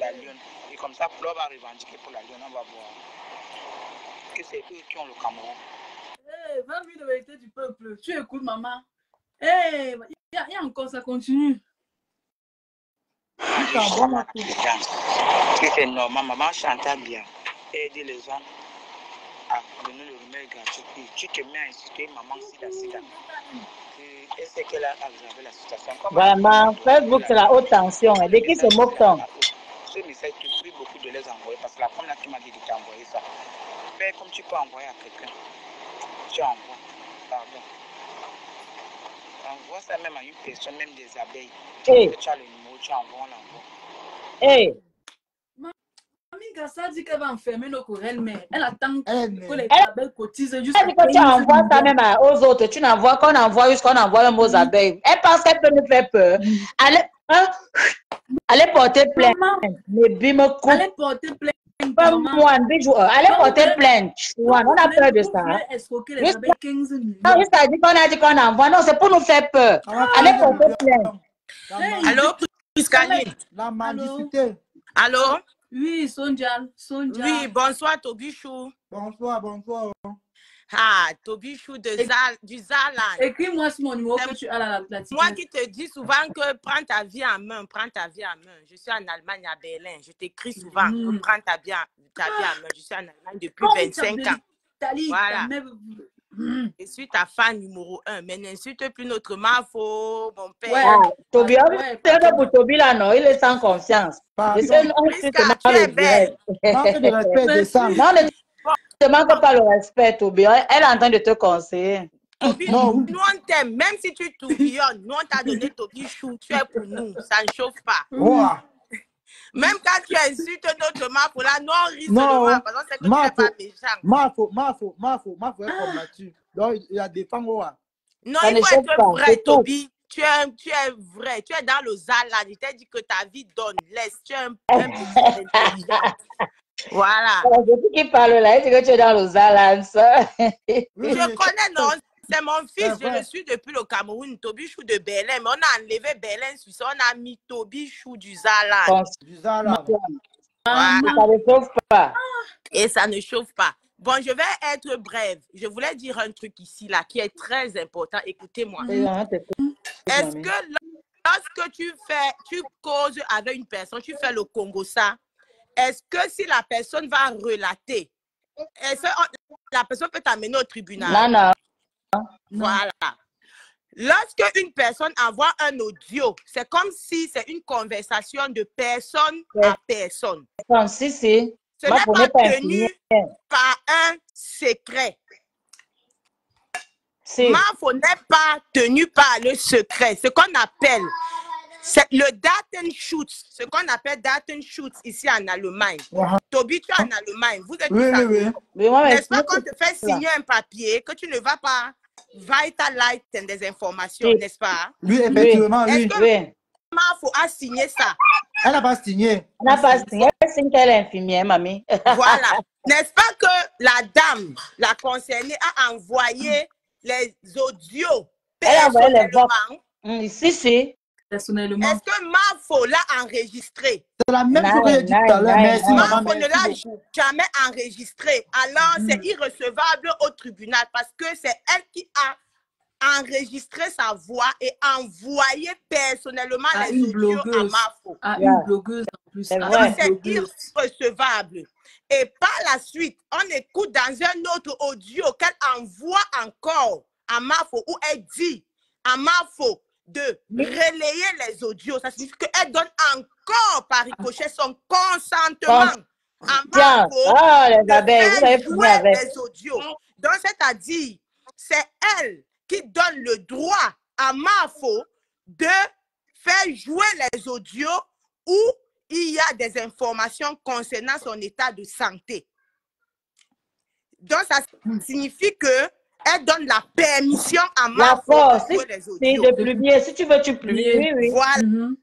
la lionne. Et comme ça, Flo va revendiquer pour la lionne, on va voir. Que c'est eux qui ont le Cameroun. hey, 20 000 de vérité du peuple. Tu écoutes, maman. Hey, il y, y a encore, ça continue. C'est normal, maman chantait bien. Aider les gens à donner le remède gratuit. Tu te mets à insulter maman, sida, sida. Sait qu'elle a aggravé la situation? Vraiment, Facebook, la c'est la haute tension. de qui se moque-t-on Ce message, tu pries beaucoup de les envoyer parce que la première qui m'a dit de t'envoyer ça. Fais comme tu peux envoyer à quelqu'un. Tu envoies. Pardon. Envoie ça même à une personne, même des abeilles. Hey. Tu as le numéro, tu envoies, on l'envoie. Hey, Mamie Gassa dit qu'elle va enfermer nos courelles, mais elle attend Elle, que les Elle- abeilles cotisent elle jusqu'à dit que tu 15 envoies ça même à- aux autres. Tu n'envoies qu'on envoie jusqu'on envoie même aux abeilles. Elle pense qu'elle peut nous faire peur. Allez, hein, allez porter plainte. Maman, Mais bim, allez porter plainte. Pas moi, bijou. Allez porter plainte. On a peur de ça. Juste abeilles 15 Non, juste à dire qu'on a dit qu'on envoie. Non, c'est pour nous faire peur. Va Allez porter plainte. Allô, Priscaline la Allô? mendicité. Allô? Oui, Sonja, Sonja. Oui, bonsoir Tobichou. Bonsoir, bonsoir. Ah, Tobichou de Zal, du Zalan. Écris-moi sur mon numéro C'est que tu as là, la platine. moi qui te dis souvent que prends ta vie en main, prends ta vie en main. Je suis en Allemagne à Berlin. Je t'écris souvent que Mm. prends ta vie, en, ta vie en main. Je suis en Allemagne depuis Comme tu as 25 de ans. Voilà. Mm. Je suis ta fan numéro un. Mais n'insulte plus notre mafo, mon père. Ouais. Ah, Toby, on Ouais, pour Toby là, non, il est sans confiance. Je sais, Prisca, tu es belle. Manque de respect, Merci. Ne te manque pas le respect, Toby. Elle est en train de te conseiller. Tobi, Non. nous on t'aime. Même si tu tourbillonnes, nous on t'a donné Tobichou. Tu es pour nous. Ça ne chauffe pas. Même quand tu insultes notre Mafo, là, nous on rit Non, seulement parce qu'on sait que tu n'es pas méchant. Mafo, Mafo, Mafo, Mafo est comme Mathieu. Donc, il a ouah. Non, Ça il faut être pas, vrai. Toby. Tu es, tu es vrai. Tu es dans le Zala. Je t'ai dit que ta vie donne. Laisse. Tu es un, petit intelligent. Voilà. Alors, Depuis qu'il parle là, dit que tu es dans le Zalance. Oui, Je connais, non. C'est mon fils. C'est Je le suis depuis le Cameroun. Toby Chou de Berlin. Mais on a enlevé Berlin Suisse. On a mis Toby Chou du Zala. Conscience, Du Zala. Voilà. Ça ne chauffe pas. et ça ne chauffe pas. Bon, je vais être brève. Je voulais dire un truc ici, là, qui est très important. Écoutez-moi. Est-ce que lorsque tu fais, tu causes avec une personne, tu fais le Congo ça, est-ce que si la personne va relater, est-ce que on- la personne peut t'amener au tribunal? Non, non. Voilà. Lorsque une personne envoie un audio, c'est comme si c'est une conversation de personne à personne. Si, si. Ce n'est pas tenu par un secret. Si. Mafo n'est pas tenu par le secret. Ce qu'on appelle, c'est le Datenschutz. Ce qu'on appelle Datenschutz ici en Allemagne. Toby, tu es en Allemagne. Vous êtes Oui, oui, oui. Mais moi, N'est-ce pas qu'on te fait signer un papier que tu ne vas pas Vitalight des informations, Oui. n'est-ce pas? Oui, effectivement, Est-ce oui. que Oui. Mafo a signé ça? Elle n'a pas signé. On n'a pas signé. Elle signe qu'elle est infirmière, mamie. Voilà. N'est-ce pas que la dame, la concernée, a envoyé les audios Elle a envoyé les voix. Hum, Si, si. Personnellement. Est-ce que Mafo l'a enregistré? C'est la même chose que j'ai dit tout à l'heure. Merci, ne l'a jamais enregistré. Alors, c'est irrecevable au tribunal parce que c'est elle qui a enregistré sa voix et envoyé personnellement À les audios à. Mafo. À Yeah. une blogueuse en plus. C'est irrecevable. Et par la suite, on écoute dans un autre audio qu'elle envoie encore à Mafo où elle dit à Mafo de relayer les audios. Ça signifie qu'elle donne encore par ricochet son consentement Tiens. Mafo Ah, les abeilles. Vous faire avez fini jouer avec. les audios. Donc, c'est-à-dire, c'est elle qui donne le droit à Mafo de faire jouer les audios où il y a des informations concernant son état de santé. Donc, ça signifie que elle donne la permission à La Mafo force. audios. de publier. Si tu veux, tu publies. Oui, oui. Voilà. Mhm.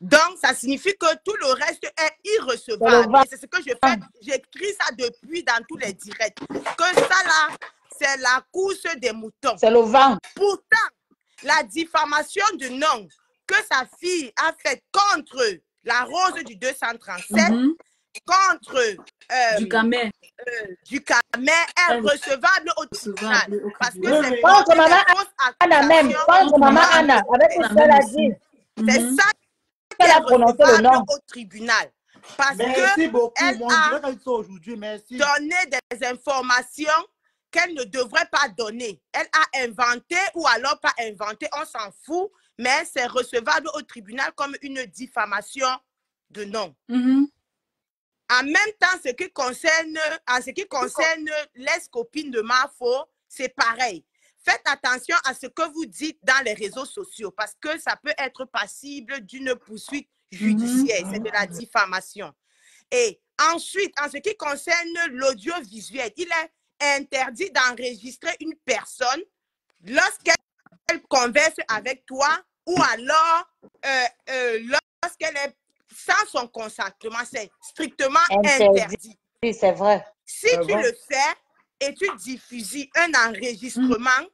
Donc, ça signifie que tout le reste est C'est le irrecevable. c'est ce que je fais. J'écris ça depuis dans tous les directs. Que ça là, c'est la course des moutons. C'est le vent. Pourtant, la diffamation de nom que sa fille a faite contre la rose du 237, Mhm. Contre euh, Du camé. euh, du Camet est Elle- recevable au tribunal. Parce que c'est maman des fausses Anna même. Contre maman Anna. Avec La ce qu'elle a même dit. ici. C'est Mhm. ça qui Elle est a prononcé le recevable nom. au tribunal. Parce Merci que beaucoup. elle Mon a merci. donné des informations qu'elle ne devrait pas donner. Elle a inventé ou alors pas inventé, on s'en fout, mais c'est recevable au tribunal comme une diffamation de nom. Mhm. En même temps, ce qui concerne, en ce qui concerne l'ex-copine de Mafo, c'est pareil. Faites attention à ce que vous dites dans les réseaux sociaux parce que ça peut être passible d'une poursuite judiciaire. C'est de la diffamation. Et ensuite, en ce qui concerne l'audiovisuel, il est interdit d'enregistrer une personne lorsqu'elle converse avec toi ou alors euh, euh, lorsqu'elle est sans son consentement. C'est strictement Interdit. Oui, c'est vrai. Si tu le fais et tu diffuses un enregistrement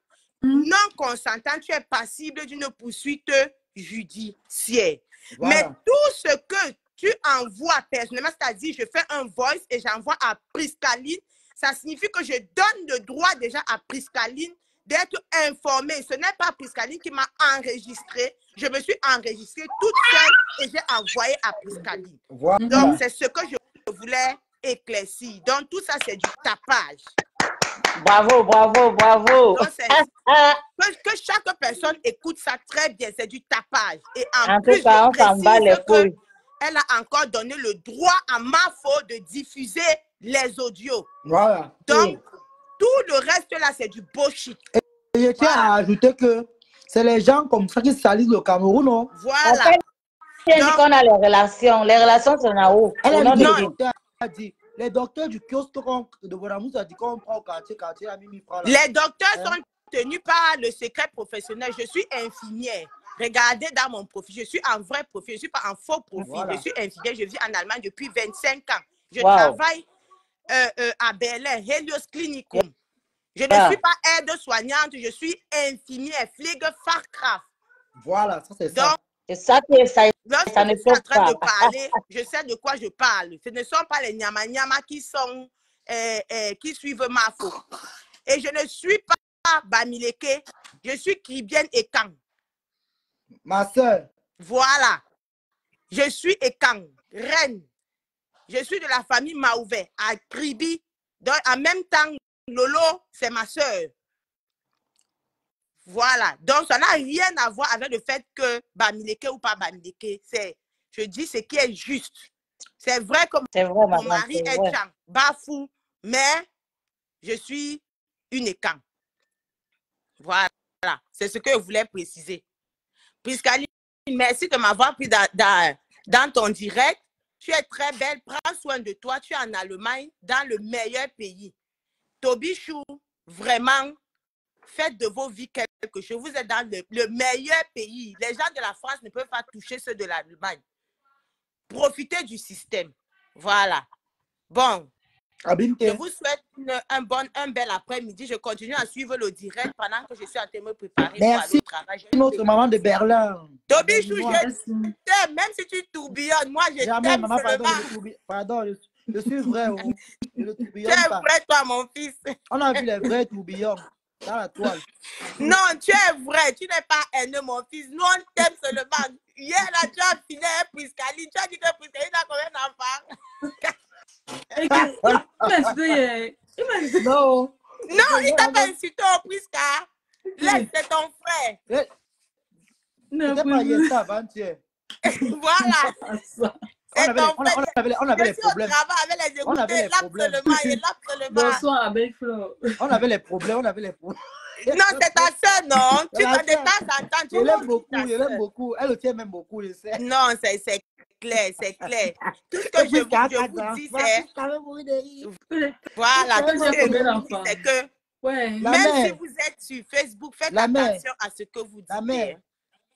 non consentant, tu es passible d'une poursuite judiciaire. Voilà. Mais tout ce que tu envoies personnellement, c'est-à-dire je fais un voice et j'envoie à Priscaline, ça signifie que je donne le droit déjà à Priscaline d'être informée. Ce n'est pas Priscaline qui m'a enregistré. Je me suis enregistrée toute seule et j'ai envoyé à Priscaline. Voilà. Donc, c'est ce que je voulais éclaircir. Donc, tout ça, c'est du tapage. Bravo, bravo, bravo. Donc, c'est- que, que chaque personne écoute ça très bien. C'est du tapage. Et en, En plus, cas, on bat les que couilles. elle a encore donné le droit à ma faute de diffuser les audios. Voilà. Donc, tout le reste là, c'est du bullshit. Et je tiens à ajouter que c'est les gens comme ça qui salissent le Cameroun, non? Voilà. En fait, elle dit qu'on a les relations. Les relations, c'est en haut. Elle a dit, a dit, les docteurs du kiosque de Bonamous a dit qu'on prend au quartier, quartier à Mimi prend là. Les docteurs Hein? sont tenus par le secret professionnel. Je suis infirmière. Regardez dans mon profil. Je suis en vrai profil. Je ne suis pas en faux profil. Voilà. Je suis infirmière. Je vis en Allemagne depuis 25 ans. Je Wow. travaille euh, euh, à Berlin, Helios Clinicum. Je ne suis pas aide-soignante. Je suis infirmière, Pflegefachkraft. Voilà, ça c'est Donc, ça. C'est ça ça. Lorsque Ça ne je suis en train de pas. parler, je sais de quoi je parle. Ce ne sont pas les nyama-nyama qui sont euh, euh, qui suivent ma faute. Et je ne suis pas Bamileke, je suis Kribienne Ekan. Ma soeur, Voilà. Je suis Ekan, reine. Je suis de la famille Maouvé, à Kribi. Donc, en même temps, Lolo, c'est ma soeur. Voilà. Donc, ça n'a rien à voir avec le fait que Bamileke ou pas Bamileke. C'est, je dis ce qui est juste. C'est vrai que C'est vrai, mon mari est vrai. Tchang, Bafou, mais je suis une Ekan. Voilà. C'est ce que je voulais préciser. Priscaline, merci de m'avoir pris dans, dans, dans ton direct. Tu es très belle. Prends soin de toi. Tu es en Allemagne, dans le meilleur pays. Tobichou, vraiment, faites de vos vies quelque chose. Vous êtes dans le, le meilleur pays. Les gens de la France ne peuvent pas toucher ceux de l'Allemagne. Profitez du système. Voilà. Bon. Je vous souhaite une- un, bon, un bel après-midi. Je continue à suivre le direct pendant que je suis en train de me préparer pour aller Merci, au travail. Je notre maman de Berlin. Tobichou, Moi, je t'aime, même si tu tourbillonnes, moi je t'aime maman, pardon, je, tourbillonne- pardon, je, je suis vrai. oh. Je ne Tu es vrai, toi, mon fils. On a vu les vrais tourbillons dans la toile. Non, tu es vrai, tu n'es pas haineux, mon fils. Nous, on t'aime seulement. Hier, là, tu as filé Priscaline. Tu as dit que Priscaline a combien d'enfants Non. Non, il t'a pas insulté au Prisca. Laisse, c'est ton frère. Non, ça, avant-hier. Voilà. On avait, on, a- on avait, on avait les problèmes. les On avait les problèmes. Bonsoir, avec Flo. On avait les problèmes, on avait les problèmes. Non, c'est ta soeur, non Tu as de sœur. temps en Je l'aime beaucoup, je l'aime beaucoup. Elle le tient même beaucoup, je sais. Non, c'est c'est clair, c'est clair. Tout ce que je, vous- je vous dis, c'est. Voilà, tout ce que je vous dis, c'est que Ouais. La même si vous êtes sur Facebook, faites La mère. attention à ce que vous dites. La mère.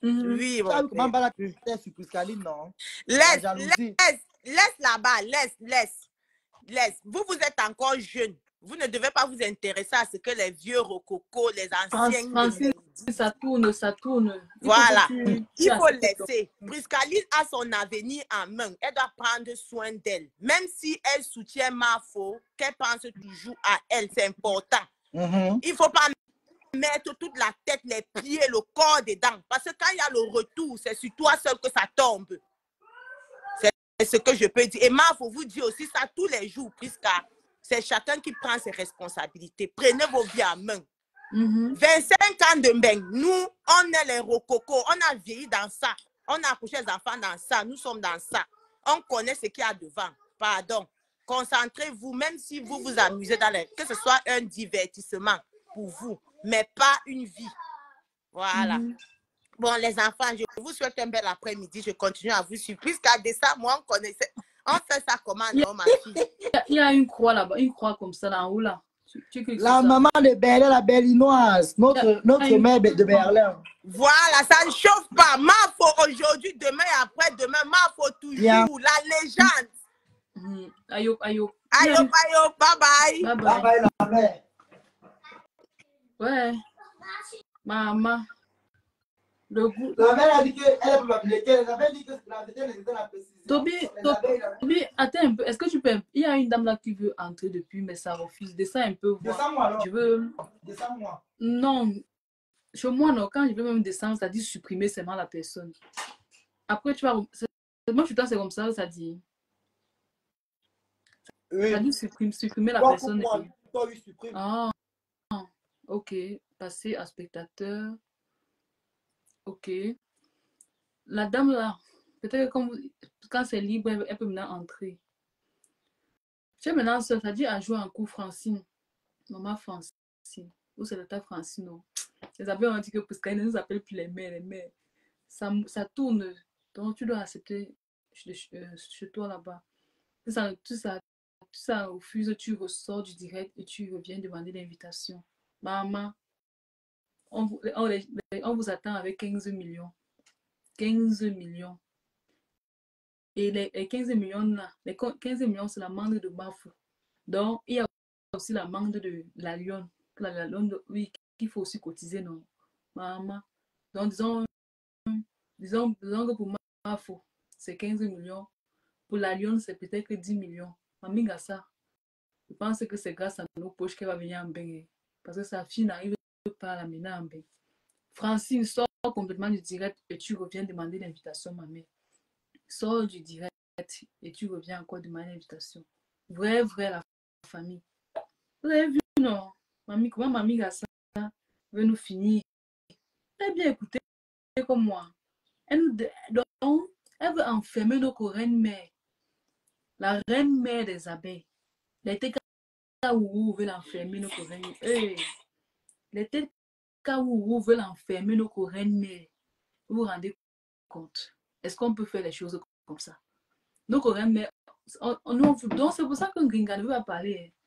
Oui, vu comment. Bala était sur Priscaline, non? La Laisse, laisse, laisse là-bas, laisse, laisse, laisse. Vous, vous êtes encore jeune. Vous ne devez pas vous intéresser à ce que les vieux rococos, les anciens. Ça tourne, ça tourne. Voilà. Il faut laisser. Priscaline a son avenir en main. Elle doit prendre soin d'elle. Même si elle soutient Mafo, qu'elle pense toujours à elle, c'est important. Mhm. Il ne faut pas mettre toute la tête, les pieds, le corps dedans. Parce que quand il y a le retour, c'est sur toi seul que ça tombe. C'est ce que je peux dire. Et Mafo vous dit aussi ça tous les jours, Prisca. C'est chacun qui prend ses responsabilités. Prenez vos vies en main. Mhm. 25 ans de Mbeng, nous, on est les rococos, on a vieilli dans ça. On a accouché les enfants dans ça, nous sommes dans ça. On connaît ce qu'il y a devant. Pardon. Concentrez-vous, même si vous vous amusez dans les... Que ce soit un divertissement pour vous, mais pas une vie. Voilà. Mhm. Bon, les enfants, je vous souhaite un bel après-midi. Je continue à vous suivre. Puisqu'à ça, moi, on connaissait. On fait ça comment, non, ma fille? Il y a- une croix là-bas, une croix comme ça là en haut là. Tu, tu La ça. maman de Berlin, la berlinoise, notre, notre mère de Berlin. Voilà, ça ne chauffe pas. Mafo aujourd'hui, demain et après-demain. Mafo toujours. La légende. Mhm. Ayo, ayo. Ayo, ayo, bye bye. Bye Bye bye. bye, la mère. Ouais. Maman. Le goût. La mère a dit qu'elle est probabilité. Elle avait dit que la était la. Toby. Toby, attends un peu. Est-ce que tu peux. Il y a une dame là qui veut entrer depuis, mais ça refuse. Descends un peu. voir. Descends-moi alors. Je veux. Descends-moi. Non. Chez moi, non. Quand je veux même descendre, ça dit supprimer seulement la personne. Après, tu vas. Moi, je c'est comme ça, ça dit. Ça dit supprimer, supprimer la personne. et- Toi, oui, supprime? Ah, ok. Passer à spectateur. Ok. La dame là, peut-être que quand c'est libre, elle, peut maintenant entrer. Tu sais, maintenant, ça, ça dit à jouer un coup Francine. Maman Francine. Ou c'est tas Francine, non? Les abeilles ont dit que parce qu'elles ne nous appellent plus les mères, les mères. Ça, ça tourne. Donc, tu dois accepter chez, euh, chez toi là-bas. Tout ça, tout ça, tout ça refuse, tu ressors du direct et tu reviens demander l'invitation. Maman, on, on vous attend avec 15 millions. 15 millions. Et les, les 15 millions là, les co- 15 millions, c'est de Bafou. Donc, il y a aussi la mangue de la Lyon. La, la Lyon, oui, qu'il faut aussi cotiser, non? Maman. Donc, disons, disons, disons pour Bafou, c'est 15 millions. Pour la Lyon, c'est peut-être que 10 millions. Mamie ça. Je pense que c'est grâce à nos poches qu'elle va venir en Bénin. Parce que sa fille n'arrive pas à la mener en Bénin. Francine, sors complètement du direct et tu reviens demander l'invitation, ma mère. Sors du direct et tu reviens encore demander l'invitation. Vrai, vrai, la famille. Vous avez vu, non? Mamie, comment Mamie Gassa veut nous finir? Est bien écoutée comme moi. Elle nous, elle veut enfermer nos reines mères. La reine mère des abeilles. L'été Kaourou veut l'enfermer nos reines Hey. L'été Kaourou veut l'enfermer nos reines mères. Vous vous rendez compte? Est-ce qu'on peut faire les choses comme ça? Nos on veut- donc c'est pour ça que Gringa ne veut pas parler. hein.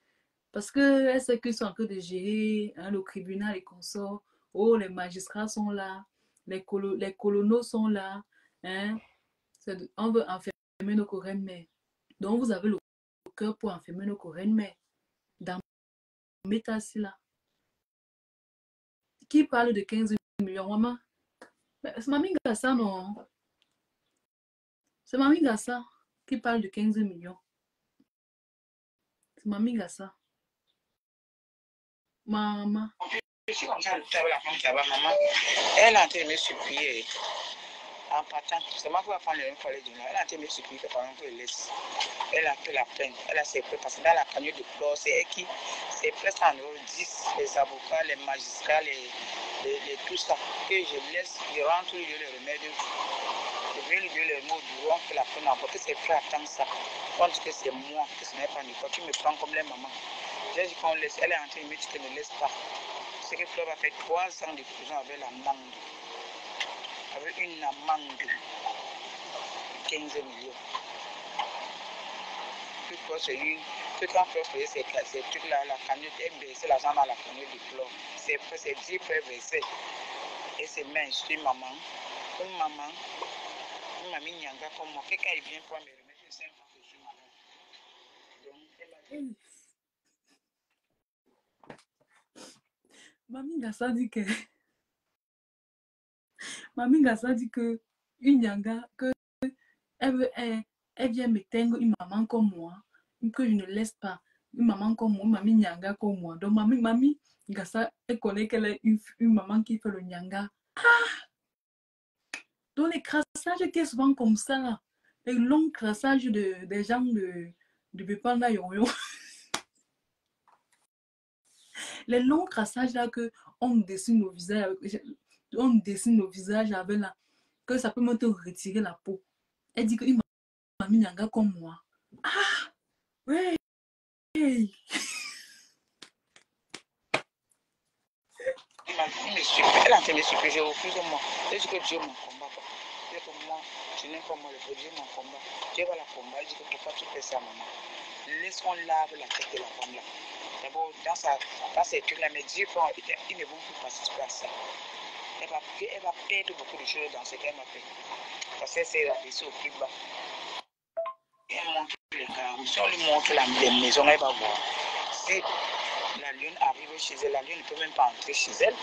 Parce qu'elle sait qu'ils sont en train de gérer hein, le tribunal et consorts. Oh, les magistrats sont là. Les, colo- les sont là. Hein? On veut enfermer nos reines mères. Donc, vous avez le cœur pour enfermer nos reines mères. Dans Métassi là. Qui parle de 15 millions, maman? Mais C'est Gassa, non? C'est Mamie Gassa qui parle de 15 millions. C'est Mamie Gassa. Maman. Je suis comme ça, tout à l'heure, la femme maman. Elle est en train de me supplier. En partant, c'est moi qui vais prendre le foyer de là. Elle est en train de me supplier que pendant que je laisse. Elle a peu la peine. Elle a ses prêts parce que dans la cagnotte de chlore, c'est elle qui, c'est presque en euros 10, les avocats, les magistrats, les, les, les- tout ça. Que je laisse, je rentre, lui donne le remède. Je vais lui donner le mot du roi, que la peine encore, que ses frères attendent ça. On dit que c'est moi, que ce n'est pas Nicole. Tu me prends comme les mamans. J'ai dit qu'on laisse. Elle est en train de me dire qu'elle ne laisse pas. C'est que Fleur a fait trois ans de prison avec la mangue. Avec une amende de 15 millions. Puis Fleur, c'est lui. Puis quand Fleur faisait ces, trucs-là, la cagnotte, elle baissait l'argent dans la cagnotte de Fleur. C'est c'est Dieu frère versé. Et c'est main, je suis maman. Une maman, une mamie nyanga comme moi. Quelqu'un il pour me remettre 5 ans que je suis malade. Donc, elle a dit. Mamie Gassa dit que. Mamie Gassa dit que une yanga, que elle, veut- elle, elle vient m'éteindre une maman comme moi, que je ne laisse pas. Une maman comme moi, mamie nyanga comme moi. Donc, mamie, mamie Gassa, elle connaît qu'elle est une, une maman qui fait le nyanga. Ah! Donc, les crassages qui sont souvent comme ça, là, les longs crassages de, des gens de, de Bepanda Yoyo. les longs traçages là que on dessine nos visages, avec- on dessine nos visages avec là, que ça peut même te retirer la peau. Elle dit m'a mis un gars comme moi. Ah, ouais. Hey. M'a dit, elle a super, j'ai refusé moi. Elle dit que Dieu m'en combat. quoi. Elle dit que pas moi le Dieu m'en combat. Dieu va la combat. Elle dit que pourquoi tu fais ça, maman Laisse qu'on lave la tête de la femme là. D'abord, dans, sa, dans ces trucs-là, mais Dieu, ils ne vont plus participer à ça. Elle va, elle va perdre beaucoup de choses dans ce qu'elle m'a fait. Parce qu'elle s'est rabaissée au plus bas. Et elle montre les carreaux. Si on lui montre la, les maisons, elle va voir. Si la lune arrive chez elle, la lune ne peut même pas entrer chez elle.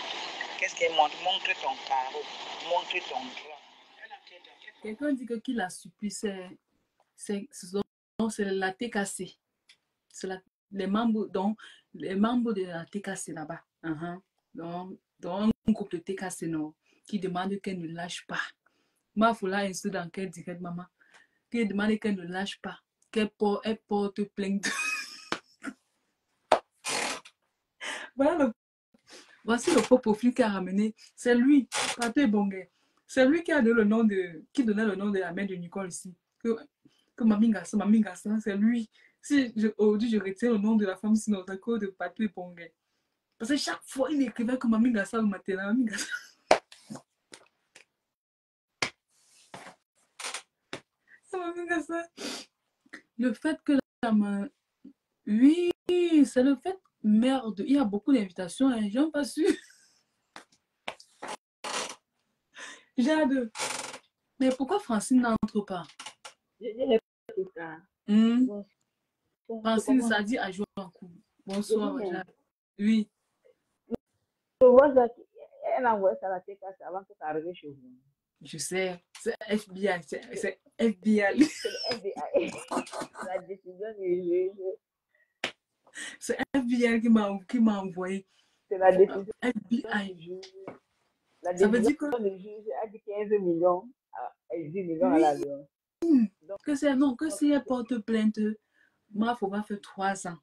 Qu'est-ce qu'elle montre? Montre ton carreau, montre ton. Quelqu'un dit que qui la supplie, c'est la TKC. C'est les membres donc les membres de la TKC là-bas. Uh-huh. Donc, donc un groupe de TKC non qui demande qu'elle ne lâche pas. Faut là insulter dans quel direct maman? Qui demande qu'elle ne lâche pas, qu'elle porte, plainte. voilà le Voici le faux profil qui a ramené. C'est lui, Pathé Bongue. C'est lui qui a donné le nom de, qui donnait le nom de la mère de Nicole ici. Que, que Mami Gasson, Gasson, c'est lui. Si aujourd'hui je retiens le nom de la femme sinon cause de Pathé Bongue. Parce que chaque fois il écrivait que Mami Gasson le matin, Mami Gasson. C'est Mami Gasson. Le fait que la main. Oui, c'est le fait. Merde, il y a beaucoup d'invitations, hein, j'en pas sûr. Jade. Mais pourquoi Francine n'entre pas? Hmm. Francine, ça dit à jouer en. Bonsoir, Oui, mais- Jade. Oui. Je vois ça, elle a envoyé ça à la TKC avant que ça arrive chez vous. Je sais, c'est FBI, c'est FBI. C'est FBI. La décision du juge. C'est FBI qui m'a qui m'a envoyé. C'est la décision FBI. du juge. La Ça veut dire décision du juge a dit 15 millions, à- et 10 millions à la Lyon. Que c'est non, que si elle porte plainte, moi, il faut pas faire trois ans.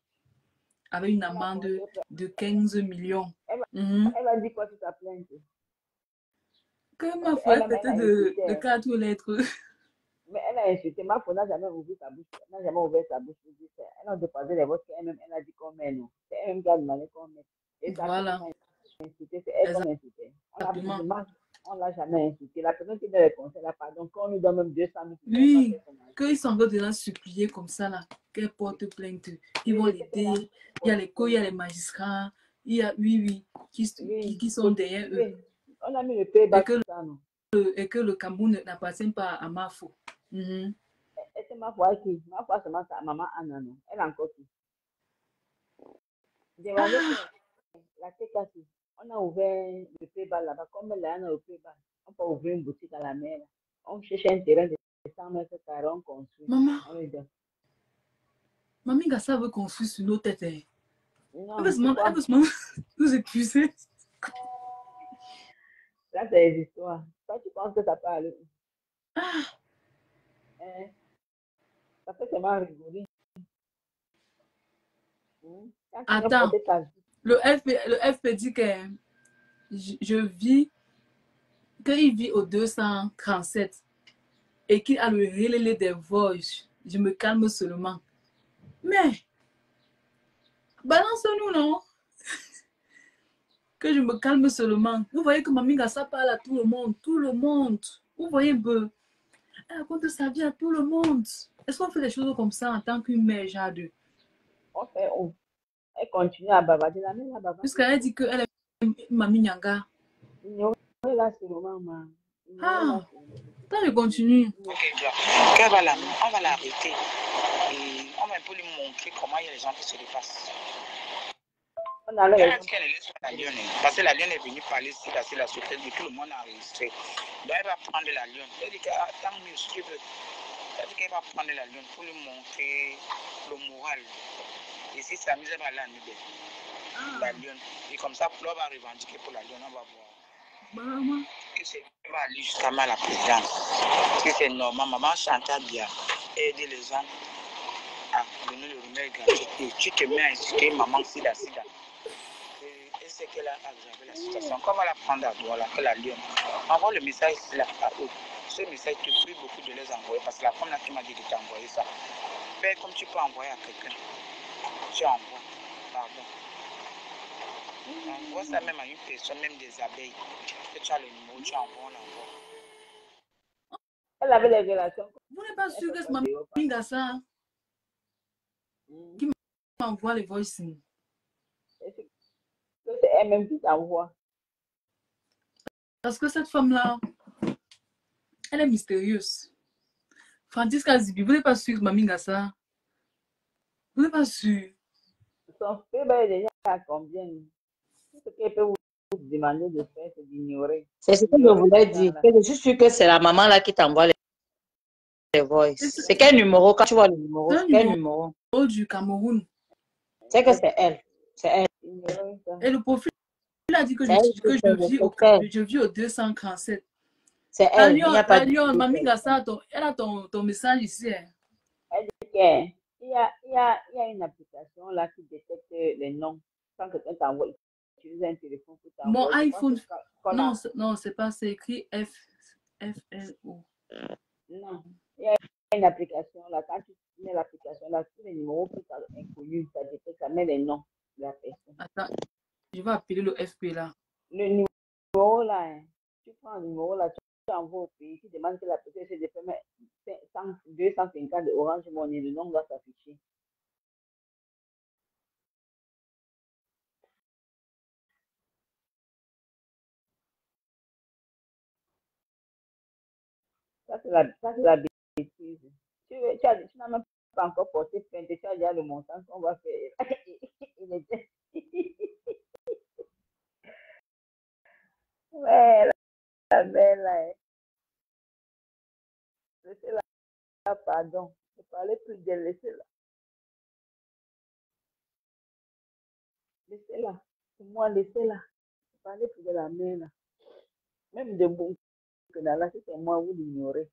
Avec une amende de 15 millions. Elle, Mhm. elle a dit quoi sur sa plainte? Que ma Elle foi elle a de, de hein. quatre lettres. Mais elle a insulté. Ma femme n'a jamais ouvert sa bouche. n'a jamais ouvert sa bouche. Elle a déposé les votes qu'elle-même, elle a dit qu'on met non. C'est elle-même qui a demandé qu'on mette. Et ça, Voilà. C'est insulté. C'est elle qu'on a insulté. On l'a on l'a jamais insulté. La personne qui donne les conseils, là, pardon, qu'on lui donne même 200 000. Oui, qu'ils sont encore déjà suppliés comme ça, là, qu'elle porte plainte. Ils vont l'aider. Il y a les co, il y a les magistrats, il y a, oui, oui, qui, qui, qui sont derrière eux. On a mis le payback Et que ça, non le, et que le Cameroun n'appartient pas à Mafo. Mhm. Et c'est ma foi qui, ma foi seulement sa maman Anna, non. Elle a encore qui. Que la TKC, on a ouvert le payback là-bas. Comme là, on a le payback, on peut ouvrir une boutique à la mer. là. On cherche un terrain de 100 mètres carrés, on construit. Maman. On. Mamie Gassa veut construire sur nos têtes. hein. Non, Elle veut seulement nous épuiser. Là, c'est les histoires. Toi, tu penses que ça où? Ah. Hein? Ça fait seulement rigoler. Viens Attends, porter ta vie, le FP, le que je, vis, qu'il vit au 237 et qu'il a le relais des Vosges. Je me calme seulement. Mais, balance-nous, non? Que je me calme seulement. Vous voyez que Mamie Gassa parle à tout le monde, tout le monde. Vous voyez un. Elle raconte sa vie à tout le monde. Est-ce qu'on fait des choses comme ça en tant qu'une mère, Jade? on fait? Elle continue à bavarder. La mère, elle bavarde. Puisqu'elle dit qu'elle est Mamie Nyanga. Là seulement, Ah, quand je continue. Ok, la- on va l'arrêter. Et on va un peu lui montrer comment il y a les gens qui se dépassent. On a l'air- Elle a dit qu'elle laisse pas la lionne. Parce que la lionne est venue parler ici, là, c'est la secrète, mais tout le monde a enregistré. Donc elle va prendre la lionne. Elle dit qu'attends mieux, si tu veux. Dit qu'elle va prendre la lionne pour lui montrer le moral? Et si ça mise, elle va aller à Nubé. La lionne. Et comme ça, Flo va revendiquer pour la lionne, on va voir. Maman. Que c'est- va aller jusqu'à la présidence. Si c'est normal, maman chantait bien. Aider les gens à donner le remède gratuit. Et tu te mets à insulter maman, sida, sida. Et sait qu'elle a aggravé la situation. Comment la prendre à droit là, que la lionne Envoie le message là à eux. Ce message, tu prie beaucoup de les envoyer parce que la femme là qui m'a dit de t'envoyer ça. Fais comme tu peux envoyer à quelqu'un. Tu envoies. Pardon. Envoie ça même à une personne, même des abeilles. Que tu as le numéro, tu envoies, on envoie. Elle avait les relations. Vous n'êtes pas sûr que c'est Mamie Ngassa qui m'envoie les voice Que c'est elle-même qui t'envoie. Parce que cette femme-là, elle est mystérieuse. Francisca Zibi, vous n'êtes pas sûr que Mamie Ngassa? Vous n'êtes pas sûr? Son fibre est déjà à combien? Tout ce qu'elle peut vous demander de faire, c'est d'ignorer. C'est ce que je voulais dire. Je suis sûre que c'est la maman là qui t'envoie les, les voice. C'est quel numéro? Quand tu vois le numéro, C'est quel numéro numéro? Oh, du Cameroun. C'est que c'est elle. C'est elle. Et le profil, il a dit que je, que vis au, je vis au 237. C'est elle. Il Lyon, n'y a pas de elle a ton, ton message ici. hein. Elle dit y a, il y, a, il y a une application là qui détecte les noms. Quand quelqu'un t'envoie, un téléphone pour Mon t'envoyer. Pense iPhone. Non, a- non, c'est pas, c'est écrit F, F-L-O. Non, il y a une application là. Quand tu mets l'application là, tous les numéros qui sont inconnus, ça détecte, ça met les noms de la personne. Attends, je vais appeler le FP là. Le numéro là, hein, tu prends le numéro là, tu tu envoies au pays, tu demandes que la personne essaie de faire mais 100 250 de Orange Money, le nom doit s'afficher. Ça, c'est la, la bêtise. Tu, tu, as- tu n'as même pas encore porté plainte, tu as déjà le montant qu'on va faire. Ouais, la, belle, là. Hein. Laissez-la, là, pardon. Ne parlez plus d'elle, laissez-la. Laissez-la. C'est moi, laissez-la. Ne parlez plus de la mère, là. Même de bon que là, c'est moi, vous l'ignorez.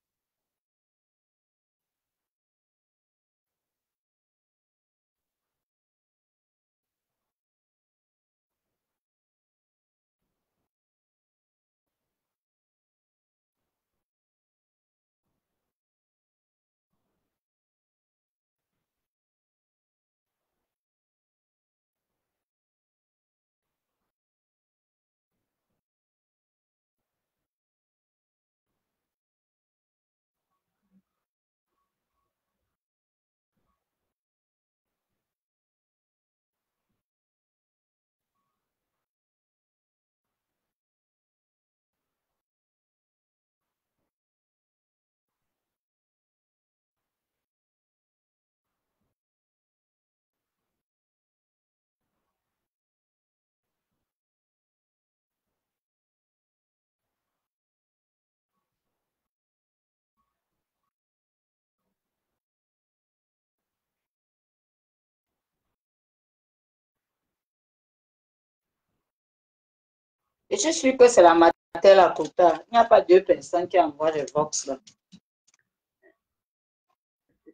Et je suis que c'est la Matel à côté. Il n'y a pas deux personnes qui envoient les vox là.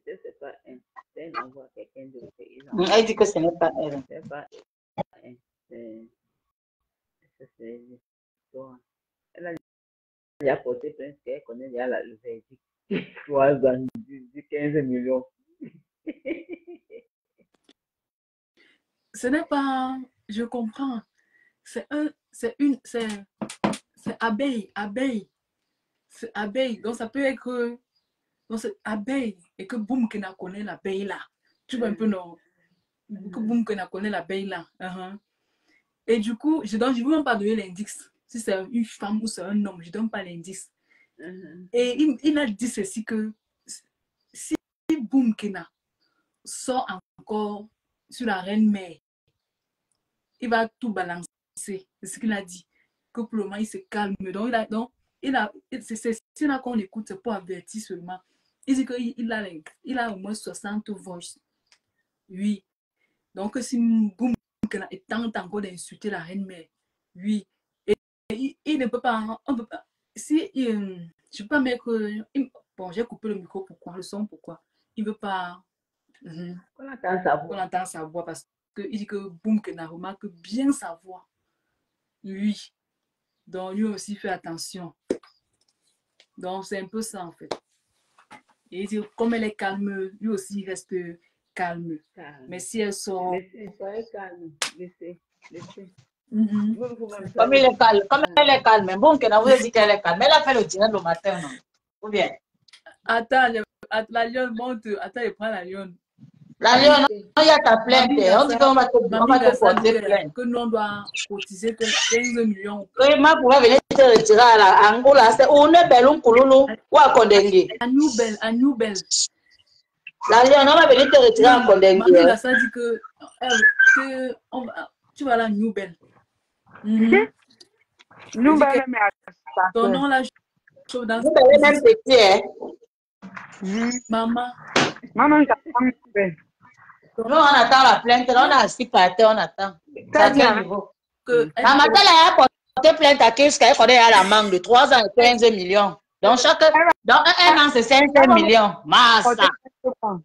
C'est pas quelqu'un. Mm, Elle dit que ce n'est pas elle. C'est pas. C'est. Elle a déjà porté plainte qu'elle connaît déjà la, le verdict. Trois ans, du, du 15 millions. Ce n'est pas, je comprends. C'est un, c'est une, c'est, c'est abeille, abeille. C'est abeille. Donc ça peut être, donc c'est abeille. Et que boum, que n'a connaît l'abeille là. Tu vois un peu, non? Que boum, que n'a connaît l'abeille là. Uh-huh. Et du coup, je ne veux même pas donner l'indice. Si c'est une femme ou c'est un homme, je ne donne pas l'indice. Et il, il a dit ceci que si Boom Kena sort encore sur la reine mère, il va tout balancer. C'est ce qu'il a dit. Que pour le moment, il se calme. Donc, il a, donc, il a, c'est c'est- c'est là qu'on écoute, c'est pour avertir seulement. Il dit qu'il il a, il a au moins 60 voices. Oui. Donc, si est tente encore d'insulter la reine mère, oui. Et, et il, il ne peut pas, on peut pas, si il, je peux pas mettre, il- bon, j'ai coupé le micro, pourquoi, le son, pourquoi? Il veut pas, Mhm. Qu'on entend sa qu'on entend sa voix parce qu'il dit que Boom Kena remarque bien sa voix. Oui. Donc, lui aussi fait attention. Donc, c'est un peu ça, en fait. Et comme elle est calme, lui aussi il reste calme. Calme. Mais si elle sort... Laissez, soyez calme. Laissez, laissez. Mhm. Vous, Comme il est calme, comme elle est calme. Bon, que vous dit qu'elle est calme. Elle a fait le dîner le matin, non? Ou bien? Attends, la lionne monte. Attends, il prend la lionne. La Lyon, il y a ta plainte. On dit qu'on va te, on va porter que, plainte. que nous, on doit cotiser 15 millions. Oui, ma pourrait venir te retirer à la Angola. C'est où ne belum kululu ou à Kondengue. À Bell, à Bell. La Lyon, on va venir te retirer à Mamie Kondengue. Gassa dit que, que on va- tu vas à la New Bell. Mhm. Nous, mais à ça. ton nom là, chaud dans Vous avez même petit, hein? Maman. Maman, j'attends. Nous, on attend la plainte. Là, on a assis par terre, on attend. À quel niveau? Que, La matin, elle a porté plainte à qui qu'elle connaît à la manque de 3 ans et 15 millions. Donc, chaque, dans un, un an, c'est 500 millions. Massa.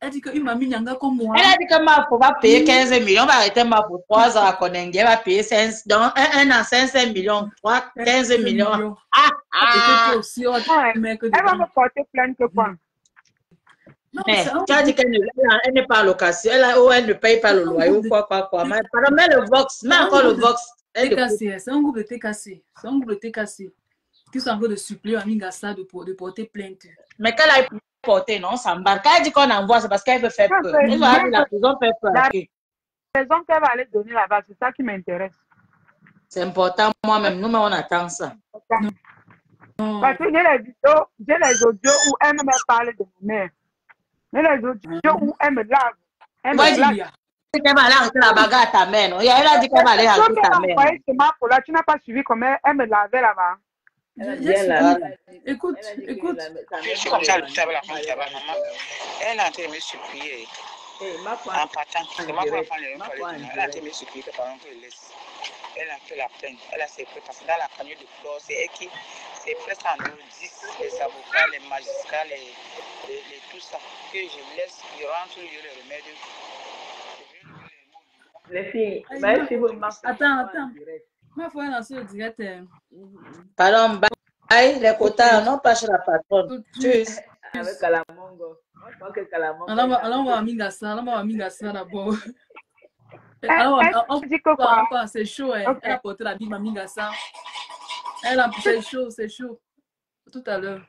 Elle dit qu'une mamie nyanga comme moi. Elle a dit que ma va payer 15 millions, on va arrêter ma pour 3 ans à Konengue, elle va payer 5, dans un, un an 500 millions, 3, 15 millions. Ah, ah. Elle va me porter plainte que quoi Non, Mais un tu as dit qu'elle ne- elle elle n'est pas location, elle, a- ou elle ne paye pas le loyer ou quoi, quoi, quoi. Mais, pardon, mets le Vox, mets encore le Vox. C'est un groupe de TKC. C'est un groupe de TKC qui sont en train de suppléer à Mingassa de, de porter plainte. Mais qu'elle a porté, non, on s'embarque. Quand elle dit qu'on envoie, c'est parce qu'elle veut faire Non, peur. Elle va dire la prison fait peur. La raison qu'elle va aller donner là-bas, c'est ça qui m'intéresse. C'est important, moi-même, nous, mais on attend ça. Parce que j'ai les vidéos, j'ai les audios où elle me parle de ma mère. J'ai les audios où elle me lave. Elle Ouais, me dis- lave. dit qu'elle va aller arrêter la bagarre à ta mère, non? Elle a dit qu'elle va aller Quand arrêter elle ta a mère. envoyé ce marque là, tu n'as pas suivi comment elle me lavait là-bas. Elle a Je- dit, je elle a- suis- elle a dit- Écoute, elle a dit que écoute. la- sa Ah, mère ben, Je suis doit comme ça, le le tabac, la manger tabac, là-bas. maman. Elle est en train de me supplier. Eh, ma foi, En partant, c'est moi qui vais direct. prendre le Ma parler foi, de en moi. Elle est en train direct. de me supplier que pendant que je laisse. Elle a fait la plainte. Elle a ses. Parce que dans la cagnotte de flore, c'est elle qui, c'est presque en nous 10, les avocats, les magistrats, les, les, les- tout ça. Que je laisse, ils rentrent, ils le remède. Les filles, bah, si vous Attends, attends. Ma foi, dans ce direct, euh, Pardon, bye. Les quotas, non pas chez la patronne. Tchuss. Avec Kalamongo. Moi, je pense que Kalamongo. allons est voir- allons en- voir Mingassa, allons voir Mingassa d'abord. Elle, Alors, on, on, dit que quoi on- c'est chaud, hein. Elle a porté la Bible à Mingassa. Elle a, c'est chaud, c'est chaud. Tout à l'heure.